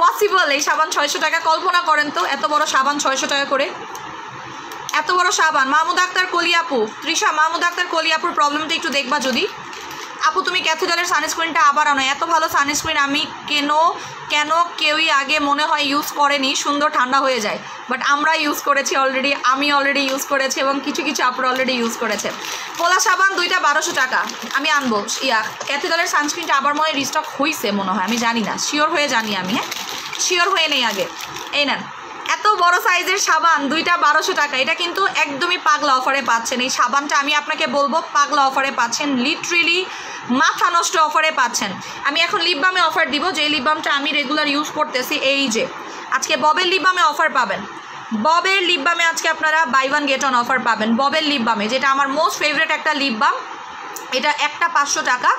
পসিবল এই সাবান ছয়শো টাকা, কল্পনা করেন তো, এত বড় সাবান ছয়শো টাকা করে। এত বড় সাবান মাহমুদ আক্তার কলিয়াপু, তৃষা মাহমুদ আক্তার কলিয়াপুর প্রবলেমটা একটু দেখবা যদি। আপু, তুমি ক্যাথিডালের সানস্ক্রিনটা আবার আনো। এত ভালো সানস্ক্রিন আমি কেন কেন কেউই আগে মনে হয় ইউজ করেনি? সুন্দর ঠান্ডা হয়ে যায়। বাট আমরা ইউজ করেছি অলরেডি আমি অলরেডি ইউজ করেছি এবং কিছু কিছু আপুরা অলরেডি ইউজ করেছে। পোলা সাবান দুইটা বারোশো টাকা। আমি আনব। ইয়া, ক্যাথিডালের সানস্ক্রিনটা আবার মনে হয় রিস্টক হয়েছে মনে হয়, আমি জানি না। শিওর হয়ে জানি আমি হ্যাঁ? শিওর হয়ে নেই আগে। এই নেন। এত বড় সাইজের সাবান, দুইটা বারোশো টাকা। এটা কিন্তু একদমই পাগলা অফারে পাচ্ছেন। এই সাবানটা আমি আপনাকে বলব, পাগলা অফারে পাচ্ছেন। লিটারেলি মাথা নষ্ট অফারে পাচ্ছেন। আমি এখন লিপ বামে অফার দিব যে লিপ বামটা আমি রেগুলার ইউজ করতেছি, এই যে। আজকে ববের লিপ বামে অফার পাবেন। ববের লিপ বামে আজকে আপনারা buy one get one offer পাবেন। ববের লিপ বামে যেটা আমার মোস্ট ফেভারিট একটা লিপ বাম এটা একটা পাঁচশো টাকা।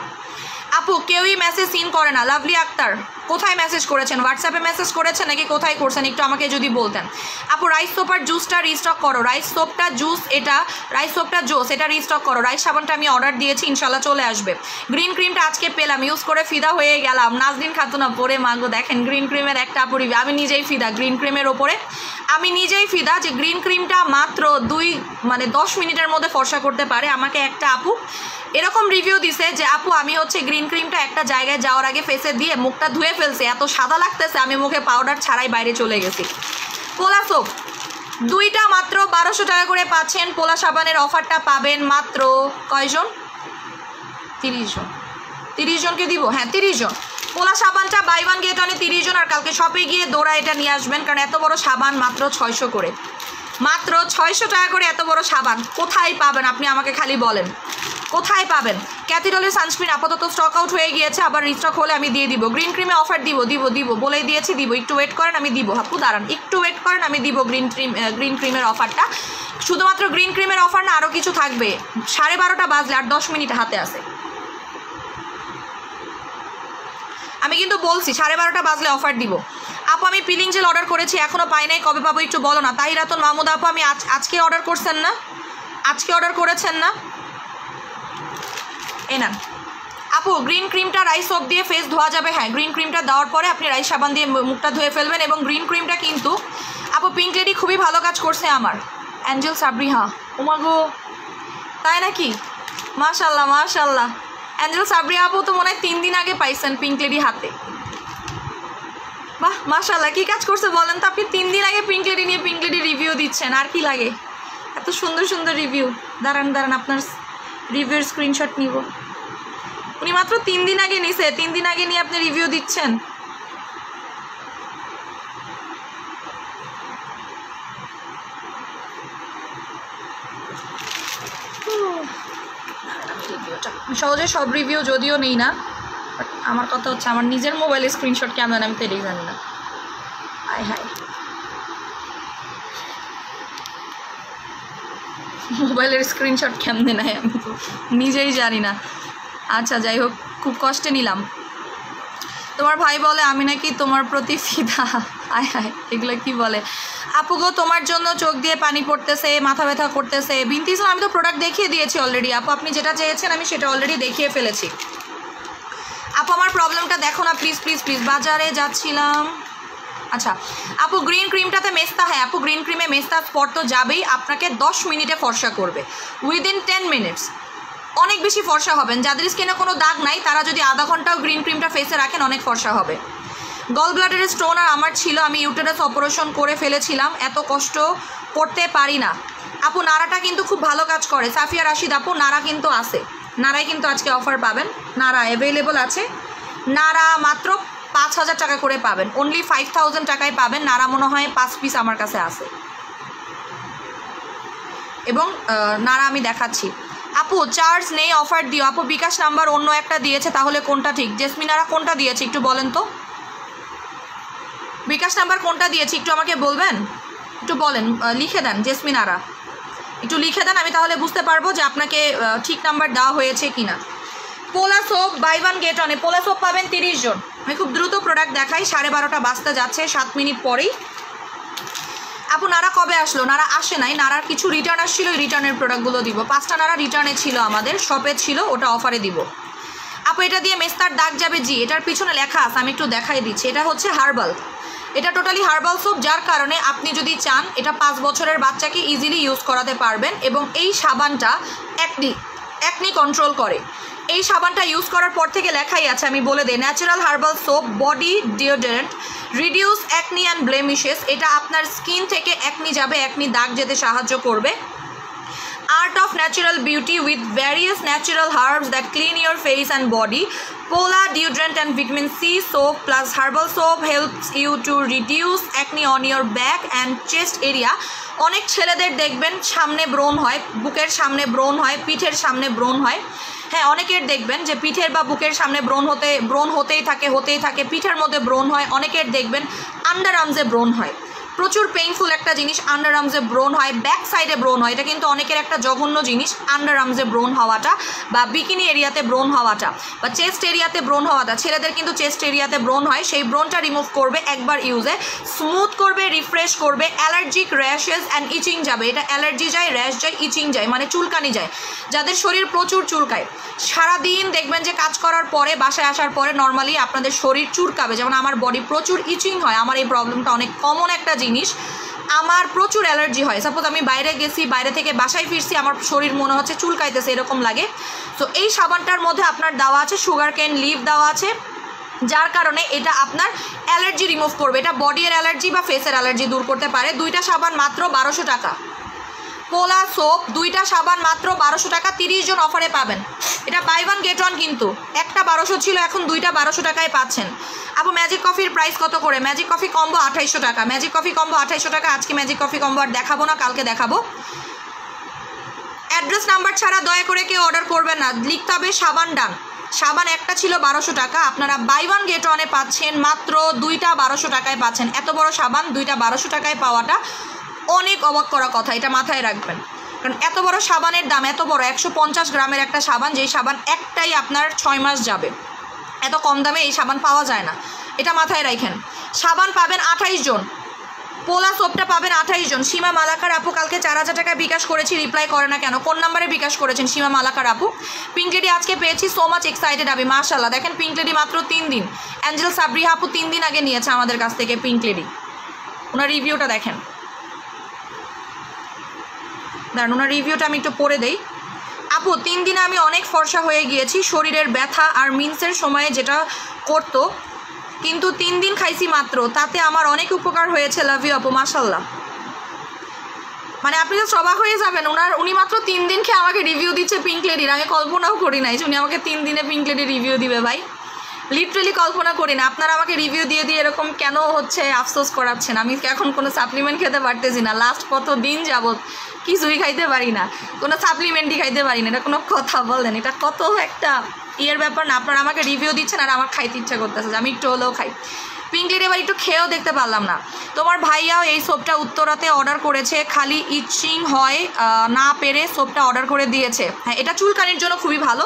আপু, কেউই মেসেজ সিন করে না। লাভলি আক্তার কোথায় মেসেজ করেছেন? হোয়াটসঅ্যাপে মেসেজ করেছেন নাকি কোথায় করছেন? একটু আমাকে যদি বলতেন। আপু রাইস সোপার জুসটা রিস্টক করো। রাইস সোপটা জুস এটা রাইস সোপটা জুস এটা রিস্টক করো। রাইস সাবানটা আমি অর্ডার দিয়েছি ইনশাল্লাহ চলে আসবে। গ্রিন ক্রিমটা আজকে পেলাম। ইউজ করে ফিদা হয়ে গেলাম। নাজদিন খাতুনা পরে মাগো দেখেন গ্রিন ক্রিমের একটা আপুরি আমি নিজেই ফিদা গ্রিন ক্রিমের ওপরে। আমি নিজেই ফিদা যে গ্রিন ক্রিমটা মাত্র দুই মানে দশ মিনিটের মধ্যে ফর্সা করতে পারে। আমাকে একটা আপু এরকম রিভিউ দিছে যে, আপু, আমি হচ্ছে গ্রিন ক্রিমটা একটা জায়গায় যাওয়ার আগে ফেসে দিয়ে মুখটা ধুয়ে ফেলছে, এত সাদা লাগতেছে, আমি মুখে পাউডার ছাড়াই বাইরে চলে গেছি। পোলা সোপ দুইটা মাত্র বারোশো টাকা করে পাচ্ছেন, পোলা সাবানের অফারটা পাবেন মাত্র কয়জন? তিরিশ জন। তিরিশ জনকে দিব হ্যাঁ তিরিশ জন। পোলা সাবানটা বাই ওয়ান গেট অনে তিরিশ জন, আর কালকে শপে গিয়ে দৌড়া এটা নিয়ে আসবেন, কারণ এত বড় সাবান মাত্র ছয়শো করে। মাত্র ছয়শো টাকা করে এত বড় সাবান কোথায় পাবেন আপনি আমাকে খালি বলেন? কোথায় পাবেন? ক্যাথিডলের সানস্ক্রিন আপাতত স্টক আউট হয়ে গিয়েছে, আবার রিস্টক হলে আমি দিয়ে দিব। গ্রিন ক্রিমে অফার দিব দিব দিব, বলেই দিয়েছি, দিব। একটু ওয়েট করেন, আমি দিব। হাপু দাঁড়ান, একটু ওয়েট করেন, আমি দিব গ্রিন ক্রিম গ্রিন ক্রিমের অফারটা শুধুমাত্র গ্রিন ক্রিমের অফার না আরও কিছু থাকবে। সাড়ে বারোটা বাজলে আর দশ মিনিট হাতে আছে। আমি কিন্তু বলছি, সাড়ে বারোটা বাজলে অফার দিব। আপু, আমি পিলিং জেল অর্ডার করেছি এখনও পাই নাই, কবে পাবো একটু বলো না। তাই রাতন মাহমুদ আপু, আমি আজ আজকে অর্ডার করছেন না? আজকে অর্ডার করেছেন না? এ নেন। আপু গ্রিন ক্রিমটা রাইস সোপ দিয়ে ফেস ধোয়া যাবে হ্যাঁ গ্রিন ক্রিমটা দেওয়ার পরে আপনি রাইস সাবান দিয়ে মুখটা ধুয়ে ফেলবেন এবং গ্রিন ক্রিমটা কিন্তু, আপু পিঙ্ক লেডি খুবই ভালো কাজ করছে আমার। অ্যাঞ্জেল সাবরিহা উমাগো, তাই নাকি? মাশাল্লাহ মাশাল্লাহ। অ্যাঞ্জেল সাবরিয়া আপু, তো মনে হয় তিন দিন আগে পাইছেন পিঙ্ক লেডি হাতে। বাহ মাশাল্লাহ কী কাজ করছে বলেন তো আপনি? তিন দিন আগে পিঙ্ক লেডি নিয়ে পিঙ্ক লেডি রিভিউ দিচ্ছেন। আর কি লাগে? এত সুন্দর সুন্দর রিভিউ দাঁড়ান দাঁড়ান, আপনার রিভিউর স্ক্রিনশট নিব। উনি মাত্র তিন দিন আগে নিছে। তিন দিন আগে নিয়ে আপনি রিভিউ দিচ্ছেন। সহজে সব রিভিউ যদিও নেই না। বাট আমার কথা হচ্ছে আমার নিজের মোবাইলে স্ক্রিনশট কেমন আমি তো এটাই জানি না। আয় হায়। মোবাইলের স্ক্রিনশট কেমনে নেয় আমি তো নিজেই জানি না। আচ্ছা যাই হোক খুব কষ্টে নিলাম। তোমার ভাই বলে আমি নাকি তোমার প্রতি ফিদা। আয় হায় এগুলো কি বলে? আপু গো তোমার জন্য চোখ দিয়ে পানি পড়তেছে মাথা ব্যথা করতেছে। বিনতি ইসলাম আমি তো প্রোডাক্ট দেখিয়ে দিয়েছি অলরেডি আপু আপনি যেটা চেয়েছেন আমি সেটা অলরেডি দেখিয়ে ফেলেছি। আপু, আমার প্রবলেমটা দেখো না প্লিজ প্লিজ প্লিজ বাজারে যাচ্ছিলাম। আচ্ছা আপু গ্রিন ক্রিমটাতে মেস্তা হ্যাঁ আপু গ্রিন ক্রিমে মেস্তা স্পট তো যাবেই, আপনাকে দশ মিনিটে ফর্সা করবে। উইদিন টেন মিনিটস অনেক বেশি ফর্সা হবেন, যাদের স্কিনে কোনো দাগ নাই, তারা যদি আধা ঘন্টাও গ্রিন ক্রিমটা ফেসে রাখেন, অনেক ফর্সা হবে। গল ব্লাডারের স্টোন আর আমার ছিল, আমি ইউটেরাস অপারেশন করে ফেলেছিলাম, এত কষ্ট করতে পারি না। আপু, নাড়াটা কিন্তু খুব ভালো কাজ করে। সাফিয়া রাশিদ, আপু, নাড়া কিন্তু আছে। নাড়াই কিন্তু আজকে অফার পাবেন। নাড়া অ্যাভেলেবল আছে। নারা মাত্র পাঁচ হাজার টাকা করে পাবেন। অনলি ফাইভ থাউজেন্ড টাকায় পাবেন। নাড়া মনে হয় পাঁচ পিস আমার কাছে আছে। এবং নারা আমি দেখাচ্ছি। আপু চার্জ নেই অফার দিও। আপু, বিকাশ নাম্বার অন্য একটা দিয়েছে, তাহলে কোনটা ঠিক? জেসমিনারা কোনটা দিয়েছে, একটু বলেন তো? বিকাশ নাম্বার কোনটা দিয়েছি, একটু আমাকে বলবেন? একটু বলেন লিখে দেন জেসমিনারা একটু লিখে দেন, আমি তাহলে বুঝতে পারব যে আপনাকে ঠিক নাম্বার দেওয়া হয়েছে কি না পোলা সোপ বাই ওয়ান গেট অনে পোলা সোপ পাবেন তিরিশ জন। আমি খুব দ্রুত প্রোডাক্ট দেখাই, সাড়ে বারোটা বাজতে যাচ্ছে, সাত মিনিট পরেই। আপু নারা কবে আসলো? নারা আসে নাই নারার কিছু রিটার্ন আসছিল, ওই রিটার্নের প্রোডাক্টগুলো দিব। পাঁচটা নারা রিটার্নে ছিল আমাদের শপে ছিল, ওটা অফারে দিব। আপু, এটা দিয়ে মেস্তার দাগ যাবে জি, এটার পিছনে লেখা আছে, আমি একটু দেখাই দিচ্ছি। এটা হচ্ছে হার্বাল এটা টোটালি হার্বাল সোপ যার কারণে আপনি যদি চান, এটা পাঁচ বছরের বাচ্চাকে ইজিলি ইউজ করাতে পারবেন এবং এই সাবানটা একনি একনি কন্ট্রোল করে। এই সাবানটা ইউজ করার পর থেকে লেখাই আছে, আমি বলে দিই natural herbal soap body deodorant reduce acne and blemishes এটা আপনার স্কিন থেকে একনি যাবে একনি দাগ যেতে সাহায্য করবে। Art of natural beauty with various natural herbs that clean your face and body পোলা deodorant and vitamin C soap plus herbal soap helps you to reduce acne on your back and chest area অনেক ছেলেদের দেখবেন সামনে ব্রোন হয়, বুকের সামনে ব্রোন হয়, পিঠের সামনে ব্রোন হয়। হ্যাঁ অনেকের দেখবেন যে পিঠের বা বুকের সামনে ব্রোন হতে ব্রোন হতেই থাকে হতেই থাকে, পিঠের মধ্যে ব্রোন হয়। অনেকের দেখবেন আন্ডার আর্মসে ব্রোন হয়। প্রচুর পেইনফুল একটা জিনিস আন্ডার আর্মসে ব্রোন হয় ব্যাক সাইডে ব্রোন হয়। এটা কিন্তু অনেকের একটা জঘন্য জিনিস আন্ডার আর্মসে ব্রোন হওয়াটা বা বিকিনি এরিয়াতে ব্রোন হওয়াটা বা চেস্ট এরিয়াতে ব্রোন হওয়াটা। ছেলেদের কিন্তু চেস্ট এরিয়াতে ব্রোন হয়, সেই ব্রোনটা রিমুভ করবে একবার ইউজে স্মুথ করবে রিফ্রেশ করবে অ্যালার্জিক র্যাশেস অ্যান্ড ইচিং যাবে। এটা অ্যালার্জি যায় র্যাশ যায় ইচিং যায় মানে চুলকানি যায়। যাদের শরীর প্রচুর চুলকায়, সারাদিন দেখবেন যে কাজ করার পরে, বাসায় আসার পরে নর্মালি আপনাদের শরীর চুলকাবে। যেমন আমার বডি প্রচুর ইচিং হয়, আমার এই প্রবলেমটা অনেক কমন একটা জিনিস। আমার প্রচুর অ্যালার্জি হয়। সাপোজ আমি বাইরে গেছি, বাইরে থেকে বাসায় ফিরছি, আমার শরীর মনে হচ্ছে চুলকাইতেছে, এরকম লাগে। তো এই সাবানটার মধ্যে আপনার দেওয়া আছে সুগার কেন লিভ দেওয়া আছে, যার কারণে এটা আপনার অ্যালার্জি রিমুভ করবে। এটা বডির অ্যালার্জি বা ফেসের অ্যালার্জি দূর করতে পারে। দুইটা সাবান মাত্র বারোশো টাকা। পোলা সোপ, দুইটা সাবান মাত্র বারোশো টাকা, তিরিশ জন অফারে পাবেন। এটা বাই ওয়ান গেট ওয়ান কিন্তু। একটা বারোশো ছিল, এখন দুইটা বারোশো টাকায় পাচ্ছেন। আপু ম্যাজিক কফির প্রাইস কত করে? ম্যাজিক কফি কম্বো আঠাইশশো টাকা। ম্যাজিক কফি কম্বো আঠাইশশো টাকা, আজকে ম্যাজিক কফি কম্বো আর দেখাবো না, কালকে দেখাবো। অ্যাড্রেস নাম্বার ছাড়া দয়া করে কেউ অর্ডার করবেন না। লিখতে হবে সাবান ডান। সাবান একটা ছিল বারোশো টাকা, আপনারা বাই ওয়ান গেট ওয়ানে পাচ্ছেন মাত্র দুইটা বারোশো টাকায় পাচ্ছেন। এত বড় সাবান, দুইটা বারোশো টাকায় পাওয়াটা অনেক অবাক করা কথা, এটা মাথায় রাখবেন। কারণ এত বড় সাবানের দাম, এত বড়, একশো পঞ্চাশ গ্রামের একটা সাবান, যেই সাবান একটাই আপনার ছয় মাস যাবে। এত কম দামে এই সাবান পাওয়া যায় না। এটা মাথায় রাখেন। সাবান পাবেন আঠাইশ জন। পোলা সোপটা পাবেন আঠাইশ জন। সীমা মালাকার আপু, কালকে চার হাজার টাকায় বিকাশ করেছি রিপ্লাই করে না কেন? কোন নাম্বারে বিকাশ করেছেন সীমা মালাকার আপু? পিঙ্কলেডি আজকে পেয়েছি সো মাচ এক্সাইটেড আমি মাশাল্লাহ দেখেন পিঙ্কলেডি মাত্র তিন দিন। অ্যাঞ্জেল সাবরিহা আপু তিন দিন আগে নিয়েছে আমাদের কাছ থেকে পিঙ্কলেডি ওনার রিভিউটা দেখেন। দাঁড়ান ওনার রিভিউটা আমি একটু পড়ে দেই। আপু, তিন দিনে আমি অনেক ফর্সা হয়ে গিয়েছি, শরীরের ব্যথা আর মিন্সের সময়ে যেটা করতো। কিন্তু তিন দিন খাইছি মাত্র, তাতে আমার অনেক উপকার হয়েছে লাভ ইউ আপু মাসাল্লাহ মানে আপনি তো অবাক হয়ে যাবেন, ওনার, উনি মাত্র তিন দিন খেয়ে আমাকে রিভিউ দিচ্ছে পিঙ্ক লেডির আমি কল্পনাও করি নাই যে উনি আমাকে তিন দিনে পিঙ্ক লেডি রিভিউ দিবে ভাই। লিটারেলি কল্পনা করি না। আপনারা আমাকে রিভিউ দিয়ে দিয়ে এরকম কেন হচ্ছে আফসোস করাচ্ছেন? আমি এখন কোনো সাপ্লিমেন্ট খেতে পারতেছি না। লাস্ট কত দিন যাবত কিছুই খাইতে পারি না। কোনো সাপ্লিমেন্টই খাইতে পারি না। এটা কোনো কথা বলেন। এটা কত একটা ইয়ের ব্যাপার না। আপনারা আমাকে রিভিউ দিচ্ছেন আর আমার খাইতে ইচ্ছা করতেছে আমি একটু হলেও খাই। পিঙ্ক লেডি এবার একটু খেয়েও দেখতে পারলাম না। তোমার ভাইয়াও এই সোপটা উত্তরাতে অর্ডার করেছে। খালি ইচিং হয় না পেরে সোপটা অর্ডার করে দিয়েছে। হ্যাঁ এটা চুলকানির জন্য খুবই ভালো।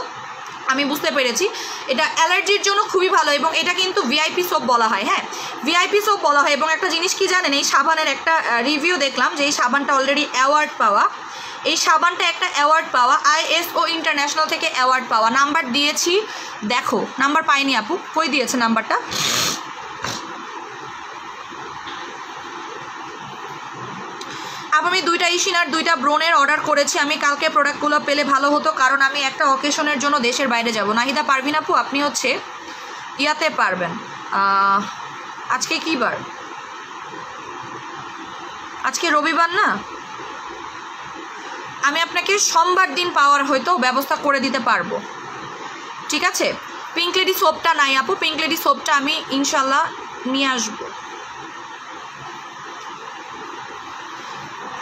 আমি বুঝতে পেরেছি। এটা অ্যালার্জির জন্য খুবই ভালো এবং এটা কিন্তু ভিআইপি সোপ বলা হয় হ্যাঁ? ভিআইপি সোপ বলা হয় এবং একটা জিনিস কি জানেন, এই সাবানের একটা রিভিউ দেখলাম যে এই সাবানটা অলরেডি অ্যাওয়ার্ড পাওয়া। এই সাবানটা একটা অ্যাওয়ার্ড পাওয়া আইএসও ইন্টারন্যাশনাল থেকে অ্যাওয়ার্ড পাওয়া। নাম্বার দিয়েছি, দেখো নাম্বার পাইনি আপু, কই দিয়েছে নাম্বারটা আপ আমি দুইটা ইশিন আর দুইটা ব্রোনের অর্ডার করেছি। আমি কালকে প্রোডাক্টগুলো পেলে ভালো হতো, কারণ আমি একটা অকেশনের জন্য দেশের বাইরে যাব। নাহিদা পারবিন আপু, আপনি হচ্ছে ইয়াতে পারবেন। আজকে কী বার? আজকে রবিবার না? আমি আপনাকে সোমবার দিন পাওয়ার হয়তো ব্যবস্থা করে দিতে পারব। ঠিক আছে? পিঙ্ক লেডি সোপটা নাই আপু। পিঙ্ক লেডি সোপটা আমি ইনশাল্লাহ নিয়ে আসব।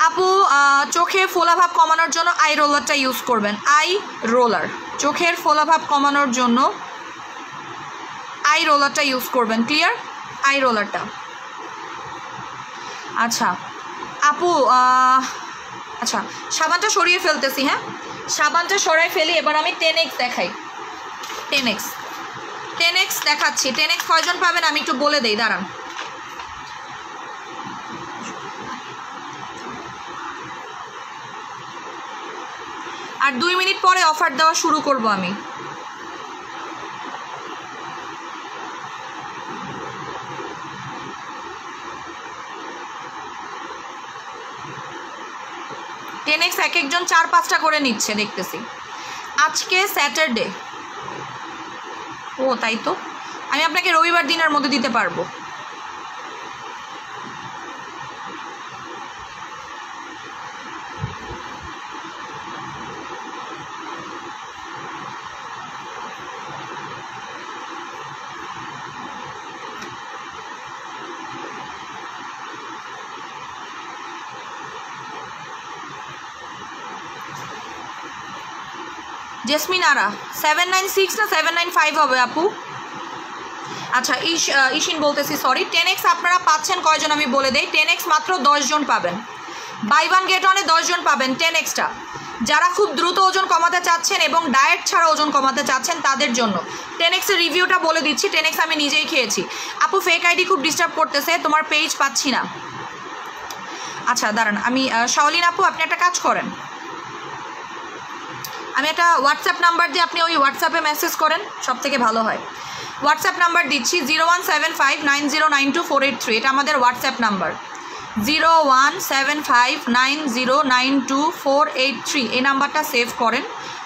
আপু চোখে ফোলাভাব কমানোর জন্য আই রোলারটা ইউজ করবেন। আই রোলার চোখের ফোলাভাব কমানোর জন্য আই রোলারটা ইউজ করবেন। ক্লিয়ার আই রোলারটা আচ্ছা। আপু আচ্ছা সাবানটা সরিয়ে ফেলতেছি হ্যাঁ? সাবানটা সরাই ফেলি, এবার আমি টেন এক্স দেখাই। টেন এক্স টেন এক্স দেখাচ্ছি। টেন এক্স কয়জন পাবেন, আমি একটু বলে দেই, দাঁড়ান। আর দুই মিনিট পরে অফার দেওয়া শুরু করব আমি। টেন এক্স এক একজন চার পাঁচটা করে নিচ্ছে, দেখতেছি। আজকে স্যাটারডে ও, তাই তো? আমি আপনাকে রবিবার দিনের মধ্যে দিতে পারব। Jesmin Ara seven nine six না সেভেন নাইন ফাইভ হবে আপু? আচ্ছা ইস ইশিন বলতেছি সরি টেন এক্স আপনারা পাচ্ছেন কয়জন আমি বলে দেই? টেন এক্স মাত্র দশজন পাবেন। বাই ওয়ান গেট ওয়ানে দশজন পাবেন টেন এক্সটা যারা খুব দ্রুত ওজন কমাতে চাচ্ছেন এবং ডায়েট ছাড়া ওজন কমাতে চাচ্ছেন তাদের জন্য। টেন এক্সের রিভিউটা বলে দিচ্ছি টেন এক্স আমি নিজেই খেয়েছি। আপু ফেক আইডি খুব ডিস্টার্ব করতেছে, তোমার পেজ পাচ্ছি না। আচ্ছা দাঁড়ান, আমি শাওলিন আপু, আপনি একটা কাজ করেন। আমি একটা হোয়াটসঅ্যাপ নাম্বার দিয়ে আপনি ওই হোয়াটসঅ্যাপে মেসেজ করেন সব থেকে ভালো হয়। হোয়াটসঅ্যাপ নাম্বার দিচ্ছি zero one seven five nine zero nine two four eight three এটা আমাদের WhatsApp number zero one seven five nine zero nine two four eight three এই নাম্বারটা সেভ করেন।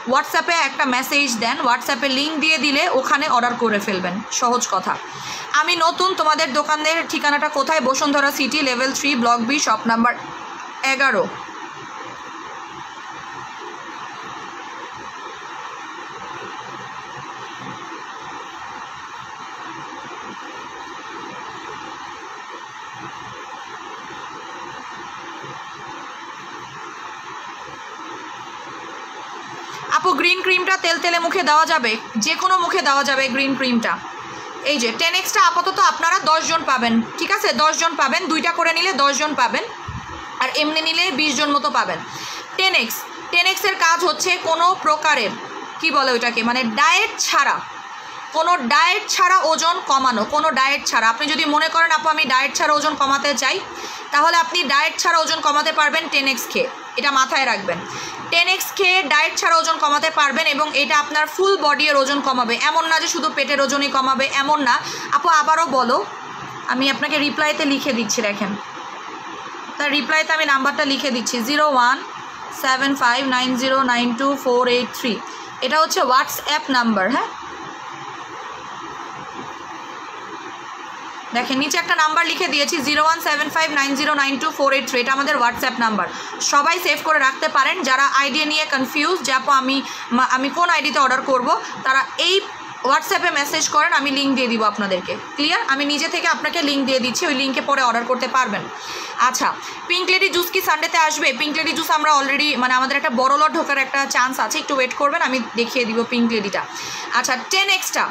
হোয়াটসঅ্যাপে একটা মেসেজ দেন হোয়াটসঅ্যাপে লিঙ্ক দিয়ে দিলে ওখানে অর্ডার করে ফেলবেন, সহজ কথা। আমি নতুন তোমাদের দোকানের ঠিকানাটা কোথায়? Bashundhara city level three block B shop number এগারো আপু গ্রিন ক্রিমটা তেল তেলে মুখে দেওয়া যাবে যে কোনো মুখে দেওয়া যাবে গ্রিন ক্রিমটা এই যে টেন এক্সটা আপাতত আপনারা দশজন পাবেন, ঠিক আছে? দশজন পাবেন, দুইটা করে নিলে দশজন পাবেন, আর এমনি নিলে বিশজন মতো পাবেন। টেন এক্স টেন এক্সের কাজ হচ্ছে কোনো প্রকারের, কি বলে ওইটাকে? মানে ডায়েট ছাড়া। কোনো ডায়েট ছাড়া ওজন কমানো, কোনো ডায়েট ছাড়া। আপনি যদি মনে করেন, আপু, আমি ডায়েট ছাড়া ওজন কমাতে চাই, তাহলে আপনি ডায়েট ছাড়া ওজন কমাতে পারবেন টেন এক্স খেয়ে। এটা মাথায় রাখবেন। টেন এক্স খেয়ে ডায়েট ছাড়া ওজন কমাতে পারবেন এবং এটা আপনার ফুল বডির ওজন কমাবে। এমন না যে শুধু পেটের ওজনই কমাবে, এমন না। আপু, আবারও বলো, আমি আপনাকে রিপ্লাইতে লিখে দিচ্ছি, দেখেন। তার রিপ্লাইতে আমি নাম্বারটা লিখে দিচ্ছি zero one seven five nine zero nine two four eight three এটা হচ্ছে হোয়াটসঅ্যাপ নাম্বার হ্যাঁ? দেখেন, নিচে একটা নাম্বার লিখে দিয়েছি zero one seven five nine zero nine two four eight three এটা আমাদের হোয়াটসঅ্যাপ নাম্বার। সবাই সেভ করে রাখতে পারেন, যারা আইডিয়া নিয়ে কনফিউজ যে আমি আমি কোন আইডিতে অর্ডার করব, তারা এই হোয়াটসঅ্যাপে মেসেজ করেন, আমি লিঙ্ক দিয়ে দিব আপনাদেরকে। ক্লিয়ার আমি নিজে থেকে আপনাকে লিঙ্ক দিয়ে দিচ্ছি, ওই লিঙ্কে পরে অর্ডার করতে পারবেন। আচ্ছা পিঙ্ক লেডি জুস কি সানডেতে আসবে? পিঙ্ক লেডি জুস আমরা অলরেডি মানে আমাদের একটা বড় লট ঢোকার একটা চান্স আছে, একটু ওয়েট করবেন, আমি দেখিয়ে দিব পিঙ্ক লেডিটা আচ্ছা টেন এক্সটা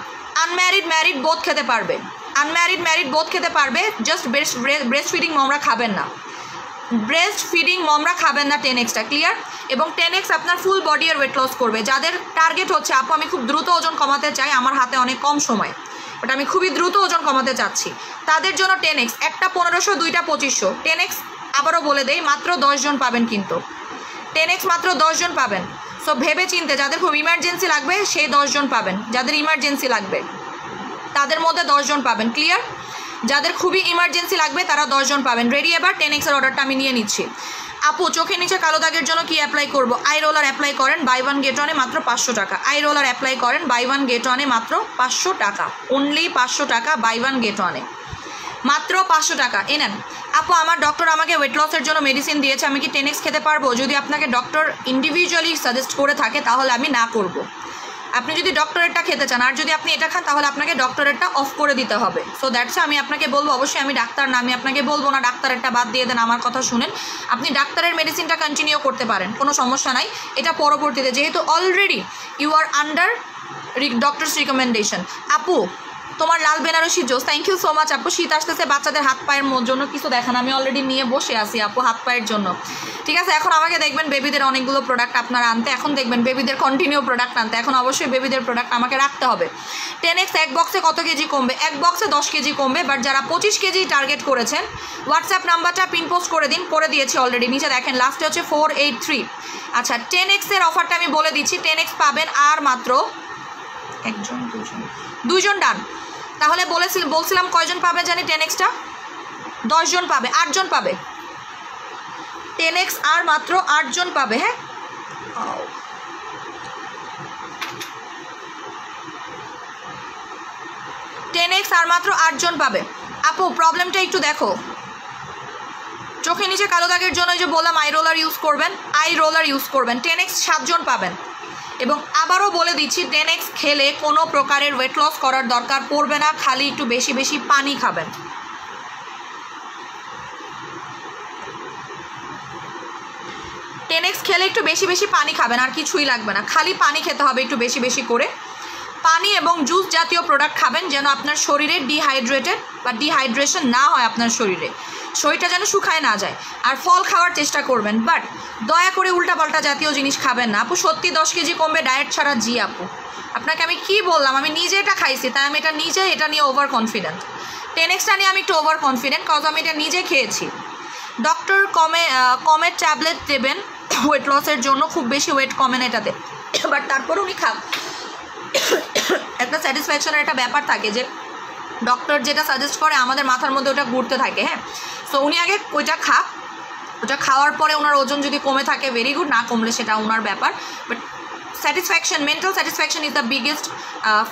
আনম্যারিড ম্যারিড বোধ খেতে পারবে। আনম্যারিড ম্যারিড বোধ খেতে পারবে। জাস্ট ব্রেস্ট ব্রেস্ট ফিডিং মমরা খাবেন না। ব্রেস্ট ফিডিং মমরা খাবেন না টেন এক্সটা ক্লিয়ার এবং টেন এক্স আপনার ফুল বডি এর ওয়েট লস করবে। যাদের টার্গেট হচ্ছে, আপু, আমি খুব দ্রুত ওজন কমাতে চাই, আমার হাতে অনেক কম সময়। বাট আমি খুবই দ্রুত ওজন কমাতে চাচ্ছি। তাদের জন্য টেন এক্স একটা পনেরোশো, দুইটা পঁচিশশো। টেন এক্স আবারও বলে দেই, মাত্র দশজন পাবেন কিন্তু। টেন এক্স মাত্র দশজন পাবেন। সো ভেবে চিনতে, যাদের খুব ইমার্জেন্সি লাগবে, সেই দশজন পাবেন। যাদের ইমার্জেন্সি লাগবে। তাদের মধ্যে দশজন পাবেন ক্লিয়ার যাদের খুবই ইমার্জেন্সি লাগবে, তারা দশজন পাবেন। রেডি এবার টেন এক্সের অর্ডারটা আমি নিয়ে নিচ্ছি। আপু, চোখের নিচে কালো দাগের জন্য কি অ্যাপ্লাই করব? আই রোলার অ্যাপ্লাই করেন বাই ওয়ান গেট ওয়ানে মাত্র পাঁচশো টাকা। আই রোলার অ্যাপ্লাই করেন বাই ওয়ান গেট ওয়ানে মাত্র পাঁচশো টাকা। অনলি পাঁচশো টাকা বাই ওয়ান গেট ওয়ানে মাত্র পাঁচশো টাকা। এ নেন। আপু, আমার ডক্টর আমাকে ওয়েট লসের জন্য মেডিসিন দিয়েছে, আমি কি টেনেক্স খেতে পারব? যদি আপনাকে ডক্টর ইন্ডিভিজুয়ালি সাজেস্ট করে থাকে, তাহলে আমি না করব। আপনি যদি ডক্টরেটটা খেতে চান, আর যদি আপনি এটা খান, তাহলে আপনাকে ডক্টরেটটা অফ করে দিতে হবে। সো দ্যাটস আমি আপনাকে বলব, অবশ্যই আমি ডাক্তার না, আমি আপনাকে বলব না, ডাক্তারেরটা বাদ দিয়ে দেন, আমার কথা শুনেন। আপনি ডাক্তারের মেডিসিনটা কন্টিনিউ করতে পারেন, কোনো সমস্যা নাই। এটা পরবর্তীতে, যেহেতু already you are under doctor's recommendation আপু তোমার লাল বেনারসি জোস। থ্যাংক ইউ সো মাচ আপু। শীত আসতেছে, বাচ্চাদের হাত পায়ের জন্য কিছু দেখান। আমি অলরেডি নিয়ে বসে আছি, আপু, হাত পায়ের জন্য। ঠিক আছে, এখন আমাকে দেখবেন বেবিদের অনেকগুলো প্রোডাক্ট আপনারা আনতে। এখন দেখবেন বেবিদের কন্টিনিউ প্রোডাক্ট আনতে। এখন অবশ্যই বেবিদের প্রোডাক্ট আমাকে রাখতে হবে। টেন এক্স এক বক্সে কত কেজি কমবে? এক বক্সে দশ কেজি কমবে বাট যারা পঁচিশ কেজি টার্গেট করেছেন হোয়াটসঅ্যাপ নাম্বারটা পিন পোস্ট করে দিন। করে দিয়েছি অলরেডি নিচে দেখেন লাস্টে হচ্ছে ফোর এইট থ্রি আচ্ছা টেন এক্সের অফারটা আমি বলে দিচ্ছি। টেন এক্স পাবেন আর মাত্র একজন, দুজন। দুইজন ডান তাহলে বলেছিল বলছিলাম কয়জন পাবে জানি টেন এক্সটা দশজন পাবে, আটজন পাবে। টেন এক্স আর মাত্র আটজন পাবে হ্যাঁ? টেন এক্স আর মাত্র আটজন পাবে। আপু প্রবলেমটা একটু দেখো। চোখে নিচে কালো দাগের জন্য যে বললাম আই রোলার ইউজ করবেন আই রোলার ইউজ করবেন। টেন এক্স সাতজন পাবেন। এবং আবারও বলে দিচ্ছি টেন এক্স খেলে কোনো প্রকারের ওয়েট লস করার দরকার পড়বে না, খালি একটু বেশি বেশি পানি খাবেন। টেন এক্স খেলে একটু বেশি বেশি পানি খাবেন, আর কিছুই লাগবে না। খালি পানি খেতে হবে একটু বেশি বেশি করে। পানি এবং জুস জাতীয় প্রোডাক্ট খাবেন যেন আপনার শরীরে ডিহাইড্রেটেড বা ডিহাইড্রেশন না হয় আপনার শরীরে। শরীরটা যেন শুকায় না যায়। আর ফল খাওয়ার চেষ্টা করবেন বাট দয়া করে উল্টাপাল্টা জাতীয় জিনিস খাবেন না। আপু, সত্যি দশ কেজি কমবে ডায়েট ছাড়া জি, আপু। আপনাকে আমি কি বললাম? আমি নিজে এটা খাইছি, তাই আমি এটা নিজে, এটা নিয়ে ওভার কনফিডেন্ট টেন এক্সটা নিয়ে আমি একটু ওভার কনফিডেন্ট কজ আমি এটা নিজে খেয়েছি। ডক্টর কমে কমের ট্যাবলেট দেবেন ওয়েট লসের জন্য, খুব বেশি ওয়েট কমে না এটাতে। বাট তারপর উনি খান। একটা স্যাটিসফ্যাকশনের একটা ব্যাপার থাকে যে ডক্টর যেটা সাজেস্ট করে, আমাদের মাথার মধ্যে ওটা ঘুরতে থাকে হ্যাঁ? সো উনি আগে ওইটা খাক ওটা খাওয়ার পরে ওনার ওজন যদি কমে থাকে ভেরি গুড না কমলে সেটা ওনার ব্যাপার but satisfaction mental satisfaction is the biggest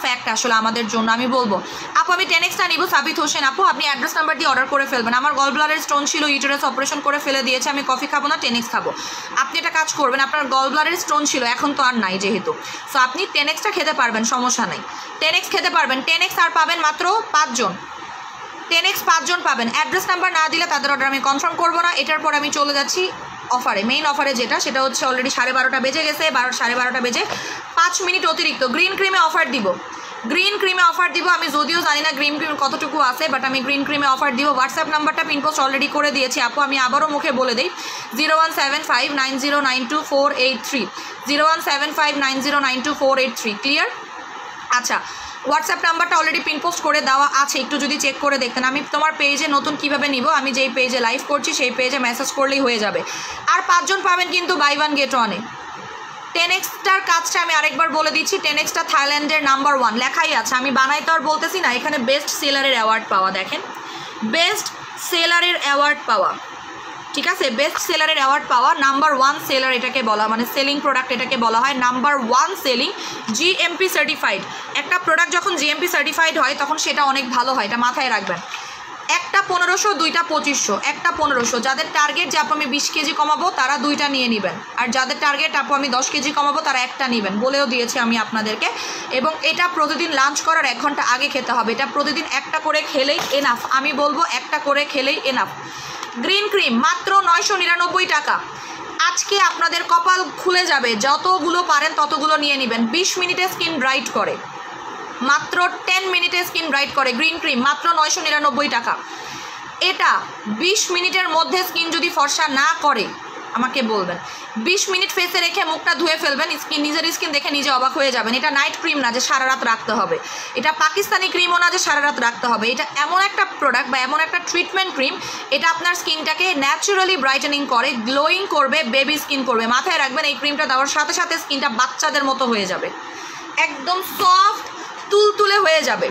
fact আসলে আমাদের জন্য, আমি বলব। আপু, আমি টেন এক্সটা নিব, সাবিত হোসেন আপু, আপনি অ্যাড্রেস নাম্বার দিয়ে অর্ডার করে ফেলবেন। আমার গল ব্লাডের স্টোন ছিল ইউটারাস অপারেশন করে ফেলে দিয়েছে, আমি কফি খাব না টেন এক্স খাব। আপনি এটা কাজ করবেন, আপনার গল ব্লাডের স্টোন ছিল, এখন তো আর নাই যেহেতু। সো আপনি টেন এক্সটা খেতে পারবেন, সমস্যা নাই। টেন এক্স খেতে পারবেন টেন এক্স আর পাবেন মাত্র পাঁচজন। টেন এক্স পাঁচজন পাবেন। অ্যাড্রেস নাম্বার না দিলে তাদের অর্ডার আমি কনফার্ম করব না। এটার পর আমি চলে যাচ্ছি অফারে মেইন অফারে যেটা, সেটা হচ্ছে অলরেডি সাড়ে বারোটা বেজে গেছে, বারো, সাড়ে বারোটা বেজে পাঁচ মিনিট অতিরিক্ত। গ্রিন ক্রিমে অফার দিব। গ্রিন ক্রিমে অফার দিব, আমি যদিও জানি না গ্রিন ক্রিম কতটুকু আছে বাট আমি গ্রিন ক্রিমে অফার দিব। হোয়াটসঅ্যাপ নাম্বারটা পিনপোস্ট অলরেডি করে দিয়েছি। আপু, আমি আবারও মুখে বলে দিই। Zero one seven five nine zero nine two four eight three zero one seven five nine zero nine two four eight three clear আচ্ছা। হোয়াটসঅ্যাপ নাম্বারটা অলরেডি পিনপোস্ট করে দেওয়া আছে, একটু যদি চেক করে দেখতেন। আমি তোমার পেজে নতুন কীভাবে নিব, আমি যেই পেজে লাইভ করছি, সেই পেজে মেসেজ করলেই হয়ে যাবে। আর পাঁচজন পাবেন কিন্তু বাই ওয়ান গেট ওয়ানে টেন এক্সটার কাজটা আমি আরেকবার বলে দিচ্ছি টেন এক্সটা থাইল্যান্ডের নাম্বার ওয়ান লেখাই আছে, আমি বানাই তো আর বলতেছি না, এখানে বেস্ট সেলারের অ্যাওয়ার্ড পাওয়া, দেখেন। বেস্ট সেলারের অ্যাওয়ার্ড পাওয়া। ঠিক আছে বেস্ট সেলারের অ্যাওয়ার্ড পাওয়া নাম্বার ওয়ান সেলার এটাকে বলা মানে সেলিং প্রোডাক্ট এটাকে বলা হয় number one selling GMP certified একটা প্রোডাক্ট যখন জিএমপি সার্টিফাইড হয়, তখন সেটা অনেক ভালো হয়, এটা মাথায় রাখবেন। একটা পনেরোশো, দুইটা পঁচিশশো। একটা পনেরোশো। যাদের টার্গেট যে আপু আমি বিশ কেজি কমাবো, তারা দুইটা নিয়ে নেবেন। আর যাদের টার্গেট আপু আমি দশ কেজি কমাবো, তারা একটা নেবেন। বলেও দিয়েছি আমি আপনাদেরকে। এবং এটা প্রতিদিন লাঞ্চ করার এক ঘণ্টা আগে খেতে হবে। এটা প্রতিদিন একটা করে খেলেই এনাফ আমি বলব একটা করে খেলেই এনাফ গ্রিন ক্রিম মাত্র নয়শো নিরানব্বই টাকা। আজকে আপনাদের কপাল খুলে যাবে। যতগুলো পারেন ততগুলো নিয়ে নেবেন। বিশ মিনিটে স্কিন ব্রাইট করে। মাত্র টেন মিনিটে স্কিন ব্রাইট করে গ্রিন ক্রিম মাত্র নয়শো নিরানব্বই টাকা। এটা বিশ মিনিটের মধ্যে স্কিন যদি ফর্সা না করে, আমাকে বলবেন। বিশ মিনিট ফেসে রেখে মুখটা ধুয়ে ফেলবেন স্কিন নিজের স্কিন দেখে নিজে অবাক হয়ে যাবেন। এটা নাইট ক্রিম না যে সারা রাত রাখতে হবে। এটা পাকিস্তানি ক্রিমও না যে সারা রাত রাখতে হবে। এটা এমন একটা প্রোডাক্ট বা এমন একটা ট্রিটমেন্ট ক্রিম এটা আপনার স্কিনটাকে ন্যাচারালি ব্রাইটেনিং করে গ্লোয়িং করবে বেবি স্কিন করবে। মাথায় রাখবেন, এই ক্রিমটা দেওয়ার সাথে সাথে স্কিনটা বাচ্চাদের মতো হয়ে যাবে। একদম সফট তুলতুলে হয়ে যাবে।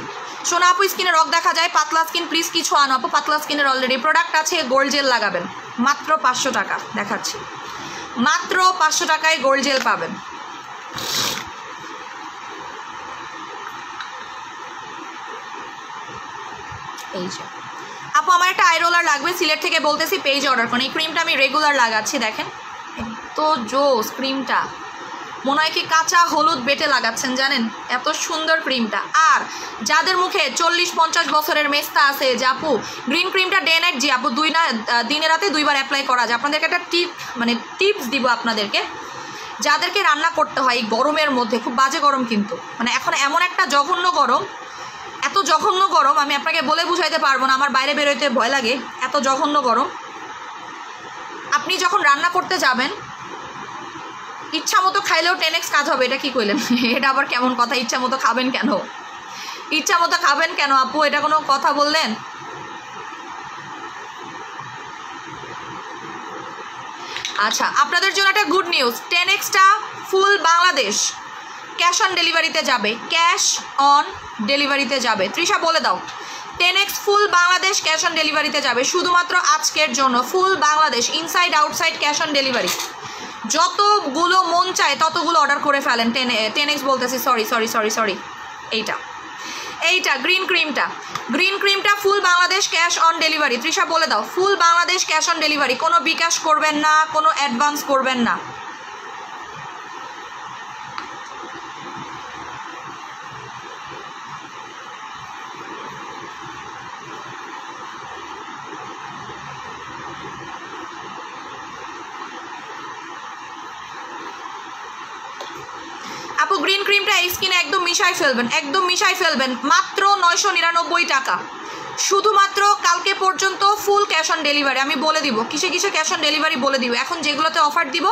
সোনা আপু স্কিনে রক দেখা যায়, পাতলা স্কিন প্লিজ কিছু আনো আপু, পাতলা স্কিনের অলরেডি প্রোডাক্ট আছে গোল্ড জেল লাগাবেন। মাত্র পাঁচশো টাকা, দেখাচ্ছি। মাত্র পাঁচশো টাকায় গোল্ড জেল পাবেন। এই যে। আপু, আমার একটা আই রোলার লাগবে, সিলেট থেকে বলতেছি পেজ অর্ডার করুন। এই ক্রিমটা আমি রেগুলার লাগাচ্ছি, দেখেন। তো জোস ক্রিমটা মনে হয় কি কাঁচা হলুদ বেটে লাগাচ্ছেন, জানেন? এত সুন্দর ক্রিমটা। আর যাদের মুখে চল্লিশ পঞ্চাশ বছরের মেস্তা আছে, যে আপু, গ্রিন ক্রিমটা ডে নাইট জি আপু, দুই না দিনে রাতে দুইবার অ্যাপ্লাই করা যায়। আপনাদেরকে একটা টিপ মানে টিপস দিব আপনাদেরকে। যাদেরকে রান্না করতে হয় এই গরমের মধ্যে, খুব বাজে গরম কিন্তু। মানে এখন এমন একটা জঘন্য গরম, এত জঘন্য গরম, আমি আপনাকে বলে বুঝাইতে পারব না, আমার বাইরে বেরোতে ভয় লাগে, এত জঘন্য গরম। আপনি যখন রান্না করতে যাবেন ইচ্ছা মতো খাইলেও টেন এক্স কাজ হবে, এটা কি কইলেন? এটা আবার কেমন কথা? ইচ্ছা মতো খাবেন কেন? ইচ্ছা মতো খাবেন কেন? আপু, এটা কোনো কথা বললেন? আচ্ছা আপনাদের জন্য একটা good news ten extra full Bangladesh. Cash on ডেলিভারিতে যাবে। ক্যাশ অন ডেলিভারিতে যাবে। তৃষা, বলে দাও। Ten X full Bangladesh cash on ডেলিভারিতে যাবে। শুধুমাত্র আজকের জন্য full Bangladesh inside outside cash on delivery যতগুলো মন চায়, ততগুলো অর্ডার করে ফেলেন। টেন টেন এক্স বলতেছি সরি সরি সরি সরি এইটা। এইটা গ্রিন ক্রিমটা গ্রিন ক্রিমটা full Bangladesh cash on delivery Trisha বলে দাও full Bangladesh cash on delivery কোনো বিকাশ করবেন না, কোনো অ্যাডভান্স করবেন না আপু গ্রিন ক্রিমটা এই স্কিনে একদম মিশাই ফেলবেন, একদম মিশাই ফেলবেন, মাত্র নয়শো নিরানব্বই টাকা। শুধুমাত্র কালকে পর্যন্ত ফুল ক্যাশ অন ডেলিভারি আমি বলে দিব, কিসে কিসে ক্যাশ অন ডেলিভারি বলে দিব। এখন যেগুলোতে অফার দিব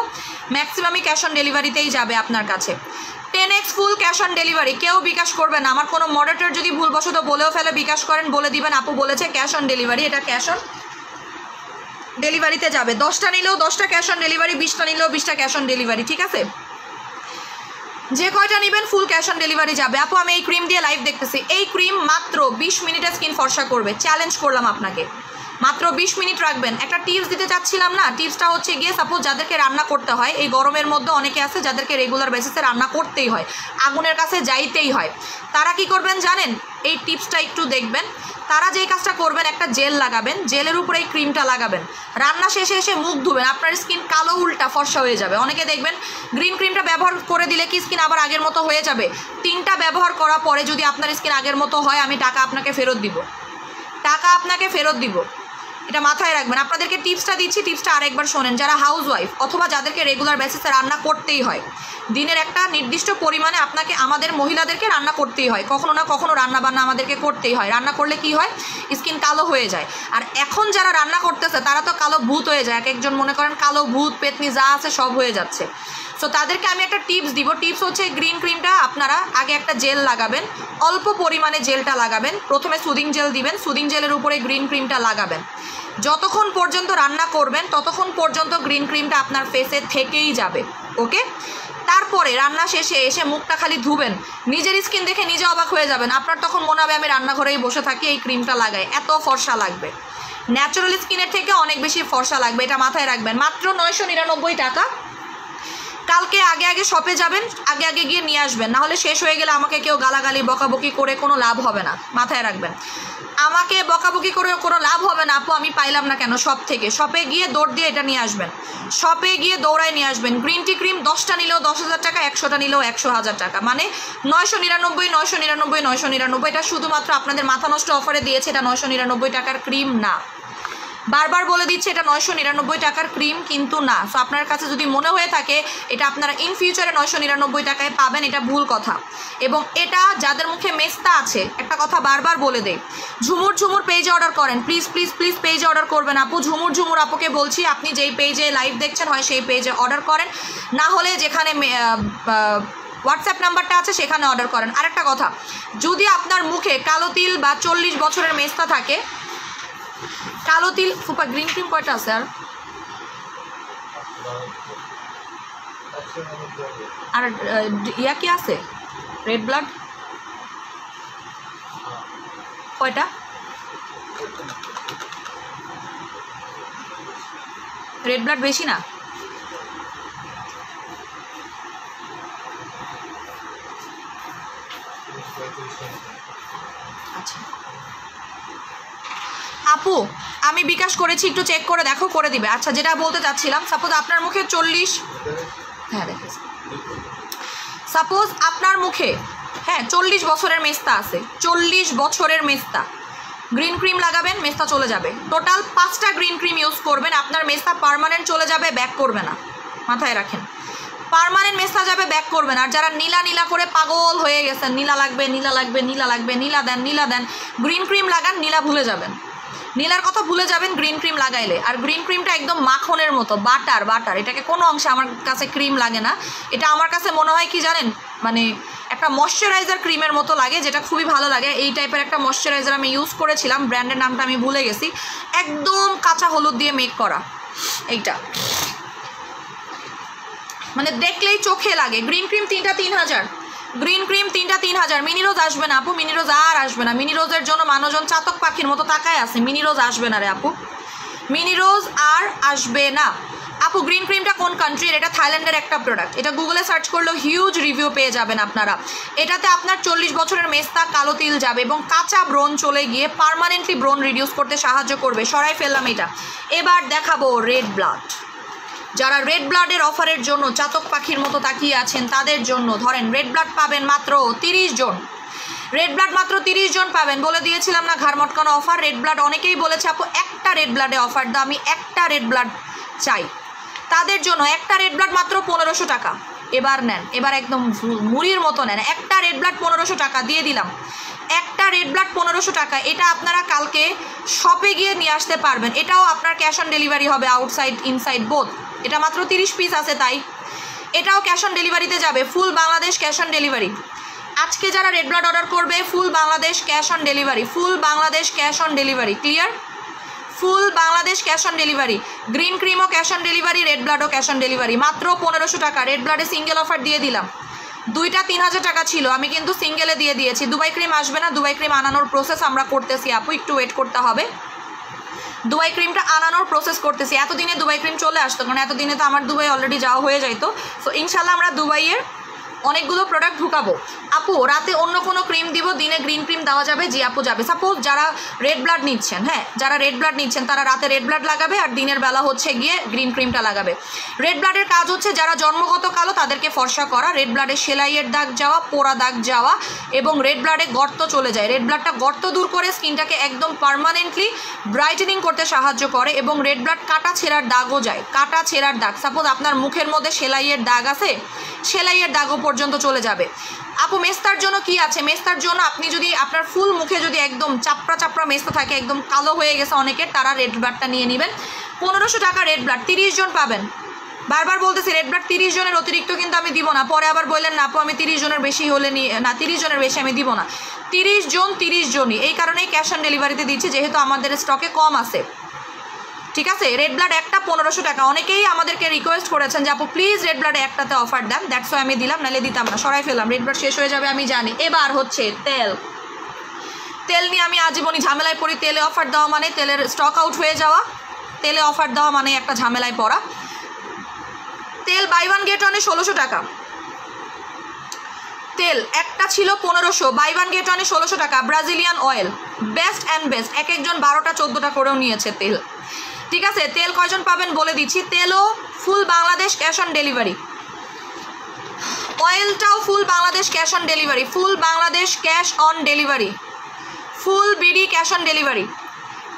ম্যাক্সিমামই ক্যাশ অন ডেলিভারিতেই যাবে আপনার কাছে। Ten X full cash on delivery কেউ বিকাশ করবেন না। আমার কোনো মডারেটর যদি ভুলবশত বলেও ফেলে, বিকাশ করেন, বলে দিবেন, আপু বলেছে ক্যাশ অন ডেলিভারি এটা ক্যাশ অন ডেলিভারিতে যাবে। দশটা নিলেও দশটা ক্যাশ অন ডেলিভারি বিশটা নিলেও বিশটা ক্যাশ অন ডেলিভারি ঠিক আছে? যে কয়টা নেবেন ফুল ক্যাশ অন ডেলিভারি যাবে। আপু, আমি এই ক্রিম দিয়ে লাইভ দেখতেছি। এই ক্রিম মাত্র বিশ মিনিটে স্কিন ফর্সা করবে। চ্যালেঞ্জ করলাম আপনাকে। মাত্র বিশ মিনিট রাখবেন। একটা টিপস দিতে চাচ্ছিলাম না। টিপসটা হচ্ছে গিয়ে সাপোজ যাদেরকে রান্না করতে হয়, এই গরমের মধ্যে অনেকে আছে যাদেরকে রেগুলার বেসিসে রান্না করতেই হয়, আগুনের কাছে যাইতেই হয়। তারা কি করবেন জানেন? এই টিপসটা একটু দেখবেন। তারা যেই কাজটা করবেন, একটা জেল লাগাবেন। জেলের উপরে এই ক্রিমটা লাগাবেন। রান্না শেষে এসে মুখ ধুবেন। আপনার স্কিন কালো উল্টা ফর্সা হয়ে যাবে। অনেকে দেখবেন গ্রিন ক্রিমটা ব্যবহার করে দিলে কি স্কিন আবার আগের মতো হয়ে যাবে? তিনটা ব্যবহার করার পরে যদি আপনার স্কিন আগের মতো হয়, আমি টাকা আপনাকে ফেরত দিব। টাকা আপনাকে ফেরত দিব। এটা মাথায় রাখবেন। আপনাদেরকে টিপসটা দিচ্ছি, টিপসটা আরেকবার শোনেন। যারা হাউস ওয়াইফ অথবা যাদেরকে রেগুলার বেসিসে রান্না করতেই হয়, দিনের একটা নির্দিষ্ট পরিমাণে আপনাকে আমাদের মহিলাদেরকে রান্না করতেই হয়। কখনো না কখনো রান্না বান্না আমাদেরকে করতেই হয়। রান্না করলে কি হয়? স্কিন কালো হয়ে যায়। আর এখন যারা রান্না করতেছে, তারা তো কালো ভূত হয়ে যায়। এক একজন মনে করেন কালো ভূত, পেতনি যা আছে সব হয়ে যাচ্ছে। সো তাদেরকে আমি একটা টিপস দিব। টিপস হচ্ছে গ্রিন ক্রিমটা আপনারা আগে একটা জেল লাগাবেন। অল্প পরিমাণে জেলটা লাগাবেন। প্রথমে সুদিং জেল দিবেন। সুদিং জেলের উপরে গ্রিন ক্রিমটা লাগাবেন। যতক্ষণ পর্যন্ত রান্না করবেন, ততক্ষণ পর্যন্ত গ্রিন ক্রিমটা আপনার ফেসে থেকেই যাবে। ওকে তারপরে রান্না শেষে এসে মুখটা খালি ধুবেন। নিজের স্কিন দেখে নিজে অবাক হয়ে যাবেন। আপনার তখন মনে হবে, আমি রান্নাঘরেই বসে থাকি, এই ক্রিমটা লাগাই। এত ফর্সা লাগবে। ন্যাচারাল স্কিনের থেকে অনেক বেশি ফর্সা লাগবে। এটা মাথায় রাখবেন। মাত্র নয়শো নিরানব্বই টাকা। কালকে আগে আগে শপে যাবেন, আগে আগে গিয়ে নিয়ে আসবেন। নাহলে শেষ হয়ে গেলে আমাকে কেউ গালাগালি, বকাবকি করে কোনো লাভ হবে না, মাথায় রাখবেন। আমাকে বকাবকি করে কোনো লাভ হবে না, আপু, আমি পাইলাম না কেন শপ থেকে? শপে গিয়ে দৌড় দিয়ে এটা নিয়ে আসবেন। শপে গিয়ে দৌড়ায় নিয়ে আসবেন। গ্রিন টি ক্রিম দশটা নিলেও দশ হাজার টাকা, একশোটা নিলেও একশো হাজার টাকা। মানে নয়শো নিরানব্বই নয়শো নিরানব্বই নয়শো নিরানব্বই, এটা শুধুমাত্র আপনাদের মাথা নষ্ট অফারে দিয়েছে, এটা নয়শো নিরানব্বই টাকার ক্রিম না। বারবার বলে দিচ্ছে এটা নয়শো নিরানব্বই টাকার ক্রিম, কিন্তু না। সো আপনার কাছে যদি মনে হয়ে থাকে, এটা আপনারা ইন ফিউচারে নয়শো নিরানব্বই টাকায় পাবেন, এটা ভুল কথা। এবং এটা যাদের মুখে মেস্তা আছে, একটা কথা বারবার বলে দেয় ঝুমুর ঝুমুর পেজে অর্ডার করেন। প্লিজ প্লিজ প্লিজ পেজে অর্ডার করবেন আপু। ঝুমুর ঝুমুর আপুকে বলছি, আপনি যেই পেজে লাইভ দেখছেন হয় সেই পেজে অর্ডার করেন। না হলে যেখানে হোয়াটসঅ্যাপ নাম্বারটা আছে, সেখানে অর্ডার করেন। আরেকটা কথা, যদি আপনার মুখে কালো তিল বা চল্লিশ বছরের মেস্তা থাকে কালো তিল ফুপা গ্রিন ক্রিম কয়টা আছে আর? আর ইয়া কি আছে? রেড ব্লাড কয়টা? রেড ব্লাড বেশি না? আচ্ছা। আপু, আমি বিকাশ করেছি, একটু চেক করে দেখো, করে দিবে। আচ্ছা যেটা বলতে চাচ্ছিলাম সাপোজ আপনার মুখে চল্লিশ হ্যাঁ সাপোজ আপনার মুখে হ্যাঁ চল্লিশ বছরের মেস্তা আছে। চল্লিশ বছরের মেস্তা। গ্রিন ক্রিম লাগাবেন, মেস্তা চলে যাবে। টোটাল পাঁচটা গ্রিন ক্রিম ইউজ করবেন, আপনার মেস্তা পারমানেন্ট চলে যাবে ব্যাক করবে না। মাথায় রাখেন। পার্মানেন্ট মেস্তা যাবে ব্যাক করবেন আর যারা নীলা নীলা করে পাগল হয়ে গেছেন, নীলা লাগবে নীলা লাগবে নীলা লাগবে, নীলা দেন নীলা দেন গ্রিন ক্রিম লাগান, নীলা ভুলে যাবেন। নীলার কথা ভুলে যাবেন গ্রিন ক্রিম লাগাইলে। আর গ্রিন ক্রিমটা একদম মাখনের মতো বাটার বাটার এটাকে কোনো অংশে আমার কাছে ক্রিম লাগে না। এটা আমার কাছে মনে হয় কি জানেন? মানে একটা ময়শ্চারাইজার ক্রিমের মতো লাগে, যেটা খুবই ভালো লাগে। এই টাইপের একটা ময়শ্চারাইজার আমি ইউজ করেছিলাম ব্র্যান্ডের নামটা আমি ভুলে গেছি। একদম কাঁচা হলুদ দিয়ে মেক করা। এইটা। মানে দেখলেই চোখে লাগে। গ্রিন ক্রিম তিনটা তিন হাজার। গ্রিন ক্রিম তিনটা তিন হাজার। মিনি রোজ আসবে না আপু, মিনি রোজ আর আসবে না। মিনি রোজের জন্য মানুষজন চাতক পাখির মতো তাকায় আছে। মিনি রোজ আসবে না রে আপু। মিনি রোজ আর আসবে না। আপু, গ্রিন ক্রিমটা কোন কান্ট্রির এটা থাইল্যান্ডের একটা প্রোডাক্ট এটা গুগলে সার্চ করলেও হিউজ রিভিউ পেয়ে যাবেন আপনারা। এটাতে আপনার চল্লিশ বছরের মেস্তা কালো তিল যাবে এবং কাঁচা ব্রণ চলে গিয়ে পার্মানেন্টলি ব্রণ রিডিউস করতে সাহায্য করবে। সরাই ফেললাম এটা। এবার দেখাবো রেড ব্লাড যারা রেড ব্লাডের অফারের জন্য চাতক পাখির মতো তাকিয়ে আছেন, তাদের জন্য ধরেন রেড ব্লাড পাবেন মাত্র তিরিশ জন। রেড ব্লাড মাত্র তিরিশ জন পাবেন, বলে দিয়েছিলাম না ঘাড় মটকানো অফার। রেড ব্লাড অনেকেই বলেছে, আপু, একটা রেড ব্লাডে অফার দাও, আমি একটা রেড ব্লাড চাই। তাদের জন্য একটা রেড ব্লাড মাত্র পনেরোশো টাকা। এবার নেন। এবার একদম মুড়ির মতো নেন। একটা রেড ব্লাড পনেরোশো টাকা, দিয়ে দিলাম। একটা রেড ব্লাড পনেরোশো টাকা, এটা আপনারা কালকে শপে গিয়ে নিয়ে আসতে পারবেন। এটাও আপনার ক্যাশ অন ডেলিভারি হবে আউটসাইড ইনসাইড বোথ এটা মাত্র তিরিশ পিস আছে তাই। এটাও ক্যাশ অন ডেলিভারিতে যাবে full Bangladesh cash on delivery আজকে যারা রেড ব্লাড অর্ডার করবে full Bangladesh cash on delivery full Bangladesh cash on delivery clear full Bangladesh cash on delivery. Green ক্রিমও cash on delivery, red ব্লাডও cash on delivery. মাত্র পনেরোশো টাকা। Red ব্লাডে single offer দিয়ে দিলাম। দুইটা তিন হাজার টাকা ছিল। আমি কিন্তু সিঙ্গেলে দিয়ে দিয়েছি। দুবাই ক্রিম আসবে না। দুবাই ক্রিম আনানোর প্রসেস আমরা করতেছি। আপু, একটু ওয়েট করতে হবে। দুবাই ক্রিমটা আনানোর প্রসেস করতেছি। এতদিনে দুবাই ক্রিম চলে আসতো। কারণ এতদিনে তো আমার দুবাই অলরেডি যাওয়া হয়ে যাইতো। সো ইনশাল্লাহ আমরা দুবাইয়ের অনেকগুলো প্রোডাক্ট ঢুকাবো। আপু, রাতে অন্য কোনো ক্রিম দিব, দিনে গ্রিন ক্রিম দেওয়া যাবে, জি আপু যাবে। সাপোজ যারা রেড ব্লাড নিচ্ছেন হ্যাঁ যারা রেড ব্লাড নিচ্ছেন, তারা রাতে রেড ব্লাড লাগাবে আর দিনের বেলা হচ্ছে গিয়ে গ্রিন ক্রিমটা লাগাবে। রেড ব্লাডের কাজ হচ্ছে যারা জন্মগত কালো, তাদেরকে ফর্সা করা। রেড ব্লাডে সেলাইয়ের দাগ যাওয়া, পোড়া দাগ যাওয়া এবং রেড ব্লাডে গর্ত চলে যায়। রেড ব্লাডটা গর্ত দূর করে স্কিনটাকে একদম পার্মানেন্টলি ব্রাইটেনিং করতে সাহায্য করে এবং রেড ব্লাড কাটা ছেঁড়ার দাগও যায়। কাটা ছেঁড়ার দাগ। সাপোজ আপনার মুখের মধ্যে সেলাইয়ের দাগ আছে, সেলাইয়ের দাগও পর্যন্ত চলে যাবে। আপু, মেস্তার জন্য কি আছে? মেস্তার জন্য আপনি যদি আপনার ফুল মুখে যদি একদম চাপড়া চাপড়া মেস্তা থাকে, একদম কালো হয়ে গেছে অনেকের, তারা রেড ব্লাডটা নিয়ে নেবেন। পনেরোশো টাকা রেড ব্লাড তিরিশ জন পাবেন। বারবার বলতেছি রেড ব্লাড তিরিশ জনের অতিরিক্ত কিন্তু আমি দিব না। পরে আবার বললেন, না আপু, আমি তিরিশ জনের বেশি হলে নিয়ে না, তিরিশ জনের বেশি আমি দিব না। তিরিশ জন, তিরিশ জনই। এই কারণেই ক্যাশ অন ডেলিভারিতে দিচ্ছি, যেহেতু আমাদের স্টকে কম আছে। ঠিক আছে? রেড ব্লাড একটা পনেরোশো টাকা। অনেকেই আমাদেরকে রিকোয়েস্ট করেছেন যে, আপু প্লিজ রেড ব্লাডে একটাতে অফার দেন। দ্যাটস আমি দিলাম, নাহলে দিতাম না। সরাই ফেললাম। রেড ব্লাড শেষ হয়ে যাবে, আমি জানি। এবার হচ্ছে তেল। তেল নিয়ে আমি আজীবনই ঝামেলায় পড়ি। তেলে অফার দেওয়া মানে তেলের স্টক আউট হয়ে যাওয়া। তেলে অফার দেওয়া মানে একটা ঝামেলায় পড়া। তেল বাই ওয়ান গেট ওয়ানে ষোলোশো টাকা। তেল একটা ছিল পনেরোশো বাই ওয়ান গেট ওয়ানে ষোলোশো টাকা। Brazilian oil best and best এক একজন বারোটা, চোদ্দোটা করেও নিয়েছে তেল। ঠিক আছে, তেল কয়জন পাবেন বলে দিচ্ছি। তেলও full Bangladesh cash on delivery অয়েলটাও full Bangladesh cash on delivery full Bangladesh cash on delivery full BD cash on delivery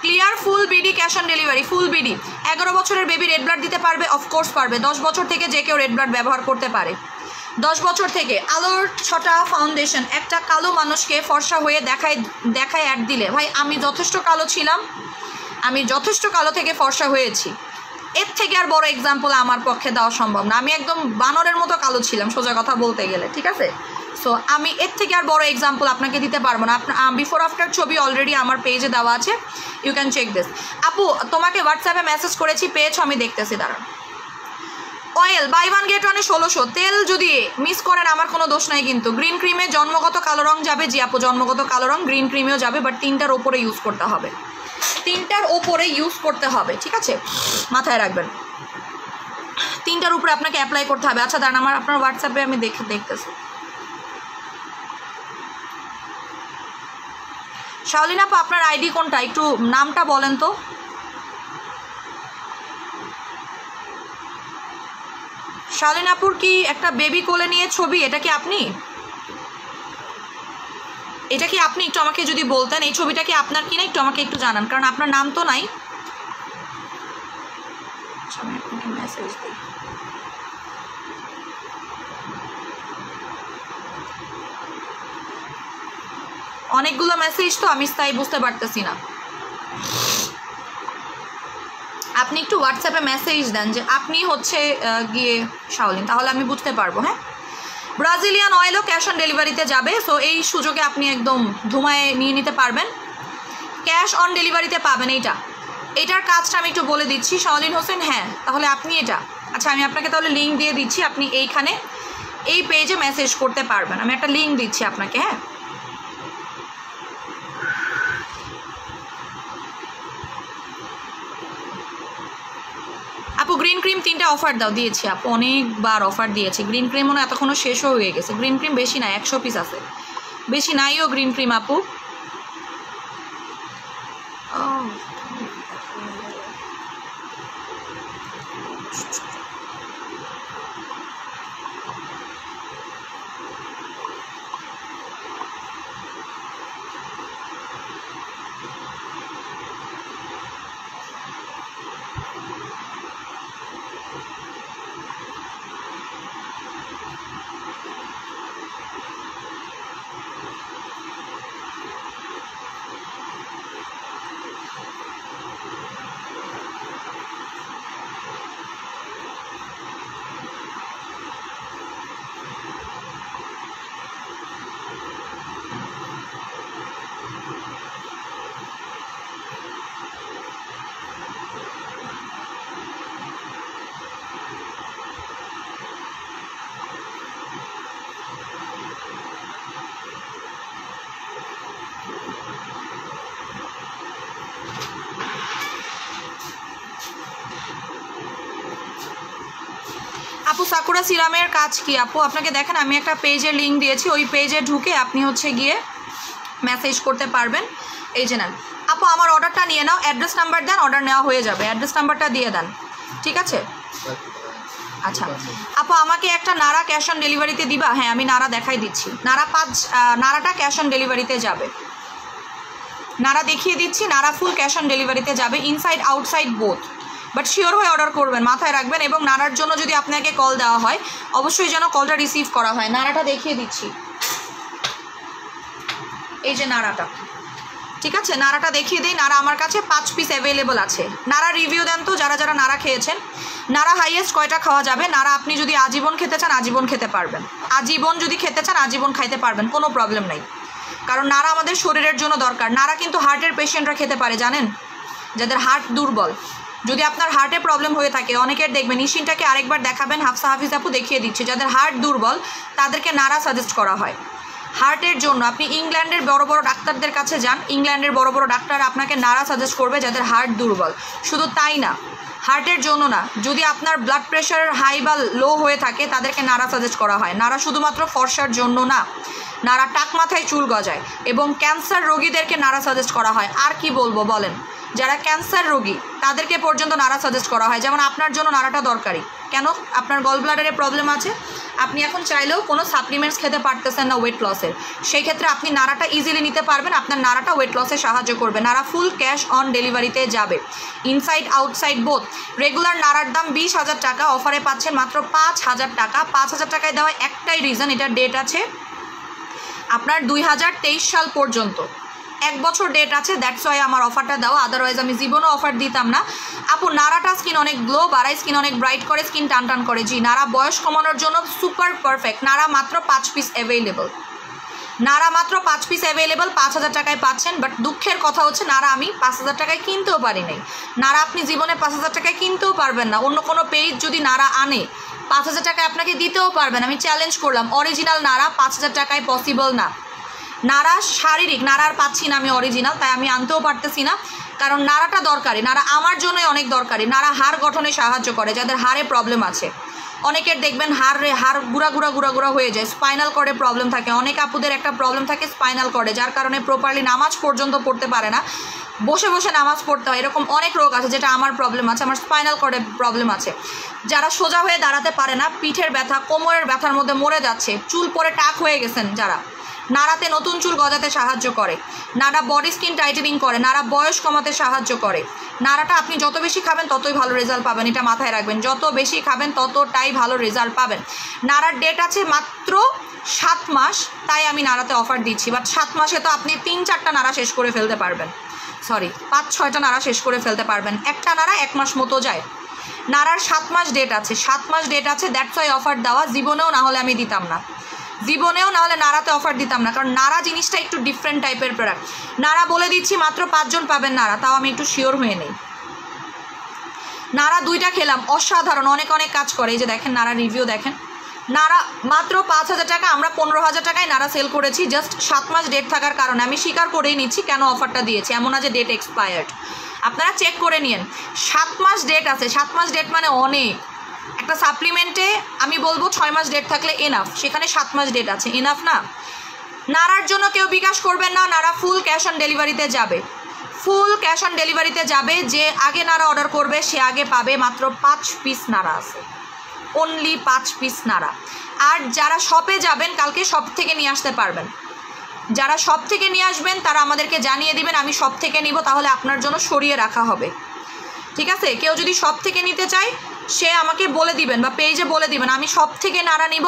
clear full BD cash on delivery full BD এগারো বছরের বেবি রেড ব্লাড দিতে পারবে of course পারবে। দশ বছর থেকে যে কেউ রেড ব্লাড ব্যবহার করতে পারে। দশ বছর থেকে আলোর ছটা ফাউন্ডেশন একটা কালো মানুষকে ফর্সা হয়ে দেখায় দেখায় অ্যাড দিলে। ভাই, আমি যথেষ্ট কালো ছিলাম। আমি যথেষ্ট কালো থেকে ফর্সা হয়েছি। এর থেকে আর বড় এক্সাম্পল আমার পক্ষে দেওয়া সম্ভব না। আমি একদম বানরের মতো কালো ছিলাম, সোজা কথা বলতে গেলে, ঠিক আছে? সো আমি এর থেকে আর বড় এক্সাম্পল আপনাকে দিতে পারব না। আপনার বিফোর আফটার ছবি অলরেডি আমার পেজে দেওয়া আছে। ইউ ক্যান চেক দিস আপু, তোমাকে হোয়াটসঅ্যাপে মেসেজ করেছি, পেয়েছ? আমি দেখতেছি দাঁড়ান অয়েল বাই ওয়ান গেট ওয়ানে ষোলোশো। তেল যদি মিস করেন, আমার কোনো দোষ নাই কিন্তু। গ্রিন ক্রিমে জন্মগত কালো রং যাবে। জি আপু, জন্মগত কালো রং গ্রিন ক্রিমেও যাবে বাট তিনটার ওপরে ইউজ করতে হবে। তিনটার ওপরে ইউজ করতে হবে, ঠিক আছে? মাথায় রাখবেন। তিনটার উপরে আপনাকে অ্যাপ্লাই করতে হবে। আচ্ছা দাঁড়ান, আমার আপনার হোয়াটসঅ্যাপে আমি দেখে, দেখতেছি। শাওলিন আপু, আপনার আইডি কোনটা? একটু নামটা বলেন তো। শালিন আপুর কি একটা বেবি কোলে নিয়ে ছবি? এটা কি আপনি? এটা কি আপনি একটু আমাকে যদি বলতেন, এই ছবিটা কি আপনার কি না একটু আমাকে একটু জানান, কারণ আপনার নাম তো নাই। অনেকগুলো মেসেজ তো আমি তাই বুঝতে পারতেছি না। আপনি একটু হোয়াটসঅ্যাপে মেসেজ দেন যে আপনি হচ্ছে গিয়ে শাওলিন, তাহলে আমি বুঝতে পারব হ্যাঁ? ব্রাজিলিয়ান অয়েলও ক্যাশ অন ডেলিভারিতে যাবে, সো এই সুযোগে আপনি একদম ধুমায় নিয়ে নিতে পারবেন। ক্যাশ অন ডেলিভারিতে পাবেন এইটা। এটার কাজটা আমি একটু বলে দিচ্ছি। শাহলিন হোসেন হ্যাঁ তাহলে আপনি এটা। আচ্ছা আমি আপনাকে তাহলে লিঙ্ক দিয়ে দিচ্ছি। আপনি এইখানে এই পেজে মেসেজ করতে পারবেন। আমি একটা লিঙ্ক দিচ্ছি আপনাকে হ্যাঁ? আপু গ্রিন ক্রিম তিনটা অফার দাও, দিয়েছি আপু, অনেকবার অফার দিয়েছি। গ্রিন ক্রিম মনে এতক্ষণও শেষও হয়ে গেছে। গ্রিন ক্রিম বেশি না, একশো পিস আছে। বেশি নাইও গ্রিন ক্রিম আপু। ও আপু সাকুরা সিরামের কাজ কি আপু? আপনাকে দেখেন, আমি একটা পেজের লিঙ্ক দিয়েছি। ওই পেজে ঢুকে আপনি হচ্ছে গিয়ে মেসেজ করতে পারবেন। এই যে নেন। আপু, আমার অর্ডারটা নিয়ে নাও। অ্যাড্রেস নাম্বার দেন অর্ডার নেওয়া হয়ে যাবে। অ্যাড্রেস নাম্বারটা দিয়ে দেন। ঠিক আছে? আচ্ছা। আপু, আমাকে একটা নাড়া ক্যাশ অন ডেলিভারিতে দিবা? হ্যাঁ আমি নাড়া দেখাই দিচ্ছি। নাড়া পাঁচ নাড়াটা ক্যাশ অন ডেলিভারিতে যাবে। নাড়া দেখিয়ে দিচ্ছি নাড়া ফুল ক্যাশ অন ডেলিভারিতে যাবে inside outside both but sure হয়ে অর্ডার করবেন, মাথায় রাখবেন এবং নাড়ার জন্য যদি আপনাকে কল দেওয়া হয়, অবশ্যই যেন কলটা রিসিভ করা হয়। নাড়াটা দেখিয়ে দিচ্ছি। এই যে নাড়াটা ঠিক আছে? নাড়াটা দেখিয়ে দিই। নাড়া আমার কাছে পাঁচ পিস অ্যাভেলেবল আছে। নাড়া রিভিউ দেন তো, যারা যারা নাড়া খেয়েছেন। নাড়া হাইয়েস্ট কয়টা খাওয়া যাবে? নাড়া আপনি যদি আজীবন খেতে চান, আজীবন খেতে পারবেন। আজীবন যদি খেতে চান, আজীবন খাইতে পারবেন, কোনো প্রবলেম নেই। কারণ নাড়া আমাদের শরীরের জন্য দরকার। নাড়া কিন্তু হার্টের পেশেন্টরা খেতে পারে, জানেন? যাদের হার্ট দুর্বল। যদি আপনার হার্টে প্রবলেম হয়ে থাকে অনেকের দেখবেন ইসিনটাকে আরেকবার দেখাবেন, হাফসা হাফিজ আপু দেখিয়ে দিচ্ছে। যাদের হার্ট দুর্বল, তাদেরকে নাড়া সাজেস্ট করা হয়। হার্টের জন্য আপনি ইংল্যান্ডের বড় বড় ডাক্তারদের কাছে যান, ইংল্যান্ডের বড় বড় ডাক্তার আপনাকে নাড়া সাজেস্ট করবে যাদের হার্ট দুর্বল। শুধু তাই না হার্টের জন্য না, যদি আপনার ব্লাড প্রেশার হাই বা লো হয়ে থাকে, তাদেরকে নাড়া সাজেস্ট করা হয়। নাড়া শুধুমাত্র ফর্সার জন্য না, নাড়া টাক মাথায় চুল গজায় এবং ক্যান্সার রোগীদেরকে নাড়া সাজেস্ট করা হয়। আর কি বলব বলেন? যারা ক্যান্সার রোগী, তাদেরকে পর্যন্ত নাড়া সাজেস্ট করা হয়। যেমন আপনার জন্য নাড়াটা দরকারি। কেন? আপনার গল ব্লাডারের প্রবলেম আছে। আপনি এখন চাইলেও কোনো সাপ্লিমেন্টস খেতে পারতেছেন না ওয়েট লসের সেই ক্ষেত্রে আপনি নাড়াটা ইজিলি নিতে পারবেন। আপনার নাড়াটা ওয়েট লসে সাহায্য করবে। নাড়া ফুল ক্যাশ অন ডেলিভারিতে যাবে। ইনসাইড আউটসাইড বোথ রেগুলার নাড়ার দাম বিশ হাজার টাকা। অফারে পাচ্ছেন মাত্র পাঁচ হাজার টাকা। পাঁচ হাজার টাকায় দেওয়া একটাই রিজন এটার ডেট আছে আপনার দুই হাজার তেইশ সাল পর্যন্ত। এক বছর ডেট আছে দ্যাটস ওয়াই আমার অফারটা দেওয়া আদারওয়াইজ আমি জীবনও অফার দিতাম না। আপু, নাড়াটা স্কিন অনেক গ্লো বাড়ায় স্কিন অনেক ব্রাইট করে স্কিন টান টান করে। জি, নাড়া বয়স কমানোর জন্য সুপার পারফেক্ট নাড়া মাত্র পাঁচ পিস অ্যাভেলেবল নাড়া মাত্র পাঁচ পিস অ্যাভেলেবল পাঁচ হাজার টাকায় পাচ্ছেন বাট দুঃখের কথা হচ্ছে, নাড়া আমি পাঁচ হাজার টাকায় কিনতেও পারি নাই। নাড়া আপনি জীবনে পাঁচ হাজার টাকায় কিনতেও পারবেন না। অন্য কোনো পেজ যদি নাড়া আনে, পাঁচ হাজার টাকায় আপনাকে দিতেও পারবেন। আমি চ্যালেঞ্জ করলাম অরিজিনাল নাড়া পাঁচ হাজার টাকায় পসিবল না। নাড়া শারীরিক নাড়ার পাচ্ছি না আমি অরিজিনাল তাই আমি আনতেও পারতেছি না, কারণ নাড়াটা দরকারি নাড়া আমার জন্যই অনেক দরকারি নাড়া হাড় গঠনে সাহায্য করে, যাদের হাড়ে প্রবলেম আছে। অনেকের দেখবেন হাড় হাড় গুড়া গুড়া গুড়া গুড়া হয়ে যায় স্পাইনাল কর্ডে প্রবলেম থাকে, অনেক আপুদের একটা প্রবলেম থাকে স্পাইনাল কর্ডে যার কারণে প্রপারলি নামাজ পর্যন্ত পড়তে পারে না। বসে বসে নামাজ পড়তে হয়, এরকম অনেক রোগ আছে যেটা আমার প্রবলেম আছে, আমার স্পাইনাল কর্ডে প্রবলেম আছে। যারা সোজা হয়ে দাঁড়াতে পারে না, পিঠের ব্যথা, কোমরের ব্যথার মধ্যে মরে যাচ্ছে, চুল পরে টাক হয়ে গেছেন যারা নাড়াতে নতুন চুল গজাতে সাহায্য করে। নাড়া বডি স্কিন টাইটেনিং করে, নাড়া বয়স কমাতে সাহায্য করে। নাড়াটা আপনি যত বেশি খাবেন, ততই ভালো রেজাল্ট পাবেন, এটা মাথায় রাখবেন। যত বেশি খাবেন, ততটাই ভালো রেজাল্ট পাবেন। নাড়ার ডেট আছে মাত্র সাত মাস, তাই আমি নাড়াতে অফার দিচ্ছি। বাট সাত মাসে তো আপনি তিন চারটা নাড়া শেষ করে ফেলতে পারবেন। সরি পাঁচ, ছয়টা নাড়া শেষ করে ফেলতে পারবেন। একটা নাড়া এক মাস মতো যায়। নাড়ার সাত মাস ডেট আছে। সাত মাস ডেট আছে দ্যাটস ওয়াই অফার দেওয়া। জীবনেও না হলে আমি দিতাম না। জীবনেও নাহলে নাড়াতে অফার দিতাম না। কারণ নাড়া জিনিসটা একটু ডিফারেন্ট টাইপের প্রোডাক্ট নাড়া বলে দিচ্ছি মাত্র পাঁচজন পাবেন নাড়া, তাও আমি একটু শিওর হয়ে নেই। নাড়া দুইটা খেলাম, অসাধারণ, অনেক অনেক কাজ করে। এই যে দেখেন, নাড়া রিভিউ দেখেন। নাড়া মাত্র পাঁচ হাজার টাকা, আমরা পনেরো হাজার টাকায় নাড়া সেল করেছি। জাস্ট সাত মাস ডেট থাকার কারণে আমি স্বীকার করেই নিচ্ছি কেন অফারটা দিয়েছি। এমন যে ডেট এক্সপায়ার্ড আপনারা চেক করে নিন সাত মাস ডেট আছে। সাত মাস ডেট মানে অনেক। একটা সাপ্লিমেন্টে আমি বলব ছয় মাস ডেট থাকলে এনাফ সেখানে সাত মাস ডেট আছে। এনাফ না? নাড়ার জন্য কেউ বিকাশ করবেন না। নাড়া ফুল ক্যাশ অন ডেলিভারিতে যাবে। ফুল ক্যাশ অন ডেলিভারিতে যাবে যে আগে নাড়া অর্ডার করবে, সে আগে পাবে মাত্র পাঁচ পিস নাড়া আছে। অনলি পাঁচ পিস নাড়া আর যারা শপে যাবেন, কালকে শপ থেকে নিয়ে আসতে পারবেন। যারা শপ থেকে নিয়ে আসবেন, তারা আমাদেরকে জানিয়ে দিবেন, আমি শপ থেকে নিব, তাহলে আপনার জন্য সরিয়ে রাখা হবে। ঠিক আছে? কেউ যদি শপ থেকে নিতে চায় সে আমাকে বলে দিবেন বা পেজে বলে দিবেন, আমি সব থেকে নাড়া নিব,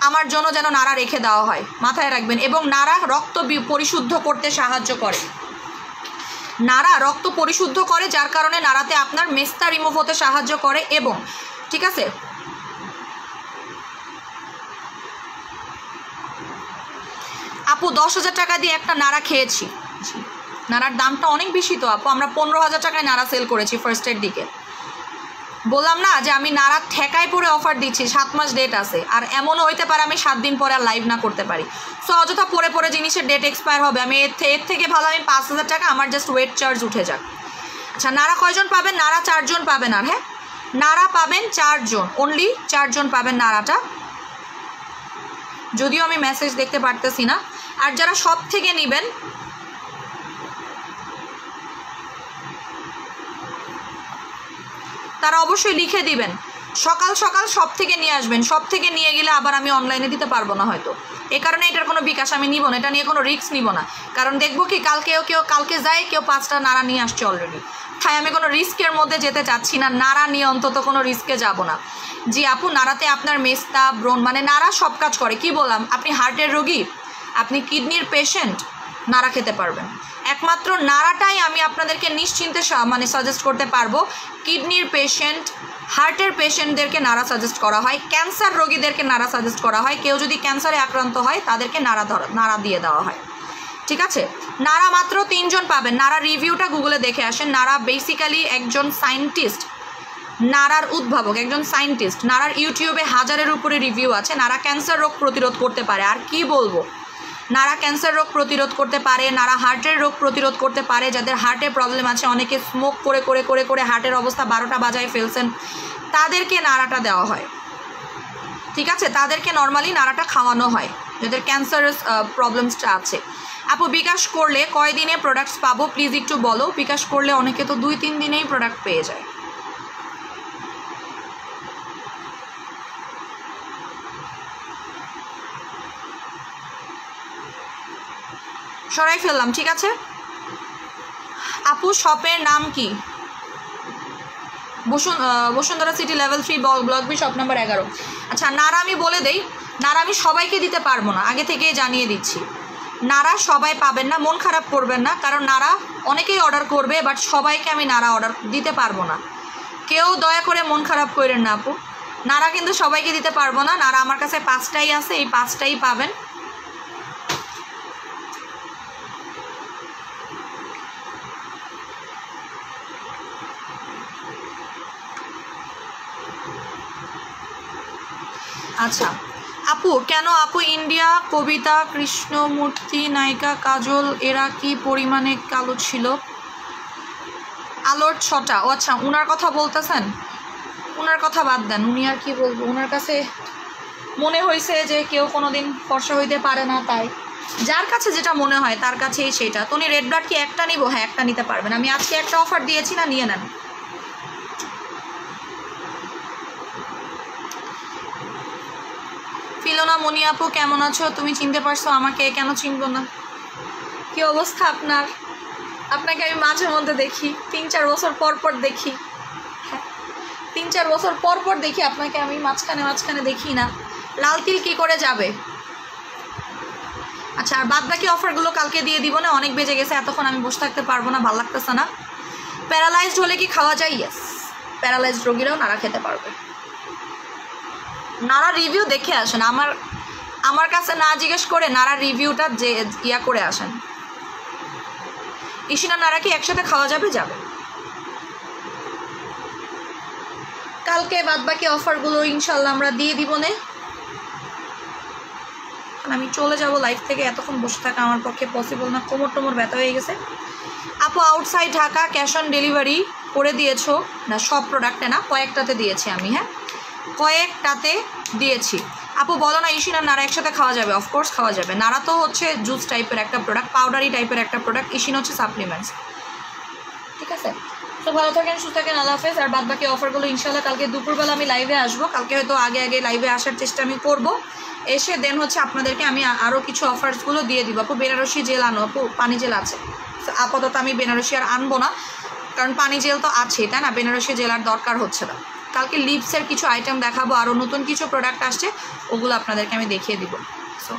আমার জন্য যেন নাড়া রেখে দেওয়া হয়। মাথায় রাখবেন, এবং নাড়া রক্ত পরিশুদ্ধ করতে সাহায্য করে। নাড়া রক্ত পরিশুদ্ধ করে, যার কারণে নাড়াতে আপনার মেস্তা রিমুভ হতে সাহায্য করে, এবং, ঠিক আছে? আপু, দশ হাজার টাকা দিয়ে একটা নাড়া খেয়েছি। নাড়ার দামটা অনেক বেশি তো, আপু। আমরা পনেরো হাজার টাকায় নাড়া সেল করেছি ফার্স্টের দিকে। বললাম না যে আমি নাড়া ঠেকায় পরে অফার দিচ্ছি, সাত মাস ডেট আছে। আর এমনও হইতে পারে আমি সাত দিন পরে আর লাইভ না করতে পারি। সো অযথা পরে পরে জিনিসের ডেট এক্সপায়ার হবে। আমি এর এর থেকে ভালো আমি পাঁচ হাজার টাকা, আমার জাস্ট ওয়েট চার্জ উঠে যাক। আচ্ছা নাড়া কয়জন পাবেন? নাড়া চারজন পাবেন আর হ্যাঁ? নাড়া পাবেন চারজন। অনলি চারজন পাবেন নাড়াটা। যদিও আমি মেসেজ দেখতে পারতেছি না। আর যারা সব থেকে নেবেন তারা অবশ্যই লিখে দিবেন। সকাল সকাল সব থেকে নিয়ে আসবেন। সব থেকে নিয়ে গেলে আবার আমি অনলাইনে দিতে পারব না হয়তো। এ কারণে এটার কোনো বিকাশ আমি নিব না। এটা নিয়ে কোনো রিস্ক নিব না। কারণ দেখব কি কালকেও কেউ কালকে যায়, কেউ পাঁচটা নাড়া নিয়ে আসছে অলরেডি তাই আমি কোনো রিস্কের মধ্যে যেতে চাচ্ছি না। নাড়া নিয়ে অন্তত কোনো রিস্কে যাব না। জি আপু, নাড়াতে আপনার মেস্তা, ব্রণ মানে নাড়া সব কাজ করে। কি বললাম? আপনি হার্টের রোগী? আপনি কিডনির পেশেন্ট নাড়া খেতে পারবেন। একমাত্র নাড়াটাই আমি আপনাদেরকে নিশ্চিন্তে মানে সাজেস্ট করতে পারব। কিডনির পেশেন্ট হার্টের পেশেন্টদেরকে নাড়া সাজেস্ট করা হয়। ক্যান্সার রোগীদেরকে নাড়া সাজেস্ট করা হয়। কেউ যদি ক্যান্সারে আক্রান্ত হয়, তাদেরকে নাড়া ধরা নাড়া দিয়ে দেওয়া হয়। ঠিক আছে? নারা মাত্র তিনজন পাবেন। নারা রিভিউটা গুগলে দেখে আসেন। নারা বেসিক্যালি একজন সায়েন্টিস্ট নারার উদ্ভাবক, একজন সায়েন্টিস্ট নারার ইউটিউবে হাজারের উপরে রিভিউ আছে। নারা ক্যান্সার রোগ প্রতিরোধ করতে পারে। আর কি বলব? নারা ক্যান্সার রোগ প্রতিরোধ করতে পারে, নারা হার্টের রোগ প্রতিরোধ করতে পারে, যাদের হার্টে প্রবলেম আছে, অনেকে স্মোক করে করে করে করে হার্টের অবস্থা বারোটা বাজায় ফেলছেন, তাদেরকে নাড়াটা দেওয়া হয়। ঠিক আছে? তাদেরকে নর্মালি নাড়াটা খাওয়ানো হয়, যাদের ক্যান্সার প্রবলেমসটা আছে। আপু, বিকাশ করলে কয় দিনে প্রোডাক্টস পাবো? প্লিজ একটু বলো। বিকাশ করলে অনেকে তো দুই, তিন দিনেই প্রোডাক্ট পেয়ে যায়। সরাই ফেললাম, ঠিক আছে? আপু, শপের নাম কি? বসুন Bashundhara city level three block B, shop number এগারো। আচ্ছা নারা আমি বলে দেই, নারা আমি সবাইকে দিতে পারব না, আগে থেকেই জানিয়ে দিচ্ছি। নারা সবাই পাবেন না, মন খারাপ করবেন না, কারণ নারা অনেকেই অর্ডার করবে, বাট সবাইকে আমি নারা অর্ডার দিতে পারব না। কেউ দয়া করে মন খারাপ করেন না, আপু। নারা কিন্তু সবাইকে দিতে পারব না, নারা আমার কাছে পাঁচটাই আছে, এই পাঁচটাই পাবেন। আচ্ছা। আপু, কেন আপু ইন্ডিয়া, কবিতা, কৃষ্ণমূর্তি, নায়িকা, কাজল, এরা কি পরিমাণে কালো ছিল? আলোর ছটা। ও আচ্ছা উনার কথা বলতেছেন? উনার কথা বাদ দেন, উনি আর কি বলব? উনার কাছে মনে হয়েছে যে কেউ কোনো দিন ফর্সা হইতে পারে না তাই। যার কাছে যেটা মনে হয়, তার কাছেই সেটা। তো উনি রেড ব্লাড কি একটা নিবো? হ্যাঁ একটা নিতে পারবেন। আমি আজকে একটা অফার দিয়েছি না, নিয়ে নেন। ফিলোনা মনি আপু, কেমন আছো? তুমি চিনতে পারছ আমাকে? কেন চিনবো না? কি অবস্থা আপনার? আপনাকে আমি মাঝে মধ্যে দেখি, তিন চার বছর পর পর দেখি। তিন চার বছর পর পর দেখি, আপনাকে আমি মাঝখানে মাঝখানে দেখি না। লাল তিল কী করে যাবে? আচ্ছা আর বাদ বাকি অফারগুলো কালকে দিয়ে দিব না? অনেক বেজে গেছে, এতক্ষণ আমি বসে থাকতে পারব না, ভালো লাগতেছে না। প্যারালাইজড হলে কি খাওয়া যায়? ইয়েস প্যারালাইজড রোগীরাও নাড়া খেতে পারবে। নারা রিভিউ দেখে আসেন। আমার আমার কাছে না জিজ্ঞেস করে নারা রিভিউটা যে ইয়া করে আসেন। ইশিনা নারা কি একসাথে খাওয়া যাবে? যাবে। কালকে বাদ বাকি অফারগুলো ইনশাল্লাহ আমরা দিয়ে দিব নে। আমি চলে যাব লাইফ থেকে, এতক্ষণ বসে থাকা আমার পক্ষে পসিবল না। কোমর টোমর ব্যথা হয়ে গেছে। আপু outside Dhaka cash on delivery করে দিয়েছ। না, সব প্রোডাক্টে না, কয়েকটাতে দিয়েছি আমি হ্যাঁ? কয়েকটাতে দিয়েছি। আপু, বলো না ইশিনা নাড়া একসাথে খাওয়া যাবে। অফকোর্স খাওয়া যাবে। নাড়া তো হচ্ছে জুস টাইপের একটা প্রোডাক্ট পাউডারি টাইপের একটা প্রোডাক্ট ইশিন হচ্ছে সাপ্লিমেন্টস ঠিক আছে? তো ভালো থাকেন, সুস্থ থাকেন, আল্লাহ হাফেজ। আর বাদ বাকি অফারগুলো ইনশাল্লাহ কালকে দুপুরবেলা আমি লাইভে আসব। কালকে হয়তো আগে আগে লাইভে আসার চেষ্টা আমি করব। এসে দেন হচ্ছে আপনাদেরকে আমি আরও কিছু অফার্সগুলো দিয়ে দিব। আপু, বেনারসি জেল আনো। আপু, পানি জেল আছে। আপাতত আমি বেনারসি আর আনব না। কারণ পানি জেল তো আছেই, তাই না? বেনারসি জেল আর দরকার হচ্ছে না। কালকে লিপসের কিছু আইটেম দেখাবো আরও নতুন কিছু প্রোডাক্ট আসছে, ওগুলো আপনাদেরকে আমি দেখিয়ে দিব সো।